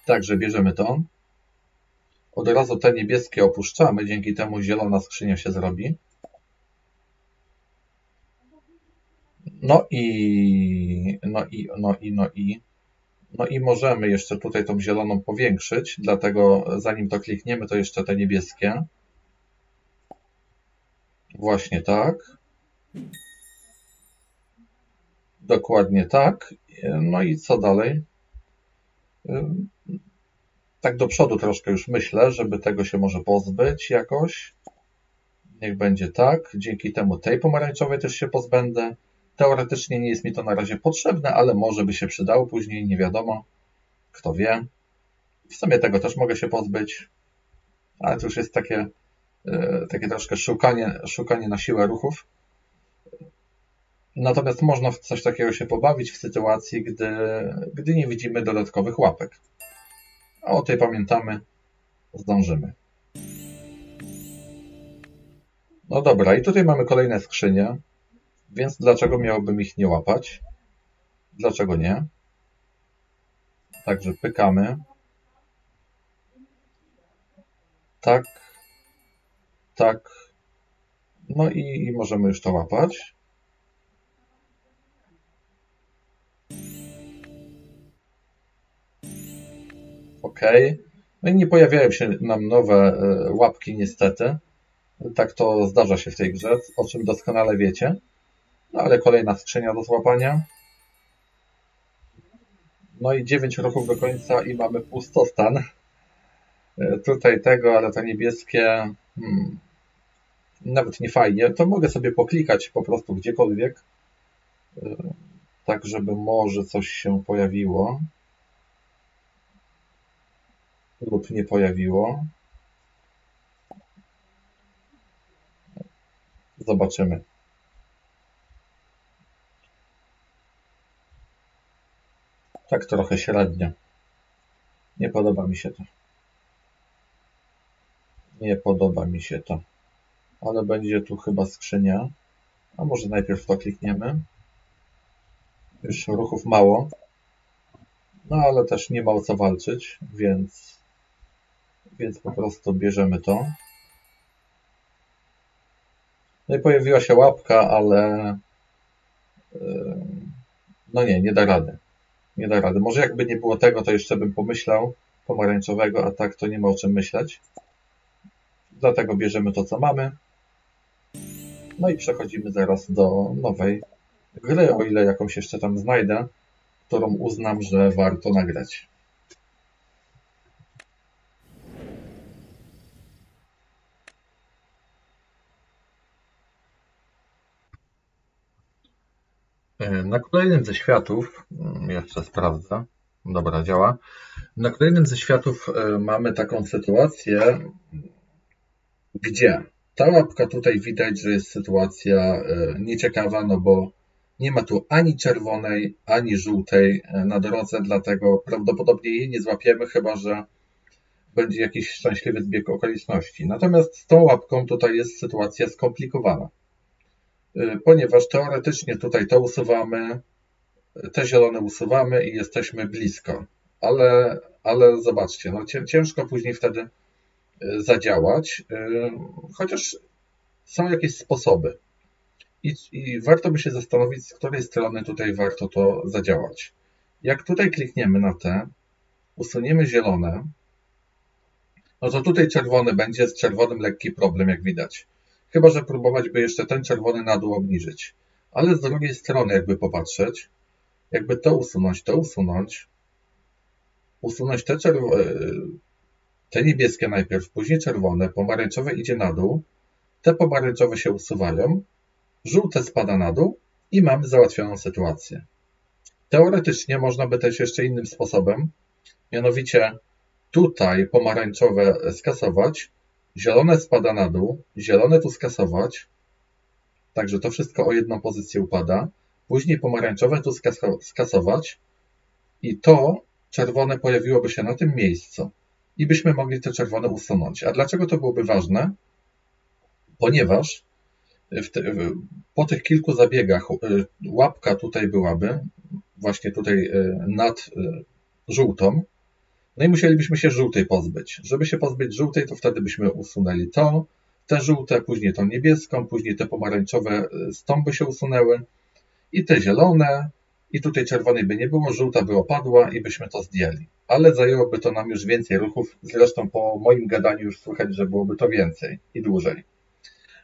Także bierzemy to. Od razu te niebieskie opuszczamy, dzięki temu zielona skrzynia się zrobi. No i, no i, no i, no i, no i możemy jeszcze tutaj tą zieloną powiększyć, dlatego zanim to klikniemy, to jeszcze te niebieskie. Właśnie tak. Dokładnie tak. No i co dalej? Tak do przodu troszkę już myślę, żeby tego się może pozbyć jakoś. Niech będzie tak. Dzięki temu tej pomarańczowej też się pozbędę. Teoretycznie nie jest mi to na razie potrzebne, ale może by się przydało później, nie wiadomo. Kto wie. W sumie tego też mogę się pozbyć, ale to już jest takie, takie troszkę szukanie, szukanie na siłę ruchów. Natomiast można w coś takiego się pobawić w sytuacji, gdy, gdy nie widzimy dodatkowych łapek. A o tej pamiętamy, zdążymy. No dobra, i tutaj mamy kolejne skrzynie. Więc dlaczego miałbym ich nie łapać? Dlaczego nie? Także pykamy. Tak. Tak. No i, możemy już to łapać. OK. No i nie pojawiają się nam nowe e, łapki niestety. Tak to zdarza się w tej grze, o czym doskonale wiecie. No ale kolejna skrzynia do złapania. No i 9 ruchów do końca i mamy pustostan. E, tutaj tego, ale to niebieskie hmm, nawet nie fajnie. To mogę sobie poklikać po prostu gdziekolwiek. E, tak, żeby może coś się pojawiło. Lub nie pojawiło. Zobaczymy. Tak trochę średnio. Nie podoba mi się to. Nie podoba mi się to. Ale będzie tu chyba skrzynia. A może najpierw to klikniemy. Już ruchów mało. No ale też nie ma o co walczyć, więc, więc po prostu bierzemy to. No i pojawiła się łapka, ale yy, no nie, nie da rady nie da rady. Może jakby nie było tego, to jeszcze bym pomyślał pomarańczowego, a tak to nie ma o czym myśleć. Dlatego bierzemy to, co mamy. No i przechodzimy zaraz do nowej gry, o ile jakąś jeszcze tam znajdę, którą uznam, że warto nagrać. E, na kolejnym ze światów, mm, jeszcze sprawdzę, dobra, działa. Na kolejnym ze światów e, mamy taką sytuację, gdzie ta łapka tutaj widać, że jest sytuacja e, nieciekawa, no bo nie ma tu ani czerwonej, ani żółtej na drodze, dlatego prawdopodobnie jej nie złapiemy, chyba że będzie jakiś szczęśliwy zbieg okoliczności. Natomiast z tą łapką tutaj jest sytuacja skomplikowana. Y, ponieważ teoretycznie tutaj to usuwamy, te zielone usuwamy i jesteśmy blisko. Ale, ale zobaczcie, no ciężko później wtedy zadziałać, y, chociaż są jakieś sposoby. I, I warto by się zastanowić, z której strony tutaj warto to zadziałać. Jak tutaj klikniemy na te, usuniemy zielone, no to tutaj czerwony będzie, z czerwonym lekki problem, jak widać. Chyba, że próbować by jeszcze ten czerwony na dół obniżyć. Ale z drugiej strony, jakby popatrzeć, jakby to usunąć, to usunąć, usunąć te, czerwone, te niebieskie najpierw, później czerwone, pomarańczowe idzie na dół, te pomarańczowe się usuwają, żółte spada na dół i mamy załatwioną sytuację. Teoretycznie można by też jeszcze innym sposobem, mianowicie tutaj pomarańczowe skasować, Zielone spada na dół, zielone tu skasować, także to wszystko o jedną pozycję upada. Później pomarańczowe tu skasować i to czerwone pojawiłoby się na tym miejscu i byśmy mogli te czerwone usunąć. A dlaczego to byłoby ważne? Ponieważ te, po tych kilku zabiegach y, łapka tutaj byłaby właśnie tutaj y, nad żółtą, no i musielibyśmy się żółtej pozbyć. Żeby się pozbyć żółtej, to wtedy byśmy usunęli to, te żółte, później tą niebieską, później te pomarańczowe stąpy się usunęły i te zielone, i tutaj czerwonej by nie było, żółta by opadła i byśmy to zdjęli. Ale zajęłoby to nam już więcej ruchów, zresztą po moim gadaniu już słychać, że byłoby to więcej i dłużej.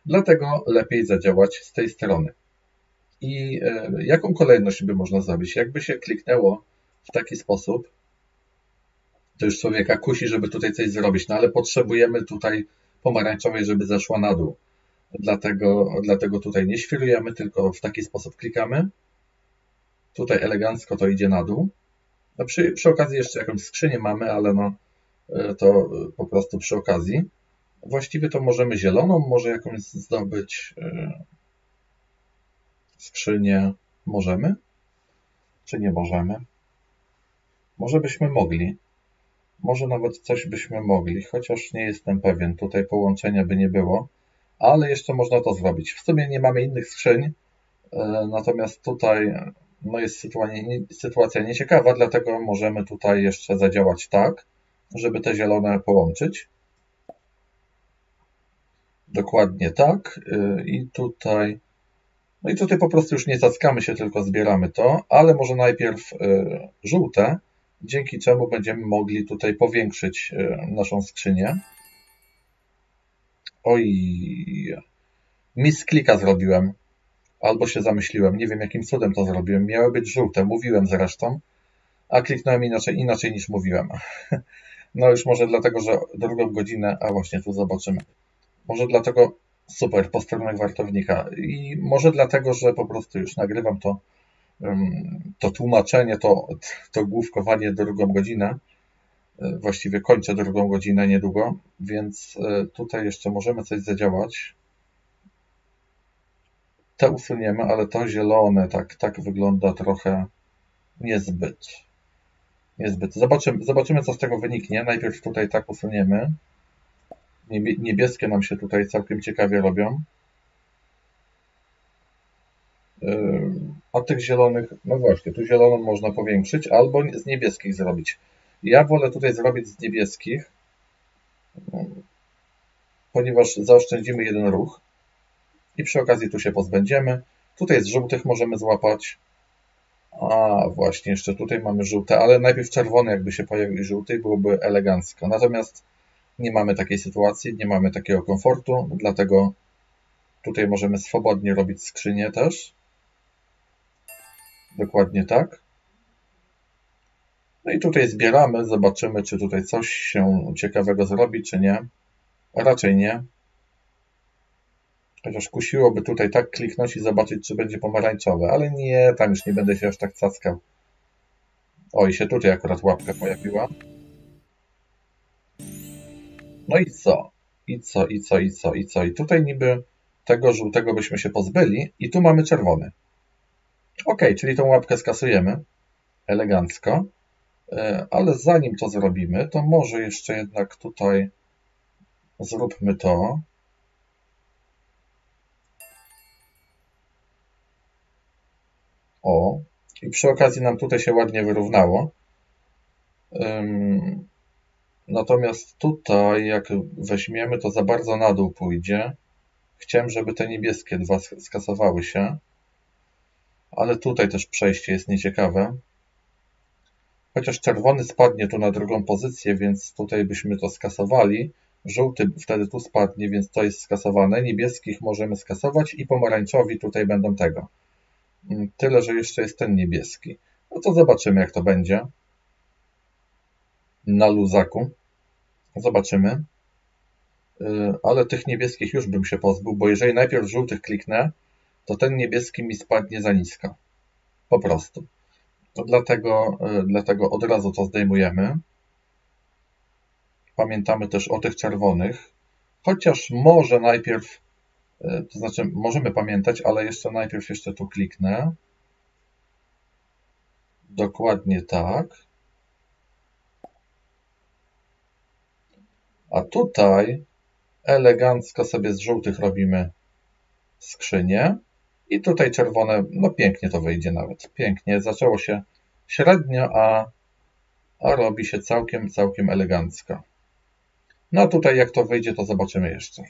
Dlatego lepiej zadziałać z tej strony. I e, jaką kolejność by można zrobić? Jakby się kliknęło w taki sposób, to już człowieka kusi, żeby tutaj coś zrobić, no ale potrzebujemy tutaj pomarańczowej, żeby zeszła na dół. Dlatego, dlatego tutaj nie świrujemy, tylko w taki sposób klikamy. Tutaj elegancko to idzie na dół. No przy, przy okazji jeszcze jakąś skrzynię mamy, ale no e, to po prostu przy okazji. Właściwie to możemy zieloną, może jakąś zdobyć e, skrzynię. Możemy? Czy nie możemy? Może byśmy mogli. Może nawet coś byśmy mogli, chociaż nie jestem pewien. Tutaj połączenia by nie było, ale jeszcze można to zrobić. W sumie nie mamy innych skrzyń, e, natomiast tutaj no jest sytuacja, sytuacja nieciekawa, dlatego możemy tutaj jeszcze zadziałać tak, żeby te zielone połączyć. Dokładnie tak. Y, I tutaj, no i tutaj po prostu już nie zaskamy się, tylko zbieramy to, ale może najpierw y, żółte, dzięki czemu będziemy mogli tutaj powiększyć y, naszą skrzynię. Oj, misklika zrobiłem. Albo się zamyśliłem. Nie wiem, jakim cudem to zrobiłem. Miały być żółte, mówiłem zresztą, a kliknąłem inaczej, inaczej niż mówiłem. [laughs] No już może dlatego, że drugą godzinę, a właśnie tu zobaczymy. Może dlatego, super, posterunek wartownika. I może dlatego, że po prostu już nagrywam to, to tłumaczenie, to, to główkowanie drugą godzinę. E, właściwie kończę drugą godzinę niedługo, więc e, tutaj jeszcze możemy coś zadziałać. Te usuniemy, ale to zielone tak, tak wygląda trochę niezbyt. Niezbyt. Zobaczymy, zobaczymy, co z tego wyniknie. Najpierw tutaj tak usuniemy. Niebieskie nam się tutaj całkiem ciekawie robią. Yy, a tych zielonych, no właśnie, tu zieloną można powiększyć albo z niebieskich zrobić. Ja wolę tutaj zrobić z niebieskich, ponieważ zaoszczędzimy jeden ruch i przy okazji tu się pozbędziemy. Tutaj z żółtych możemy złapać. A, właśnie, jeszcze tutaj mamy żółte, ale najpierw czerwony jakby się pojawił żółty byłoby elegancko. Natomiast nie mamy takiej sytuacji, nie mamy takiego komfortu, dlatego tutaj możemy swobodnie robić skrzynię też. Dokładnie tak. No i tutaj zbieramy, zobaczymy, czy tutaj coś się ciekawego zrobi, czy nie. Raczej nie. Chociaż kusiłoby tutaj tak kliknąć i zobaczyć, czy będzie pomarańczowe, ale nie, tam już nie będę się aż tak cackał. O, i się tutaj akurat łapka pojawiła. No i co? I co, i co, i co, i co? I tutaj niby tego żółtego byśmy się pozbyli i tu mamy czerwony. Ok, czyli tą łapkę skasujemy elegancko, e, ale zanim to zrobimy, to może jeszcze jednak tutaj zróbmy to. O, i przy okazji nam tutaj się ładnie wyrównało. Natomiast tutaj, jak weźmiemy, to za bardzo na dół pójdzie. Chciałem, żeby te niebieskie dwa skasowały się. Ale tutaj też przejście jest nieciekawe. Chociaż czerwony spadnie tu na drugą pozycję, więc tutaj byśmy to skasowali. Żółty wtedy tu spadnie, więc to jest skasowane. Niebieskich możemy skasować i pomarańczowi tutaj będą tego. Tyle, że jeszcze jest ten niebieski. No to zobaczymy, jak to będzie. Na luzaku. Zobaczymy. Y, ale tych niebieskich już bym się pozbył, bo jeżeli najpierw żółtych kliknę, to ten niebieski mi spadnie za nisko. Po prostu. To dlatego, y, dlatego od razu to zdejmujemy. Pamiętamy też o tych czerwonych. Chociaż może najpierw E, to znaczy, możemy pamiętać, ale jeszcze najpierw jeszcze tu kliknę. Dokładnie tak. A tutaj elegancko sobie z żółtych robimy skrzynię. I tutaj czerwone, no pięknie to wyjdzie nawet. Pięknie, zaczęło się średnio, a, a robi się całkiem, całkiem elegancko. No a tutaj jak to wyjdzie, to zobaczymy jeszcze.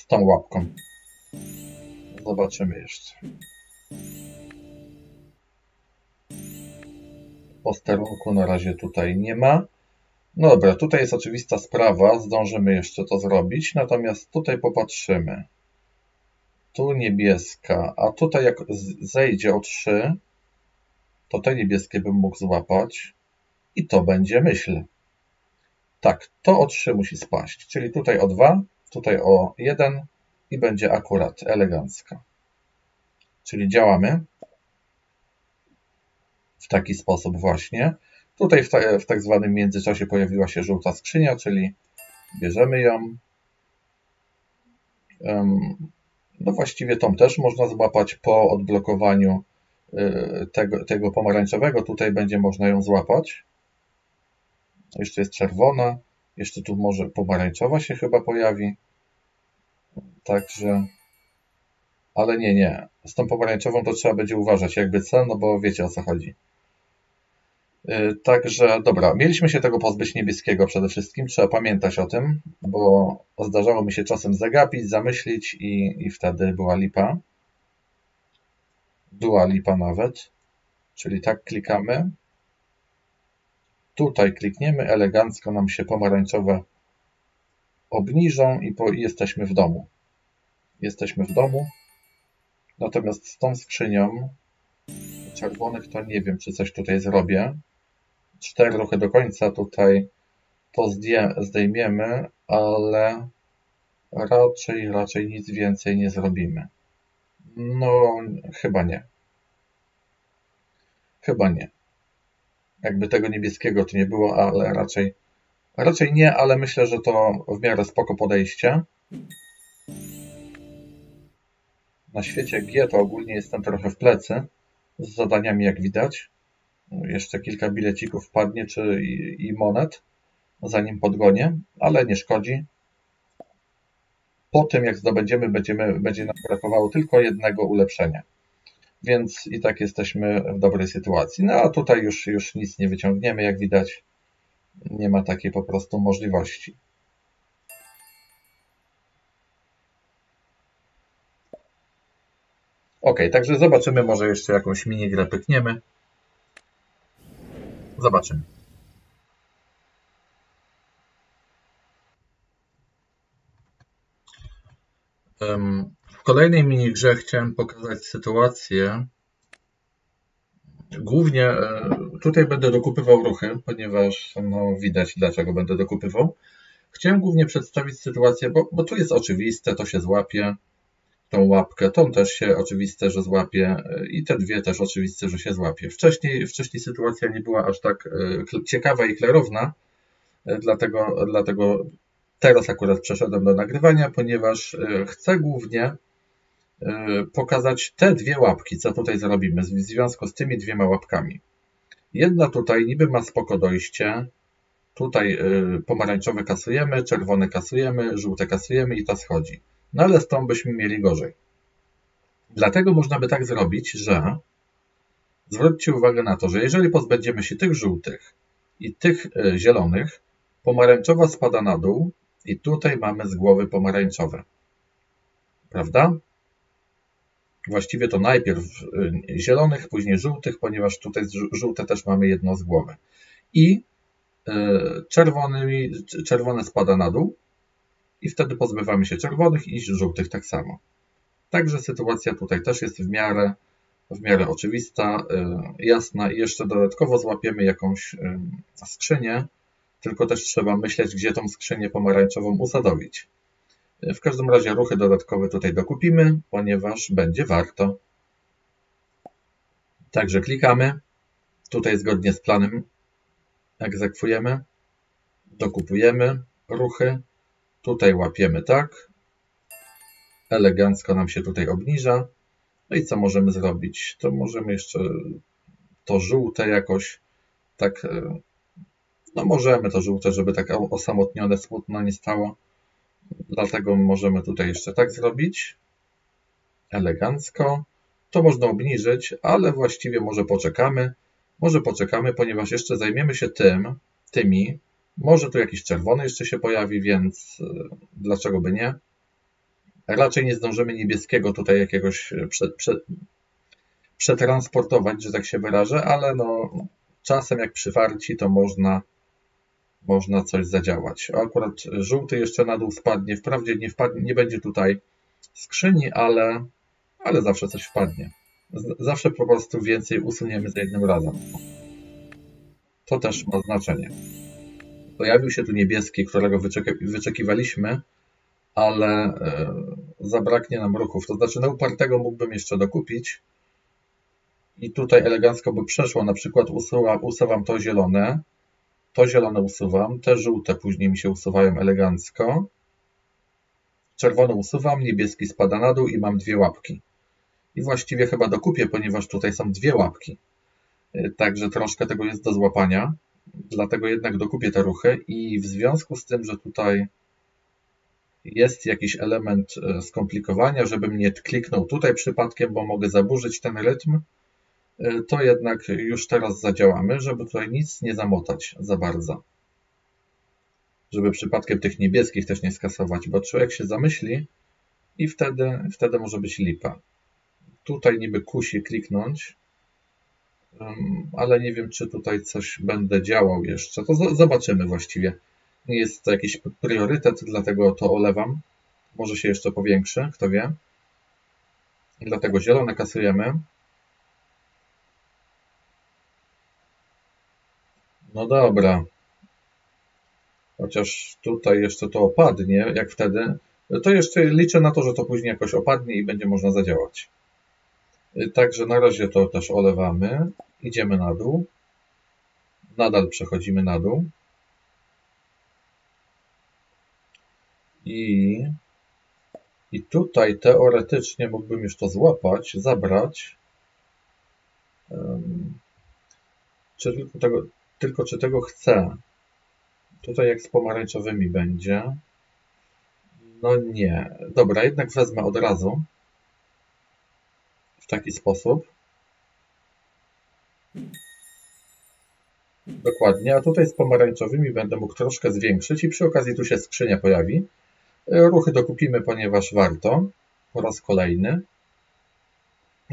Z tą łapką. Zobaczymy jeszcze. Posterunku na razie tutaj nie ma. No dobra, tutaj jest oczywista sprawa, zdążymy jeszcze to zrobić, natomiast tutaj popatrzymy. Tu niebieska, a tutaj jak zejdzie o 3, to te niebieskie bym mógł złapać i to będzie myśl. Tak, to o 3 musi spaść, czyli tutaj o 2, tutaj o 1 i będzie akurat elegancka. Czyli działamy w taki sposób właśnie. Tutaj w, w tak zwanym międzyczasie pojawiła się żółta skrzynia, czyli bierzemy ją. No właściwie tą też można złapać po odblokowaniu y, tego, tego pomarańczowego. Tutaj będzie można ją złapać. Jeszcze jest czerwona. Jeszcze tu może pomarańczowa się chyba pojawi. Także... Ale nie, nie. Z tą pomarańczową to trzeba będzie uważać jakby co, no bo wiecie o co chodzi. Y, także dobra, mieliśmy się tego pozbyć niebieskiego przede wszystkim, trzeba pamiętać o tym, bo zdarzało mi się czasem zagapić, zamyślić i, i wtedy była lipa. Była lipa nawet, czyli tak klikamy. Tutaj klikniemy, elegancko nam się pomarańczowe obniżą i, po, jesteśmy w domu. Jesteśmy w domu. Natomiast z tą skrzynią czerwonych to nie wiem, czy coś tutaj zrobię cztery ruchy do końca tutaj to zdejmiemy, ale raczej, raczej nic więcej nie zrobimy. No, chyba nie. Chyba nie. Jakby tego niebieskiego tu nie było, ale raczej, raczej nie, ale myślę, że to w miarę spoko podejście. Na świecie G to ogólnie jestem trochę w plecy z zadaniami, jak widać jeszcze kilka bilecików wpadnie, czy i, i monet, zanim podgonię, ale nie szkodzi. Po tym, jak zdobędziemy, będziemy, będzie nam brakowało tylko jednego ulepszenia. Więc i tak jesteśmy w dobrej sytuacji. No a tutaj już, już nic nie wyciągniemy, jak widać. Nie ma takiej po prostu możliwości. Ok, także zobaczymy, może jeszcze jakąś mini grę pykniemy. Zobaczymy. W kolejnej minigrze chciałem pokazać sytuację. Głównie e, tutaj będę dokupywał ruchy, ponieważ no, widać dlaczego będę dokupywał. Chciałem głównie przedstawić sytuację, bo, bo tu jest oczywiste, to się złapie tą łapkę, tą też się oczywiste, że złapie i te dwie też oczywiste, że się złapie. Wcześniej, wcześniej sytuacja nie była aż tak e, ciekawa i klarowna, e, dlatego, dlatego teraz akurat przeszedłem do nagrywania, ponieważ e, chcę głównie pokazać te dwie łapki, co tutaj zrobimy w związku z tymi dwiema łapkami. Jedna tutaj niby ma spoko dojście, tutaj pomarańczowe kasujemy, czerwone kasujemy, żółte kasujemy i ta schodzi. No ale z tą byśmy mieli gorzej. Dlatego można by tak zrobić, że zwróćcie uwagę na to, że jeżeli pozbędziemy się tych żółtych i tych e, zielonych, pomarańczowa spada na dół i tutaj mamy z głowy pomarańczowe. Prawda? Właściwie to najpierw e, zielonych, później żółtych, ponieważ tutaj żółte też mamy jedno z głowy. I e, czerwonymi, czerwone spada na dół, i wtedy pozbywamy się czerwonych i żółtych tak samo. Także sytuacja tutaj też jest w miarę, w miarę oczywista, y, jasna i jeszcze dodatkowo złapiemy jakąś y, skrzynię, tylko też trzeba myśleć, gdzie tą skrzynię pomarańczową usadowić. W każdym razie ruchy dodatkowe tutaj dokupimy, ponieważ będzie warto. Także klikamy. Tutaj zgodnie z planem egzekwujemy, dokupujemy ruchy, Tutaj łapiemy tak. Elegancko nam się tutaj obniża. No i co możemy zrobić? To możemy jeszcze to żółte jakoś tak e, No możemy to żółte, żeby tak osamotnione, smutno nie stało. Dlatego możemy tutaj jeszcze tak zrobić. Elegancko. To można obniżyć, ale właściwie może poczekamy. Może poczekamy, ponieważ jeszcze zajmiemy się tym, tymi. Może tu jakiś czerwony jeszcze się pojawi, więc e, dlaczego by nie? Raczej nie zdążymy niebieskiego tutaj jakiegoś prze, przetransportować, że tak się wyrażę, ale no czasem jak przywarci to można można coś zadziałać. Akurat żółty jeszcze na dół spadnie. Wprawdzie nie, wpadnie, nie będzie tutaj skrzyni, ale, ale zawsze coś wpadnie. Zawsze po prostu więcej usuniemy za jednym razem. To też ma znaczenie. Pojawił się tu niebieski, którego wyczekiwaliśmy, ale e, zabraknie nam ruchów. To znaczy, na upartego mógłbym jeszcze dokupić. I tutaj elegancko by przeszło. Na przykład usuwam to zielone, to zielone usuwam, te żółte później mi się usuwają elegancko. Czerwony usuwam, niebieski spada na dół i mam dwie łapki. I właściwie chyba dokupię, ponieważ tutaj są dwie łapki. Y, także troszkę tego jest do złapania. Dlatego jednak dokupię te ruchy i w związku z tym, że tutaj jest jakiś element y, skomplikowania, żebym nie kliknął tutaj przypadkiem, bo mogę zaburzyć ten rytm, to jednak już teraz zadziałamy, żeby tutaj nic nie zamotać za bardzo. Żeby przypadkiem tych niebieskich też nie skasować, bo człowiek się zamyśli i wtedy, wtedy może być lipa. Tutaj niby kusi kliknąć, ale nie wiem, czy tutaj coś będę działał jeszcze. To zobaczymy właściwie. Nie jest to jakiś priorytet, dlatego to olewam. Może się jeszcze powiększy, kto wie. Dlatego zielone kasujemy. No dobra. Chociaż tutaj jeszcze to opadnie, jak wtedy, to jeszcze liczę na to, że to później jakoś opadnie i będzie można zadziałać. Także na razie to też olewamy. Idziemy na dół. Nadal przechodzimy na dół. I, I tutaj teoretycznie mógłbym już to złapać, zabrać. Um, czy tylko tego, tylko czy tego chcę? Tutaj jak z pomarańczowymi będzie. No nie. Dobra, jednak wezmę od razu. W taki sposób. Dokładnie, a tutaj z pomarańczowymi będę mógł troszkę zwiększyć i przy okazji tu się skrzynia pojawi. Ruchy dokupimy, ponieważ warto. Po raz kolejny.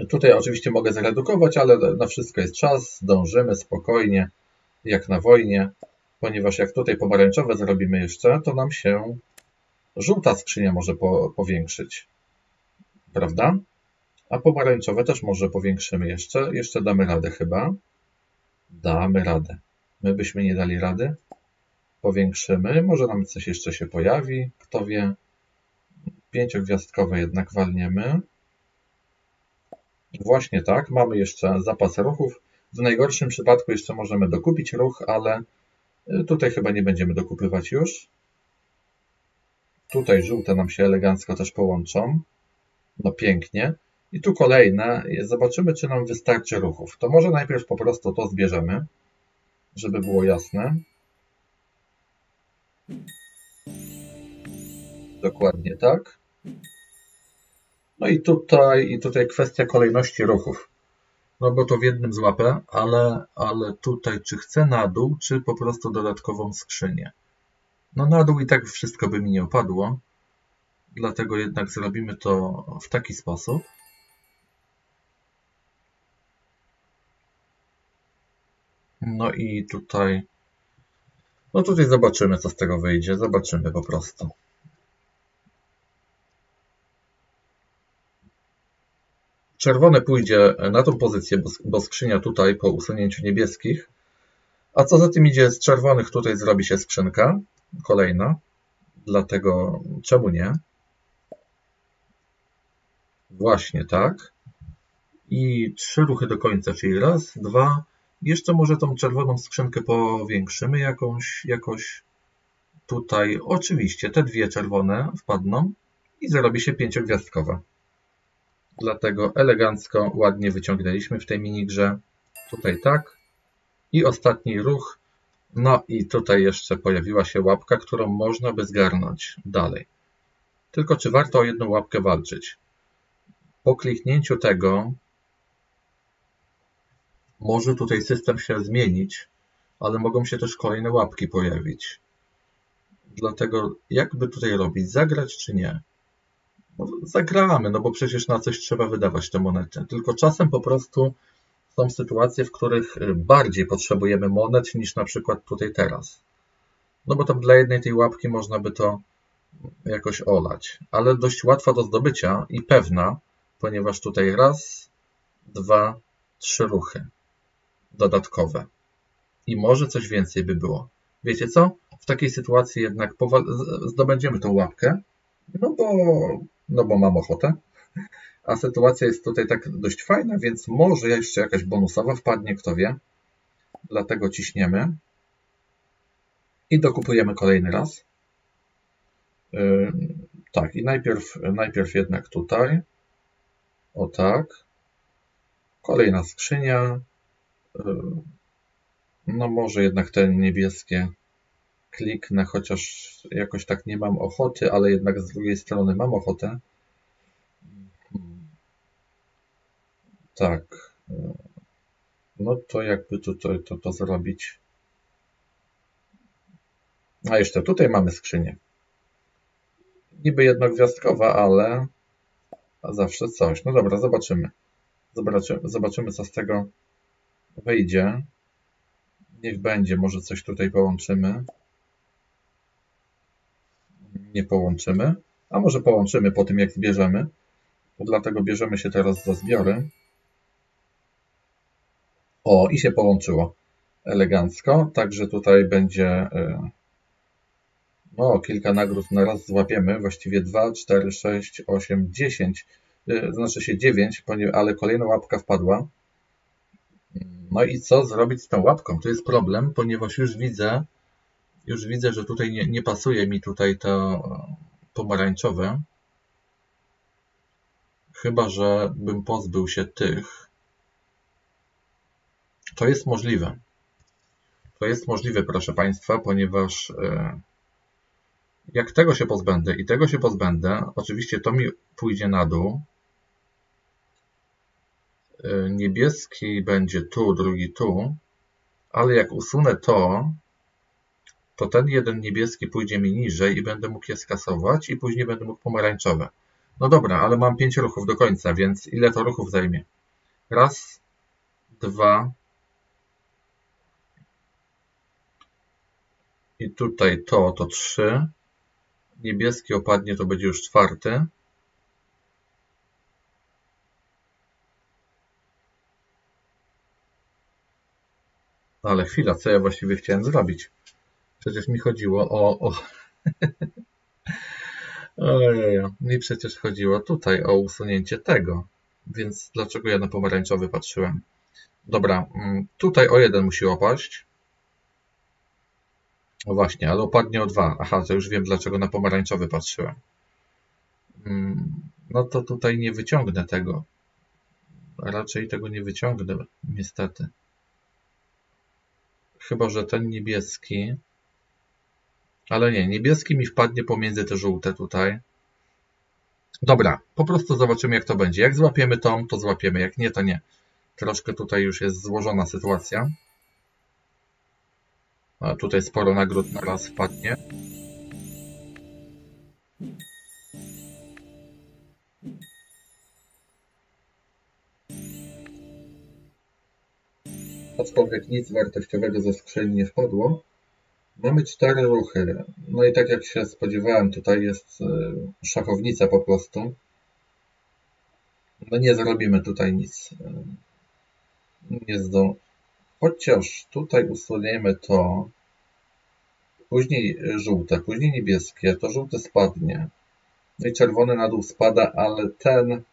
Tutaj oczywiście mogę zredukować, ale na wszystko jest czas. Zdążymy spokojnie jak na wojnie, ponieważ jak tutaj pomarańczowe zrobimy jeszcze, to nam się żółta skrzynia może po, powiększyć. Prawda? A pomarańczowe też może powiększymy jeszcze. Jeszcze damy radę chyba. Damy radę. My byśmy nie dali rady. Powiększymy. Może nam coś jeszcze się pojawi. Kto wie. Pięciogwiazdkowe jednak walniemy. Właśnie tak. Mamy jeszcze zapas ruchów. W najgorszym przypadku jeszcze możemy dokupić ruch, ale y, tutaj chyba nie będziemy dokupywać już. Tutaj żółte nam się elegancko też połączą. No pięknie. I tu kolejne. Zobaczymy, czy nam wystarczy ruchów. To może najpierw po prostu to zbierzemy, żeby było jasne. Dokładnie tak. No i tutaj, i tutaj kwestia kolejności ruchów no bo to w jednym złapę, ale, ale tutaj czy chcę na dół, czy po prostu dodatkową skrzynię. No na dół i tak wszystko by mi nie opadło, dlatego jednak zrobimy to w taki sposób. No i tutaj, no tutaj zobaczymy, co z tego wyjdzie. Zobaczymy po prostu. Czerwone pójdzie na tą pozycję, bo skrzynia tutaj po usunięciu niebieskich. A co za tym idzie, z czerwonych tutaj zrobi się skrzynka kolejna. Dlatego czemu nie? Właśnie tak. I trzy ruchy do końca, czyli raz, dwa. Jeszcze może tą czerwoną skrzynkę powiększymy jakąś, jakoś tutaj. Oczywiście te dwie czerwone wpadną i zrobi się pięciogwiazdkowa. Dlatego elegancko, ładnie wyciągnęliśmy w tej minigrze. Tutaj tak. I ostatni ruch No i tutaj jeszcze pojawiła się łapka, którą można by zgarnąć dalej. Tylko czy warto o jedną łapkę walczyć? Po kliknięciu tego może tutaj system się zmienić, ale mogą się też kolejne łapki pojawić. Dlatego jakby tutaj robić? Zagrać czy nie? No, no bo przecież na coś trzeba wydawać te monety. Tylko czasem po prostu są sytuacje, w których y, bardziej potrzebujemy monet niż na przykład tutaj teraz. No bo tam dla jednej tej łapki można by to jakoś olać, ale dość łatwa do zdobycia i pewna, ponieważ tutaj raz, dwa, trzy ruchy dodatkowe. I może coś więcej by było. Wiecie co? W takiej sytuacji jednak zdobędziemy tą łapkę, no bo, no bo mam ochotę. A sytuacja jest tutaj tak dość fajna, więc może jeszcze jakaś bonusowa wpadnie, kto wie. Dlatego ciśniemy. I dokupujemy kolejny raz. Yy, tak, i najpierw, najpierw jednak tutaj. O tak. Kolejna skrzynia. Yy, no może jednak te niebieskie kliknę, chociaż jakoś tak nie mam ochoty, ale jednak z drugiej strony mam ochotę. Tak. No to jakby tutaj to, to zrobić. A jeszcze tutaj mamy skrzynię. Niby jednogwiazdkowa, ale zawsze coś. No dobra, zobaczymy. Zobaczymy, zobaczymy co z tego wyjdzie. Niech będzie, może coś tutaj połączymy. Nie połączymy. A może połączymy po tym, jak zbierzemy. Dlatego bierzemy się teraz za zbiory. O, i się połączyło elegancko. Także tutaj będzie y, no, kilka nagród na raz złapiemy. Właściwie 2, 4, 6, 8, 10. Znaczy się 9, ale kolejna łapka wpadła. No i co zrobić z tą łapką? To jest problem, ponieważ już widzę, już widzę, że tutaj nie, nie pasuje mi tutaj to pomarańczowe. Chyba, że bym pozbył się tych. To jest możliwe. To jest możliwe, proszę Państwa, ponieważ e, jak tego się pozbędę i tego się pozbędę, oczywiście to mi pójdzie na dół, E, niebieski będzie tu, drugi tu, ale jak usunę to, to ten jeden niebieski pójdzie mi niżej i będę mógł je skasować i później będę mógł pomarańczowe. No dobra, ale mam pięć ruchów do końca, więc ile to ruchów zajmie? Raz, dwa i tutaj to, to trzy. Niebieski opadnie, to będzie już czwarty. No ale chwila, co ja właściwie chciałem zrobić? Przecież mi chodziło o... o... [laughs] Ojej, mi przecież chodziło tutaj o usunięcie tego. Więc dlaczego ja na pomarańczowy patrzyłem? Dobra, mm, tutaj o jeden musi opaść. No właśnie, ale opadnie o dwa. Aha, to już wiem, dlaczego na pomarańczowy patrzyłem. Mm, no to tutaj nie wyciągnę tego. Raczej tego nie wyciągnę, niestety. Chyba, że ten niebieski. Ale nie, niebieski mi wpadnie pomiędzy te żółte tutaj. Dobra, po prostu zobaczymy jak to będzie. Jak złapiemy tą, to złapiemy. Jak nie, to nie. Troszkę tutaj już jest złożona sytuacja. A tutaj sporo nagród na raz wpadnie. aczkolwiek nic wartościowego ze skrzyni nie wpadło. Mamy cztery ruchy. No i tak jak się spodziewałem, tutaj jest e, szachownica po prostu. No nie zrobimy tutaj nic. E, nie zdo... Chociaż tutaj usuniemy to. Później żółte, później niebieskie. To żółte spadnie. No i czerwony na dół spada, ale ten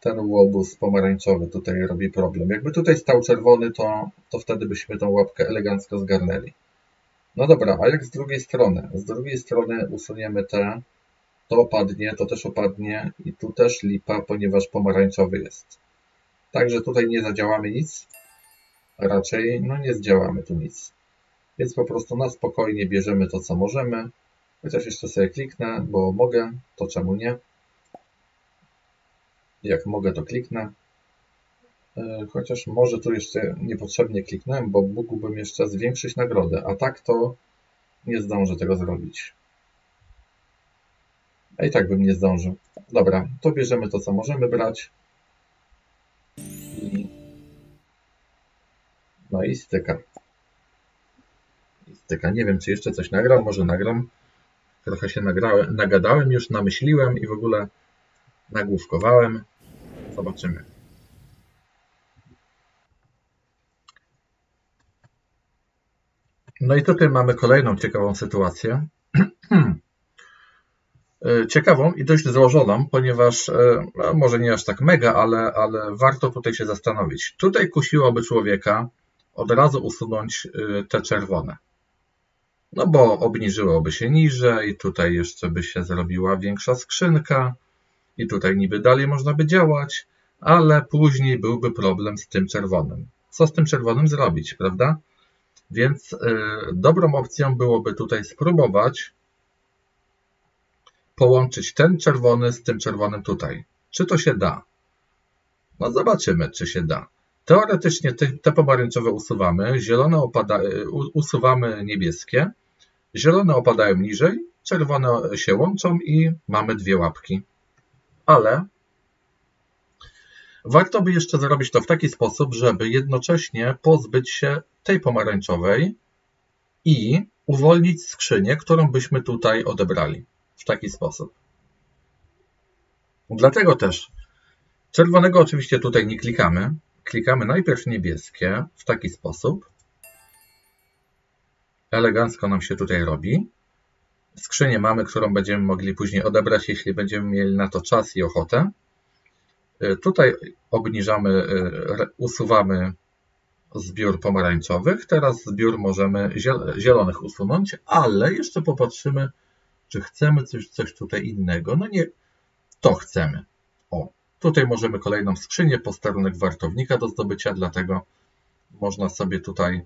ten łobuz pomarańczowy tutaj robi problem. Jakby tutaj stał czerwony, to, to wtedy byśmy tą łapkę elegancko zgarnęli. No dobra, a jak z drugiej strony? Z drugiej strony usuniemy te, to opadnie, to też opadnie i tu też lipa, ponieważ pomarańczowy jest. Także tutaj nie zadziałamy nic. Raczej no nie zdziałamy tu nic. Więc po prostu na spokojnie bierzemy to, co możemy. Chociaż jeszcze sobie kliknę, bo mogę, to czemu nie? Jak mogę, to kliknę. E, chociaż może tu jeszcze niepotrzebnie kliknąłem, bo mógłbym jeszcze zwiększyć nagrodę, a tak to nie zdążę tego zrobić. A i tak bym nie zdążył. Dobra, to bierzemy to, co możemy brać. No i styka. Styka. Nie wiem, czy jeszcze coś nagram. Może nagram. Trochę się nagrałem, nagadałem już, namyśliłem i w ogóle nagłówkowałem. Zobaczymy. No i tutaj mamy kolejną ciekawą sytuację. [clears throat] E, ciekawą i dość złożoną, ponieważ e, no, może nie aż tak mega, ale, ale warto tutaj się zastanowić. Tutaj kusiłoby człowieka od razu usunąć e, te czerwone. No bo obniżyłoby się niżej, tutaj jeszcze by się zrobiła większa skrzynka i tutaj niby dalej można by działać, ale później byłby problem z tym czerwonym. Co z tym czerwonym zrobić, prawda? Więc y, dobrą opcją byłoby tutaj spróbować połączyć ten czerwony z tym czerwonym tutaj. Czy to się da? No zobaczymy, czy się da. Teoretycznie te, te pomarańczowe usuwamy, zielone opada, y, usuwamy niebieskie, zielone opadają niżej, czerwone się łączą i mamy dwie łapki. Ale warto by jeszcze zrobić to w taki sposób, żeby jednocześnie pozbyć się tej pomarańczowej i uwolnić skrzynię, którą byśmy tutaj odebrali w taki sposób. Dlatego też czerwonego oczywiście tutaj nie klikamy. Klikamy najpierw niebieskie w taki sposób. Elegancko nam się tutaj robi. Skrzynię mamy, którą będziemy mogli później odebrać, jeśli będziemy mieli na to czas i ochotę. Y, tutaj obniżamy, y, usuwamy zbiór pomarańczowych. Teraz zbiór możemy zielonych usunąć, ale jeszcze popatrzymy, czy chcemy coś, coś tutaj innego. No nie, to chcemy. O, tutaj możemy kolejną skrzynię, posterunek wartownika do zdobycia, dlatego można sobie tutaj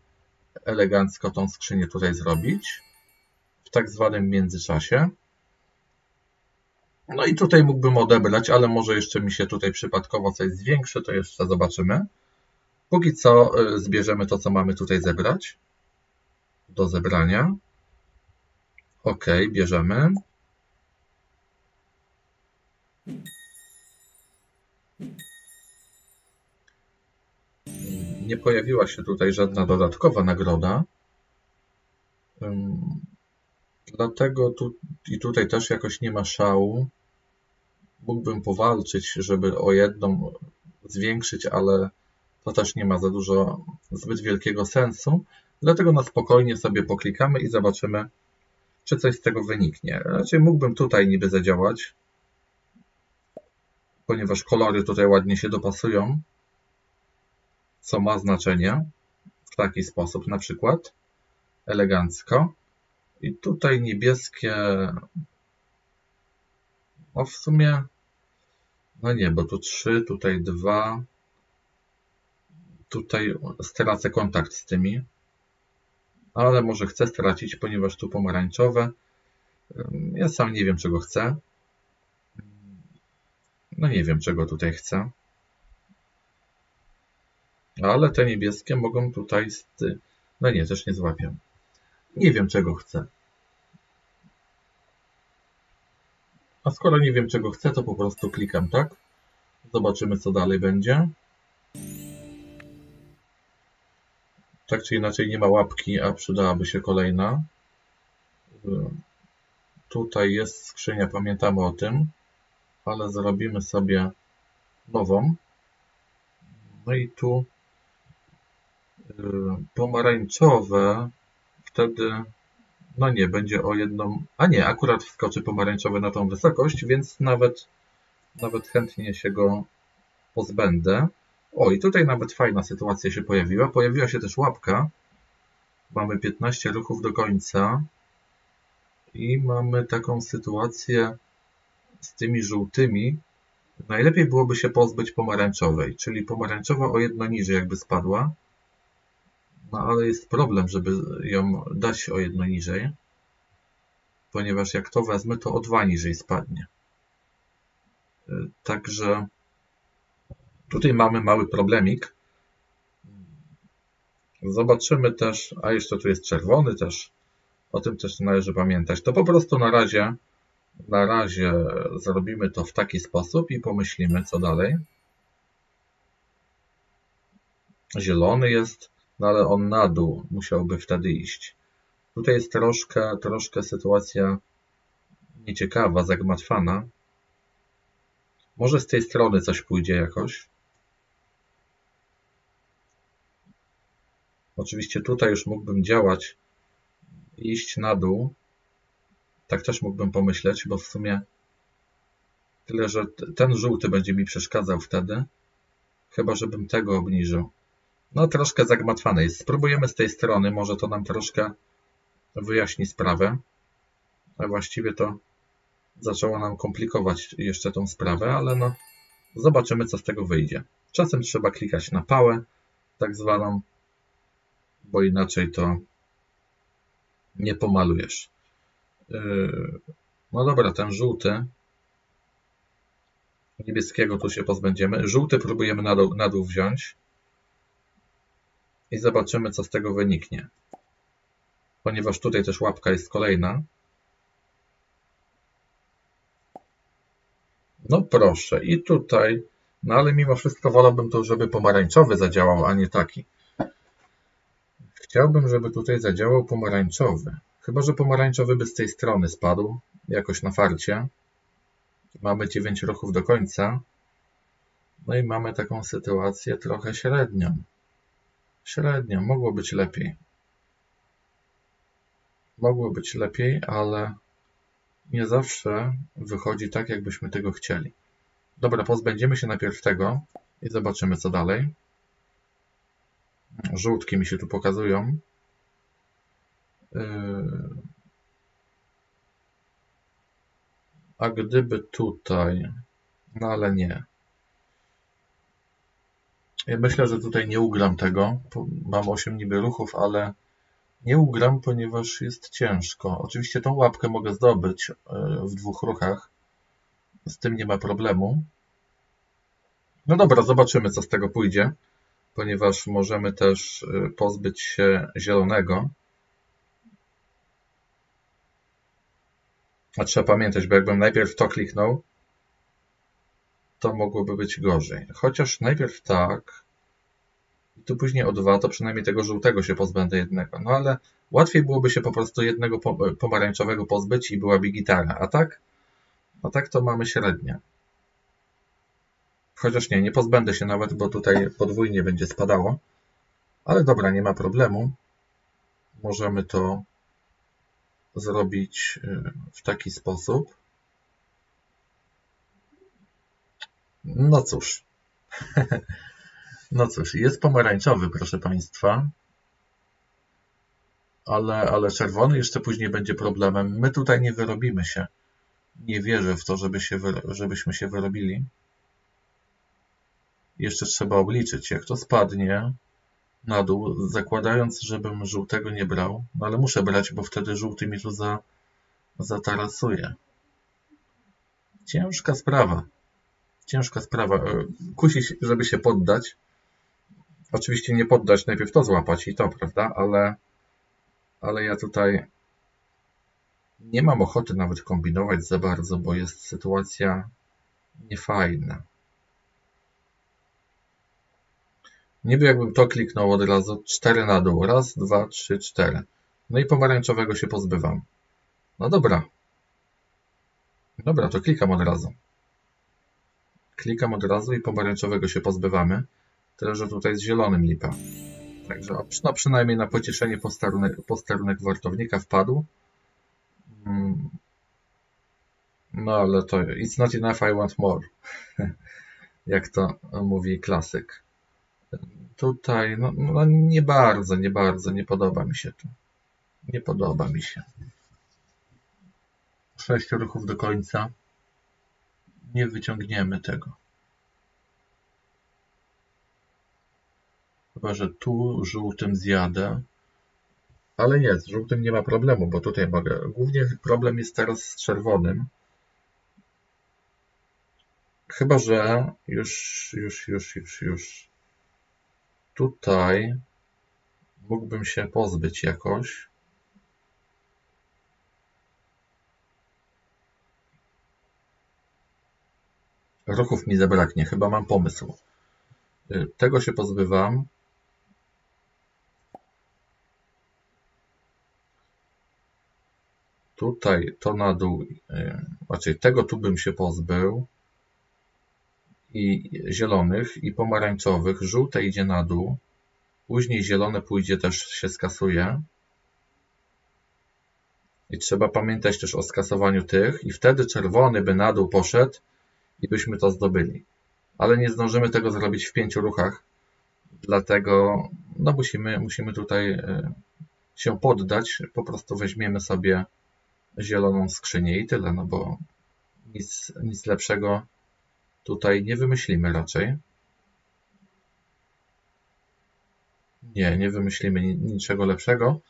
elegancko tą skrzynię tutaj zrobić w tak zwanym międzyczasie. No i tutaj mógłbym odebrać, ale może jeszcze mi się tutaj przypadkowo coś zwiększy, to jeszcze zobaczymy. Póki co y, zbierzemy to, co mamy tutaj zebrać do zebrania. OK, bierzemy. Nie pojawiła się tutaj żadna dodatkowa nagroda. Dlatego tu i tutaj też jakoś nie ma szału. Mógłbym powalczyć, żeby o jedną zwiększyć, ale to też nie ma za dużo, zbyt wielkiego sensu. Dlatego na spokojnie sobie poklikamy i zobaczymy, czy coś z tego wyniknie. Raczej mógłbym tutaj niby zadziałać, ponieważ kolory tutaj ładnie się dopasują, co ma znaczenie w taki sposób na przykład, elegancko. I tutaj niebieskie, no w sumie, no nie, bo tu 3, tutaj 2, tutaj stracę kontakt z tymi, ale może chcę stracić, ponieważ tu pomarańczowe. Ja sam nie wiem, czego chcę. No nie wiem, czego tutaj chcę. Ale te niebieskie mogą tutaj... No nie, też nie złapię. Nie wiem, czego chcę. A skoro nie wiem, czego chcę, to po prostu klikam, tak? Zobaczymy, co dalej będzie. Tak czy inaczej nie ma łapki, a przydałaby się kolejna. Tutaj jest skrzynia, pamiętamy o tym, ale zrobimy sobie nową. No i tu y, pomarańczowe, wtedy, no nie, będzie o jedną, a nie, akurat wskoczy pomarańczowe na tą wysokość, więc nawet, nawet chętnie się go pozbędę. O, i tutaj nawet fajna sytuacja się pojawiła. Pojawiła się też łapka. Mamy 15 ruchów do końca. I mamy taką sytuację z tymi żółtymi. Najlepiej byłoby się pozbyć pomarańczowej, czyli pomarańczowa o jedno niżej jakby spadła. No ale jest problem, żeby ją dać o jedno niżej, ponieważ jak to wezmę, to o dwa niżej spadnie. Także tutaj mamy mały problemik. Zobaczymy też, a jeszcze tu jest czerwony też, o tym też należy pamiętać. To po prostu na razie, na razie zrobimy to w taki sposób i pomyślimy co dalej. Zielony jest, no ale on na dół musiałby wtedy iść. Tutaj jest troszkę, troszkę sytuacja nieciekawa, zagmatwana. Może z tej strony coś pójdzie jakoś. Oczywiście tutaj już mógłbym działać, iść na dół. Tak też mógłbym pomyśleć, bo w sumie tyle, że ten żółty będzie mi przeszkadzał wtedy. Chyba, żebym tego obniżył. No, troszkę zagmatwane jest. Spróbujemy z tej strony, może to nam troszkę wyjaśni sprawę. A właściwie to zaczęło nam komplikować jeszcze tą sprawę, ale no, zobaczymy, co z tego wyjdzie. Czasem trzeba klikać na pałę, tak zwaną, bo inaczej to nie pomalujesz. Yy, no dobra, ten żółty. Niebieskiego tu się pozbędziemy. Żółty próbujemy na dół, na dół wziąć. I zobaczymy, co z tego wyniknie. Ponieważ tutaj też łapka jest kolejna. No proszę, i tutaj, no ale mimo wszystko wolałbym to, żeby pomarańczowy zadziałał, a nie taki. Chciałbym, żeby tutaj zadziałał pomarańczowy. Chyba, że pomarańczowy by z tej strony spadł, jakoś na farcie. Mamy 9 ruchów do końca. No i mamy taką sytuację trochę średnią. Średnio, mogło być lepiej. Mogło być lepiej, ale nie zawsze wychodzi tak, jakbyśmy tego chcieli. Dobra, pozbędziemy się najpierw tego i zobaczymy, co dalej. Żółtki mi się tu pokazują. Yy. A gdyby tutaj, no ale nie. Myślę, że tutaj nie ugram tego. Mam 8 niby ruchów, ale nie ugram, ponieważ jest ciężko. Oczywiście tą łapkę mogę zdobyć e, w dwóch ruchach. Z tym nie ma problemu. No dobra, zobaczymy co z tego pójdzie, ponieważ możemy też e, pozbyć się zielonego. A trzeba pamiętać, bo jakbym najpierw to kliknął, to mogłoby być gorzej. Chociaż najpierw tak, i tu później o dwa, to przynajmniej tego żółtego się pozbędę jednego. No ale łatwiej byłoby się po prostu jednego pomarańczowego pozbyć i byłaby gitara. A tak? A tak to mamy średnie. Chociaż nie, nie pozbędę się nawet, bo tutaj podwójnie będzie spadało. Ale dobra, nie ma problemu. Możemy to zrobić y, w taki sposób. No cóż. [laughs] No cóż, jest pomarańczowy, proszę Państwa. Ale, ale czerwony jeszcze później będzie problemem. My tutaj nie wyrobimy się. Nie wierzę w to, żeby się, żebyśmy się wyrobili. Jeszcze trzeba obliczyć, jak to spadnie na dół, zakładając, żebym żółtego nie brał. No ale muszę brać, bo wtedy żółty mi tu za, zatarasuje. Ciężka sprawa. Ciężka sprawa. E, kusi, żeby się poddać. Oczywiście nie poddać, najpierw to złapać i to, prawda? Ale, ale ja tutaj nie mam ochoty nawet kombinować za bardzo, bo jest sytuacja niefajna. Niby jakbym to kliknął od razu, 4 na dół. Raz, dwa, trzy, cztery. No i pomarańczowego się pozbywam. No dobra. Dobra, to klikam od razu. Klikam od razu i pomarańczowego się pozbywamy. Tyle, że tutaj z zielonym lipa. Także no, przynajmniej na pocieszenie posterunek, posterunek wartownika wpadł. Mm. No ale to it's not enough, I want more. [laughs] Jak to mówi klasyk. Tutaj, no, no nie bardzo, nie bardzo, nie podoba mi się to. Nie podoba mi się. Sześć ruchów do końca. Nie wyciągniemy tego. Chyba, że tu żółtym zjadę. Ale nie, z żółtym nie ma problemu, bo tutaj mogę. Głównie problem jest teraz z czerwonym. Chyba, że już, już, już, już, już. Tutaj mógłbym się pozbyć jakoś. Ruchów mi zabraknie, chyba mam pomysł. Y, tego się pozbywam. Tutaj to na dół, y, raczej tego tu bym się pozbył. I zielonych, i pomarańczowych. Żółte idzie na dół. Później zielone pójdzie też się skasuje. I trzeba pamiętać też o skasowaniu tych. I wtedy czerwony by na dół poszedł i byśmy to zdobyli. Ale nie zdążymy tego zrobić w pięciu ruchach. Dlatego no musimy, musimy tutaj e, się poddać. Po prostu weźmiemy sobie zieloną skrzynię i tyle, no bo nic, nic lepszego tutaj nie wymyślimy raczej. Nie, nie wymyślimy niczego lepszego.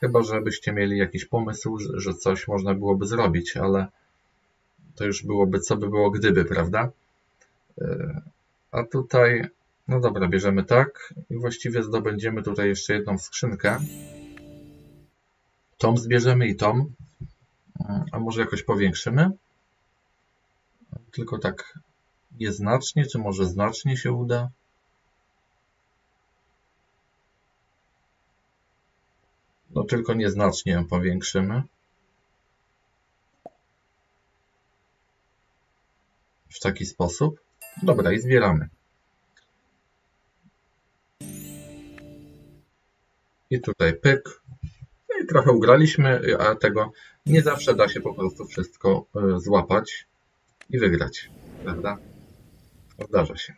Chyba, żebyście mieli jakiś pomysł, że coś można byłoby zrobić, ale to już byłoby, co by było gdyby, prawda? E, a tutaj, no dobra, bierzemy tak i właściwie zdobędziemy tutaj jeszcze jedną skrzynkę. Tom zbierzemy i tom. A może jakoś powiększymy? Tylko tak nieznacznie, czy może znacznie się uda? No tylko nieznacznie ją powiększymy. W taki sposób. Dobra, i zbieramy. I tutaj pyk. No i trochę ugraliśmy, a tego nie zawsze da się po prostu wszystko e, złapać i wygrać, prawda? Zdarza się.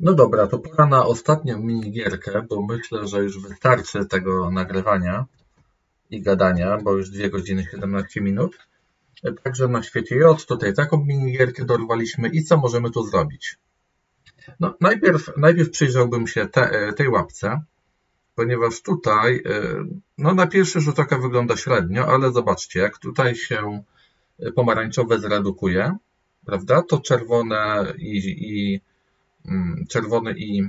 No dobra, to pora na ostatnią minigierkę, bo myślę, że już wystarczy tego nagrywania i gadania, bo już 2 godziny 17 minut. Także na świecie J tutaj taką minigierkę dorwaliśmy i co możemy tu zrobić? No, najpierw, najpierw przyjrzałbym się te, tej łapce, ponieważ tutaj e, no, na pierwszy rzut oka wygląda średnio, ale zobaczcie, jak tutaj się pomarańczowe zredukuje, prawda, to czerwone i, i mm, czerwony i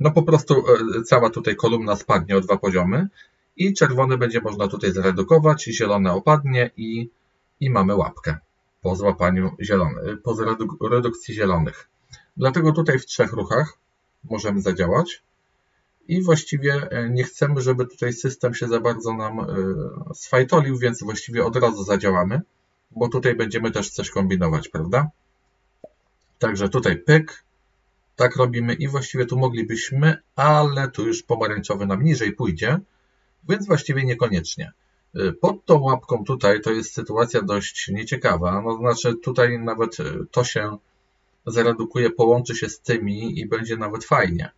no po prostu e, cała tutaj kolumna spadnie o dwa poziomy i czerwony będzie można tutaj zredukować, zielone opadnie i, i mamy łapkę po złapaniu zielonych, po redukcji zielonych. Dlatego tutaj w trzech ruchach możemy zadziałać i właściwie e, nie chcemy, żeby tutaj system się za bardzo nam e, sfajtolił, więc właściwie od razu zadziałamy bo tutaj będziemy też coś kombinować, prawda? Także tutaj pyk, tak robimy i właściwie tu moglibyśmy, ale tu już pomarańczowy nam niżej pójdzie, więc właściwie niekoniecznie. Y, pod tą łapką tutaj to jest sytuacja dość nieciekawa, no znaczy tutaj nawet y, to się zredukuje, połączy się z tymi i będzie nawet fajnie,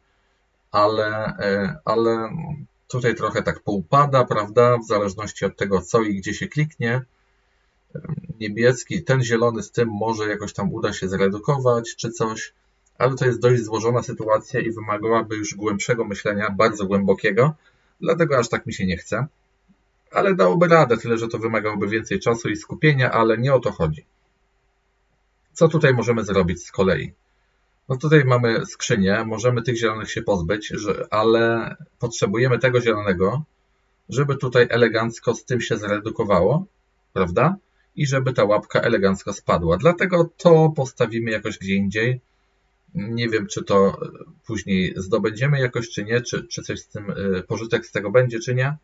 ale, y, ale tutaj trochę tak poupada, prawda, w zależności od tego co i gdzie się kliknie, niebieski, ten zielony z tym może jakoś tam uda się zredukować czy coś, ale to jest dość złożona sytuacja i wymagałaby już głębszego myślenia, bardzo głębokiego, dlatego aż tak mi się nie chce. Ale dałoby radę, tyle że to wymagałoby więcej czasu i skupienia, ale nie o to chodzi. Co tutaj możemy zrobić z kolei? No tutaj mamy skrzynię, możemy tych zielonych się pozbyć, że, ale potrzebujemy tego zielonego, żeby tutaj elegancko z tym się zredukowało, prawda? i żeby ta łapka elegancko spadła. Dlatego to postawimy jakoś gdzie indziej. Nie wiem, czy to później zdobędziemy jakoś, czy nie, czy, czy coś z tym, y, pożytek z tego będzie, czy nie.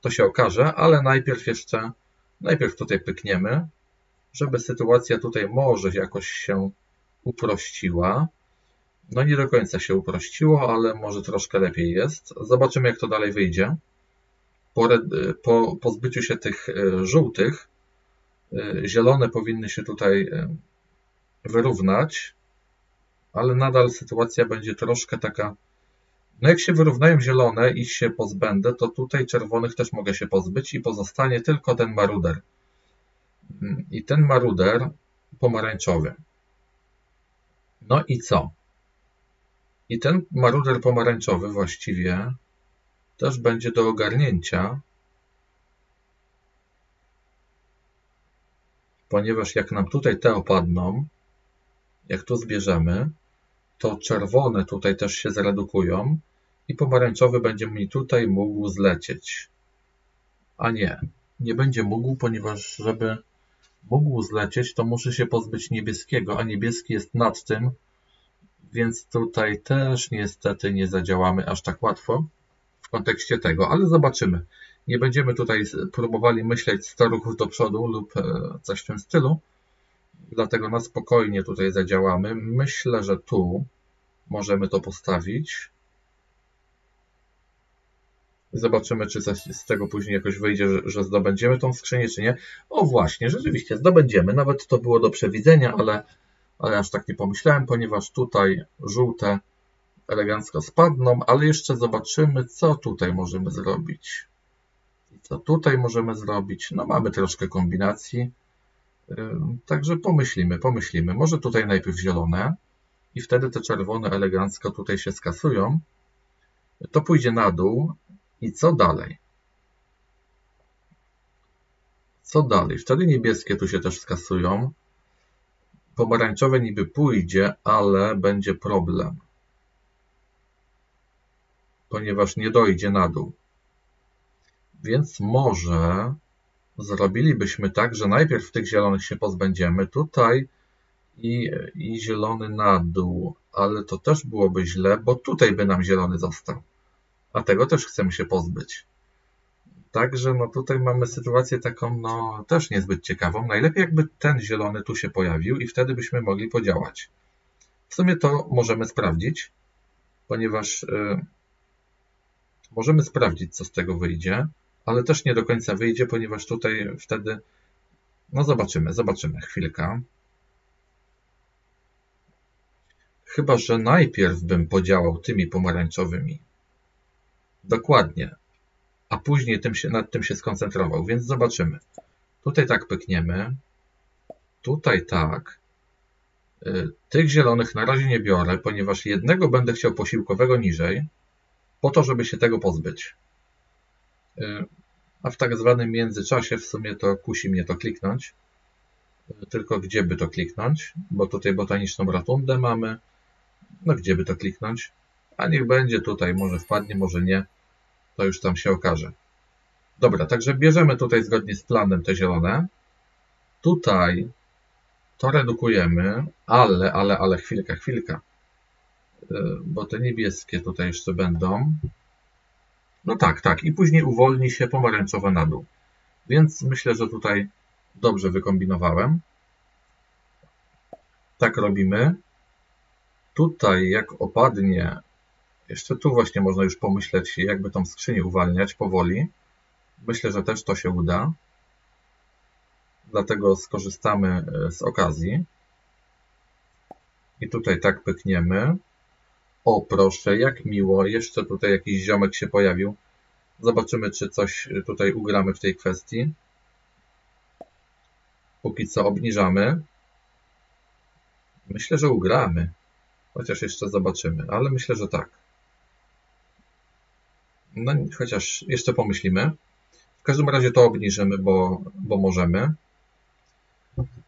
To się okaże, ale najpierw jeszcze, najpierw tutaj pykniemy, żeby sytuacja tutaj może jakoś się uprościła. No nie do końca się uprościło, ale może troszkę lepiej jest. Zobaczymy, jak to dalej wyjdzie. Po, po, po zbyciu się tych y, żółtych, E, zielone powinny się tutaj e, wyrównać, ale nadal sytuacja będzie troszkę taka. No jak się wyrównają zielone i się pozbędę, to tutaj czerwonych też mogę się pozbyć i pozostanie tylko ten maruder. Mm, I ten maruder pomarańczowy. No i co? I ten maruder pomarańczowy właściwie też będzie do ogarnięcia, ponieważ jak nam tutaj te opadną, jak tu zbierzemy, to czerwone tutaj też się zredukują i pomarańczowy będzie mi tutaj mógł zlecieć. A nie, nie będzie mógł, ponieważ żeby mógł zlecieć, to muszę się pozbyć niebieskiego, a niebieski jest nad tym, więc tutaj też niestety nie zadziałamy aż tak łatwo w kontekście tego, ale zobaczymy. Nie będziemy tutaj próbowali myśleć 100 ruchów do przodu lub e, coś w tym stylu, dlatego na spokojnie tutaj zadziałamy. Myślę, że tu możemy to postawić. Zobaczymy, czy z tego później jakoś wyjdzie, że, zdobędziemy tą skrzynię, czy nie. O właśnie, rzeczywiście, zdobędziemy. Nawet to było do przewidzenia, ale, ale aż tak nie pomyślałem, ponieważ tutaj żółte elegancko spadną, ale jeszcze zobaczymy, co tutaj możemy zrobić. Co tutaj możemy zrobić? No mamy troszkę kombinacji, także pomyślimy, pomyślimy. Może tutaj najpierw zielone i wtedy te czerwone elegancko tutaj się skasują. To pójdzie na dół, i co dalej? Co dalej? Wtedy niebieskie tu się też skasują. Pomarańczowe niby pójdzie, ale będzie problem. Ponieważ nie dojdzie na dół. Więc może zrobilibyśmy tak, że najpierw tych zielonych się pozbędziemy. Tutaj i, i zielony na dół, ale to też byłoby źle, bo tutaj by nam zielony został a tego też chcemy się pozbyć. Także no tutaj mamy sytuację taką no też niezbyt ciekawą. Najlepiej jakby ten zielony tu się pojawił i wtedy byśmy mogli podziałać. W sumie to możemy sprawdzić, ponieważ y, możemy sprawdzić co z tego wyjdzie, ale też nie do końca wyjdzie, ponieważ tutaj wtedy no zobaczymy, zobaczymy chwilkę. Chyba, że najpierw bym podziałał tymi pomarańczowymi. Dokładnie. A później tym się, nad tym się skoncentrował, więc zobaczymy. Tutaj tak pykniemy. Tutaj tak. Y, tych zielonych na razie nie biorę, ponieważ jednego będę chciał posiłkowego niżej, po to, żeby się tego pozbyć. Y, a w tak zwanym międzyczasie w sumie to kusi mnie to kliknąć. Y, tylko gdzie by to kliknąć? Bo tutaj botaniczną ratundę mamy. No gdzie by to kliknąć? A niech będzie tutaj, może wpadnie, może nie. To już tam się okaże. Dobra, także bierzemy tutaj zgodnie z planem te zielone. Tutaj to redukujemy, ale, ale, ale chwilka, chwilka. E, bo te niebieskie tutaj jeszcze będą. No tak, tak. I później uwolni się pomarańczowe na dół. Więc myślę, że tutaj dobrze wykombinowałem. Tak robimy. Tutaj jak opadnie jeszcze tu właśnie można już pomyśleć, jakby tą skrzynię uwalniać powoli. Myślę, że też to się uda. Dlatego skorzystamy e, z okazji. I tutaj tak pykniemy. O, proszę, jak miło. Jeszcze tutaj jakiś ziomek się pojawił. Zobaczymy, czy coś tutaj ugramy w tej kwestii. Póki co obniżamy. Myślę, że ugramy. Chociaż jeszcze zobaczymy, ale myślę, że tak. No, chociaż jeszcze pomyślimy. W każdym razie to obniżymy, bo, bo możemy.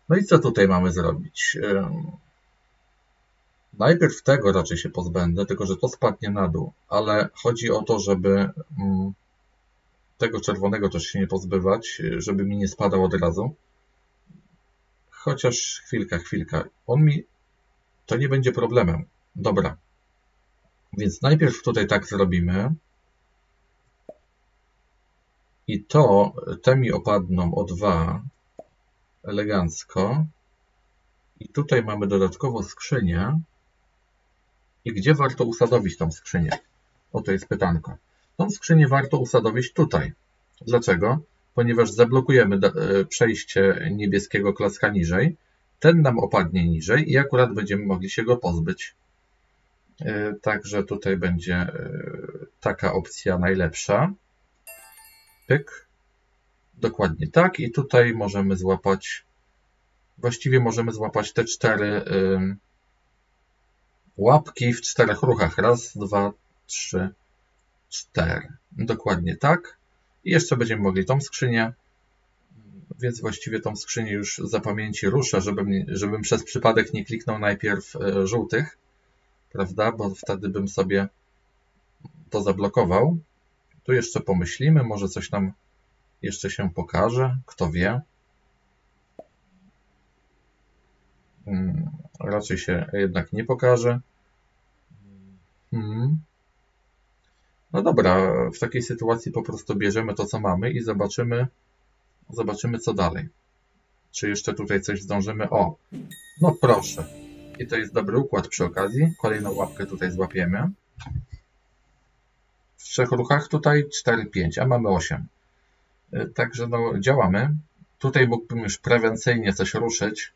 No i co tutaj mamy zrobić? Najpierw tego raczej się pozbędę, tylko że to spadnie na dół, ale chodzi o to, żeby mm, tego czerwonego też się nie pozbywać, żeby mi nie spadał od razu. Chociaż chwilka, chwilka. On mi... To nie będzie problemem. Dobra. Więc najpierw tutaj tak zrobimy. I to, te mi opadną o 2 elegancko. I tutaj mamy dodatkowo skrzynię. I gdzie warto usadowić tą skrzynię? Oto jest pytanko. Tą skrzynię warto usadowić tutaj. Dlaczego? Ponieważ zablokujemy e, przejście niebieskiego klaska niżej. Ten nam opadnie niżej i akurat będziemy mogli się go pozbyć. E, także tutaj będzie e, taka opcja najlepsza. Pyk. Dokładnie tak. I tutaj możemy złapać, właściwie możemy złapać te cztery łapki w czterech ruchach. Raz, dwa, trzy, cztery. Dokładnie tak. I jeszcze będziemy mogli tą skrzynię, więc właściwie tą skrzynię już za pamięci ruszę, żebym, żebym przez przypadek nie kliknął najpierw e, żółtych, prawda, bo wtedy bym sobie to zablokował. Tu jeszcze pomyślimy, może coś nam jeszcze się pokaże, kto wie. Hmm, raczej się jednak nie pokaże. Hmm. No dobra, w takiej sytuacji po prostu bierzemy to, co mamy i zobaczymy, zobaczymy co dalej. Czy jeszcze tutaj coś zdążymy? O, no proszę. I to jest dobry układ przy okazji. Kolejną łapkę tutaj złapiemy. W trzech ruchach tutaj 4, 5, a mamy 8. Y, także no, działamy. Tutaj mógłbym już prewencyjnie coś ruszyć,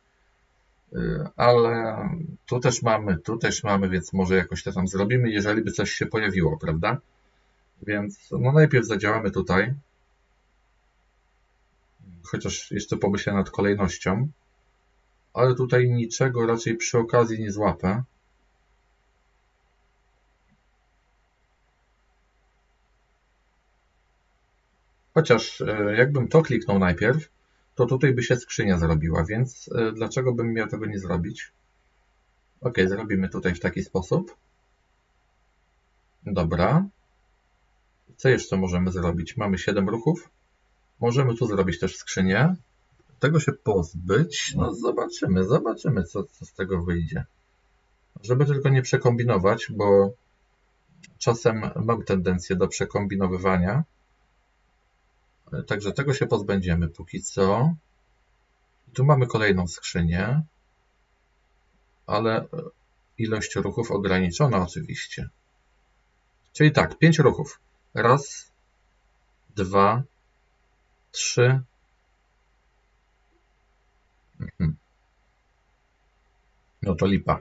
ale tu też mamy, tu też mamy, więc może jakoś to tam zrobimy, jeżeli by coś się pojawiło, prawda? Więc no najpierw zadziałamy tutaj. Chociaż jeszcze pomyślę nad kolejnością. Ale tutaj niczego raczej przy okazji nie złapę. Chociaż e, jakbym to kliknął najpierw, to tutaj by się skrzynia zrobiła, więc e, dlaczego bym miał tego nie zrobić? Ok, zrobimy tutaj w taki sposób. Dobra. Co jeszcze możemy zrobić? Mamy 7 ruchów. Możemy tu zrobić też skrzynię. Tego się pozbyć. No zobaczymy, zobaczymy co, co z tego wyjdzie. Żeby tylko nie przekombinować, bo czasem mam tendencję do przekombinowywania. Także tego się pozbędziemy póki co. Tu mamy kolejną skrzynię, ale ilość ruchów ograniczona oczywiście. Czyli tak, 5 ruchów. Raz, dwa, trzy. Mhm. No to lipa.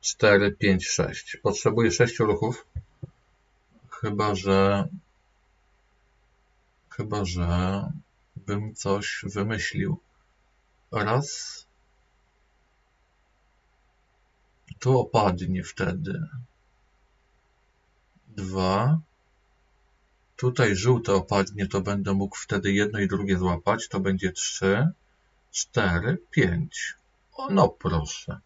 Cztery, pięć, sześć. Potrzebuję sześciu ruchów. Chyba, że Chyba, że bym coś wymyślił. Raz. To opadnie wtedy. Dwa. Tutaj żółte opadnie, to będę mógł wtedy jedno i drugie złapać. To będzie trzy, cztery, pięć. O, no proszę.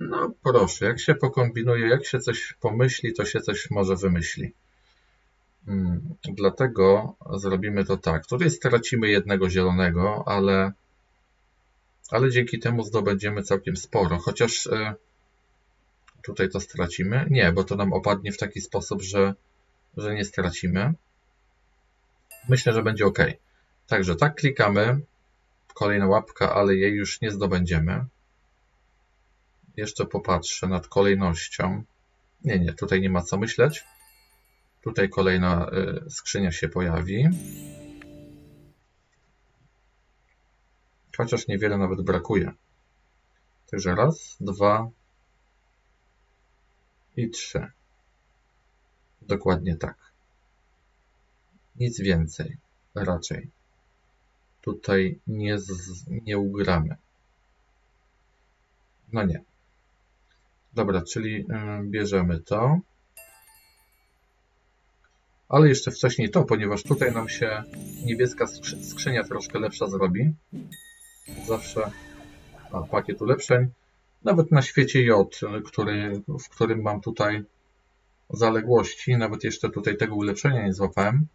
No proszę, jak się pokombinuje, jak się coś pomyśli, to się coś może wymyśli. Hmm, dlatego zrobimy to tak. Tutaj stracimy jednego zielonego, ale, ale dzięki temu zdobędziemy całkiem sporo. Chociaż e, tutaj to stracimy. Nie, bo to nam opadnie w taki sposób, że, że nie stracimy. Myślę, że będzie ok. Także tak klikamy. Kolejna łapka, ale jej już nie zdobędziemy. Jeszcze popatrzę nad kolejnością. Nie, nie, tutaj nie ma co myśleć. Tutaj kolejna y, skrzynia się pojawi. Chociaż niewiele nawet brakuje. Także raz, dwa i trzy. Dokładnie tak. Nic więcej. Raczej. Tutaj nie, z, nie ugramy. No nie. Dobra, czyli y, bierzemy to ale jeszcze wcześniej to, ponieważ tutaj nam się niebieska skrzynia troszkę lepsza zrobi. Zawsze a, pakiet ulepszeń. Nawet na świecie J, który, w którym mam tutaj zaległości, nawet jeszcze tutaj tego ulepszenia nie złapałem,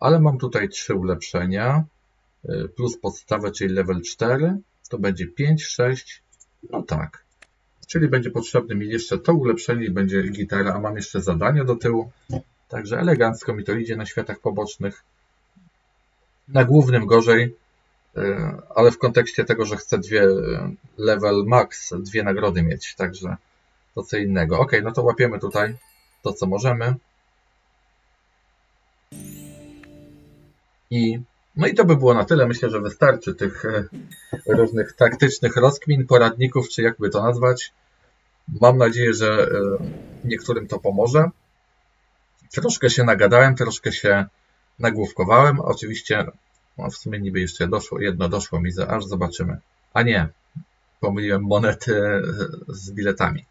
ale mam tutaj trzy ulepszenia, y, plus podstawę, czyli level 4, to będzie 5, 6, no tak. Czyli będzie potrzebne mi jeszcze to ulepszenie i będzie gitara, a mam jeszcze zadania do tyłu, Także elegancko mi to idzie na światach pobocznych. Na głównym gorzej, e, ale w kontekście tego, że chcę dwie e, level max, dwie nagrody mieć, także to co innego. Ok, no to łapiemy tutaj to, co możemy. I no i to by było na tyle. Myślę, że wystarczy tych e, różnych taktycznych rozkmin, poradników, czy jakby to nazwać. Mam nadzieję, że niektórym to pomoże. Troszkę się nagadałem, troszkę się nagłówkowałem. Oczywiście, no w sumie niby jeszcze doszło, jedno doszło mi, aż zobaczymy. A nie, pomyliłem monety z biletami.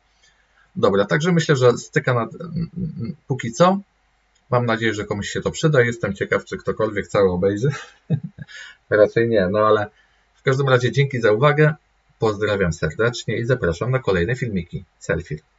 Dobra, także myślę, że styka na póki co. Mam nadzieję, że komuś się to przyda. Jestem ciekaw, czy ktokolwiek cały obejrzy. [laughs] Raczej nie, no ale w każdym razie dzięki za uwagę. Pozdrawiam serdecznie i zapraszam na kolejne filmiki. Selfie.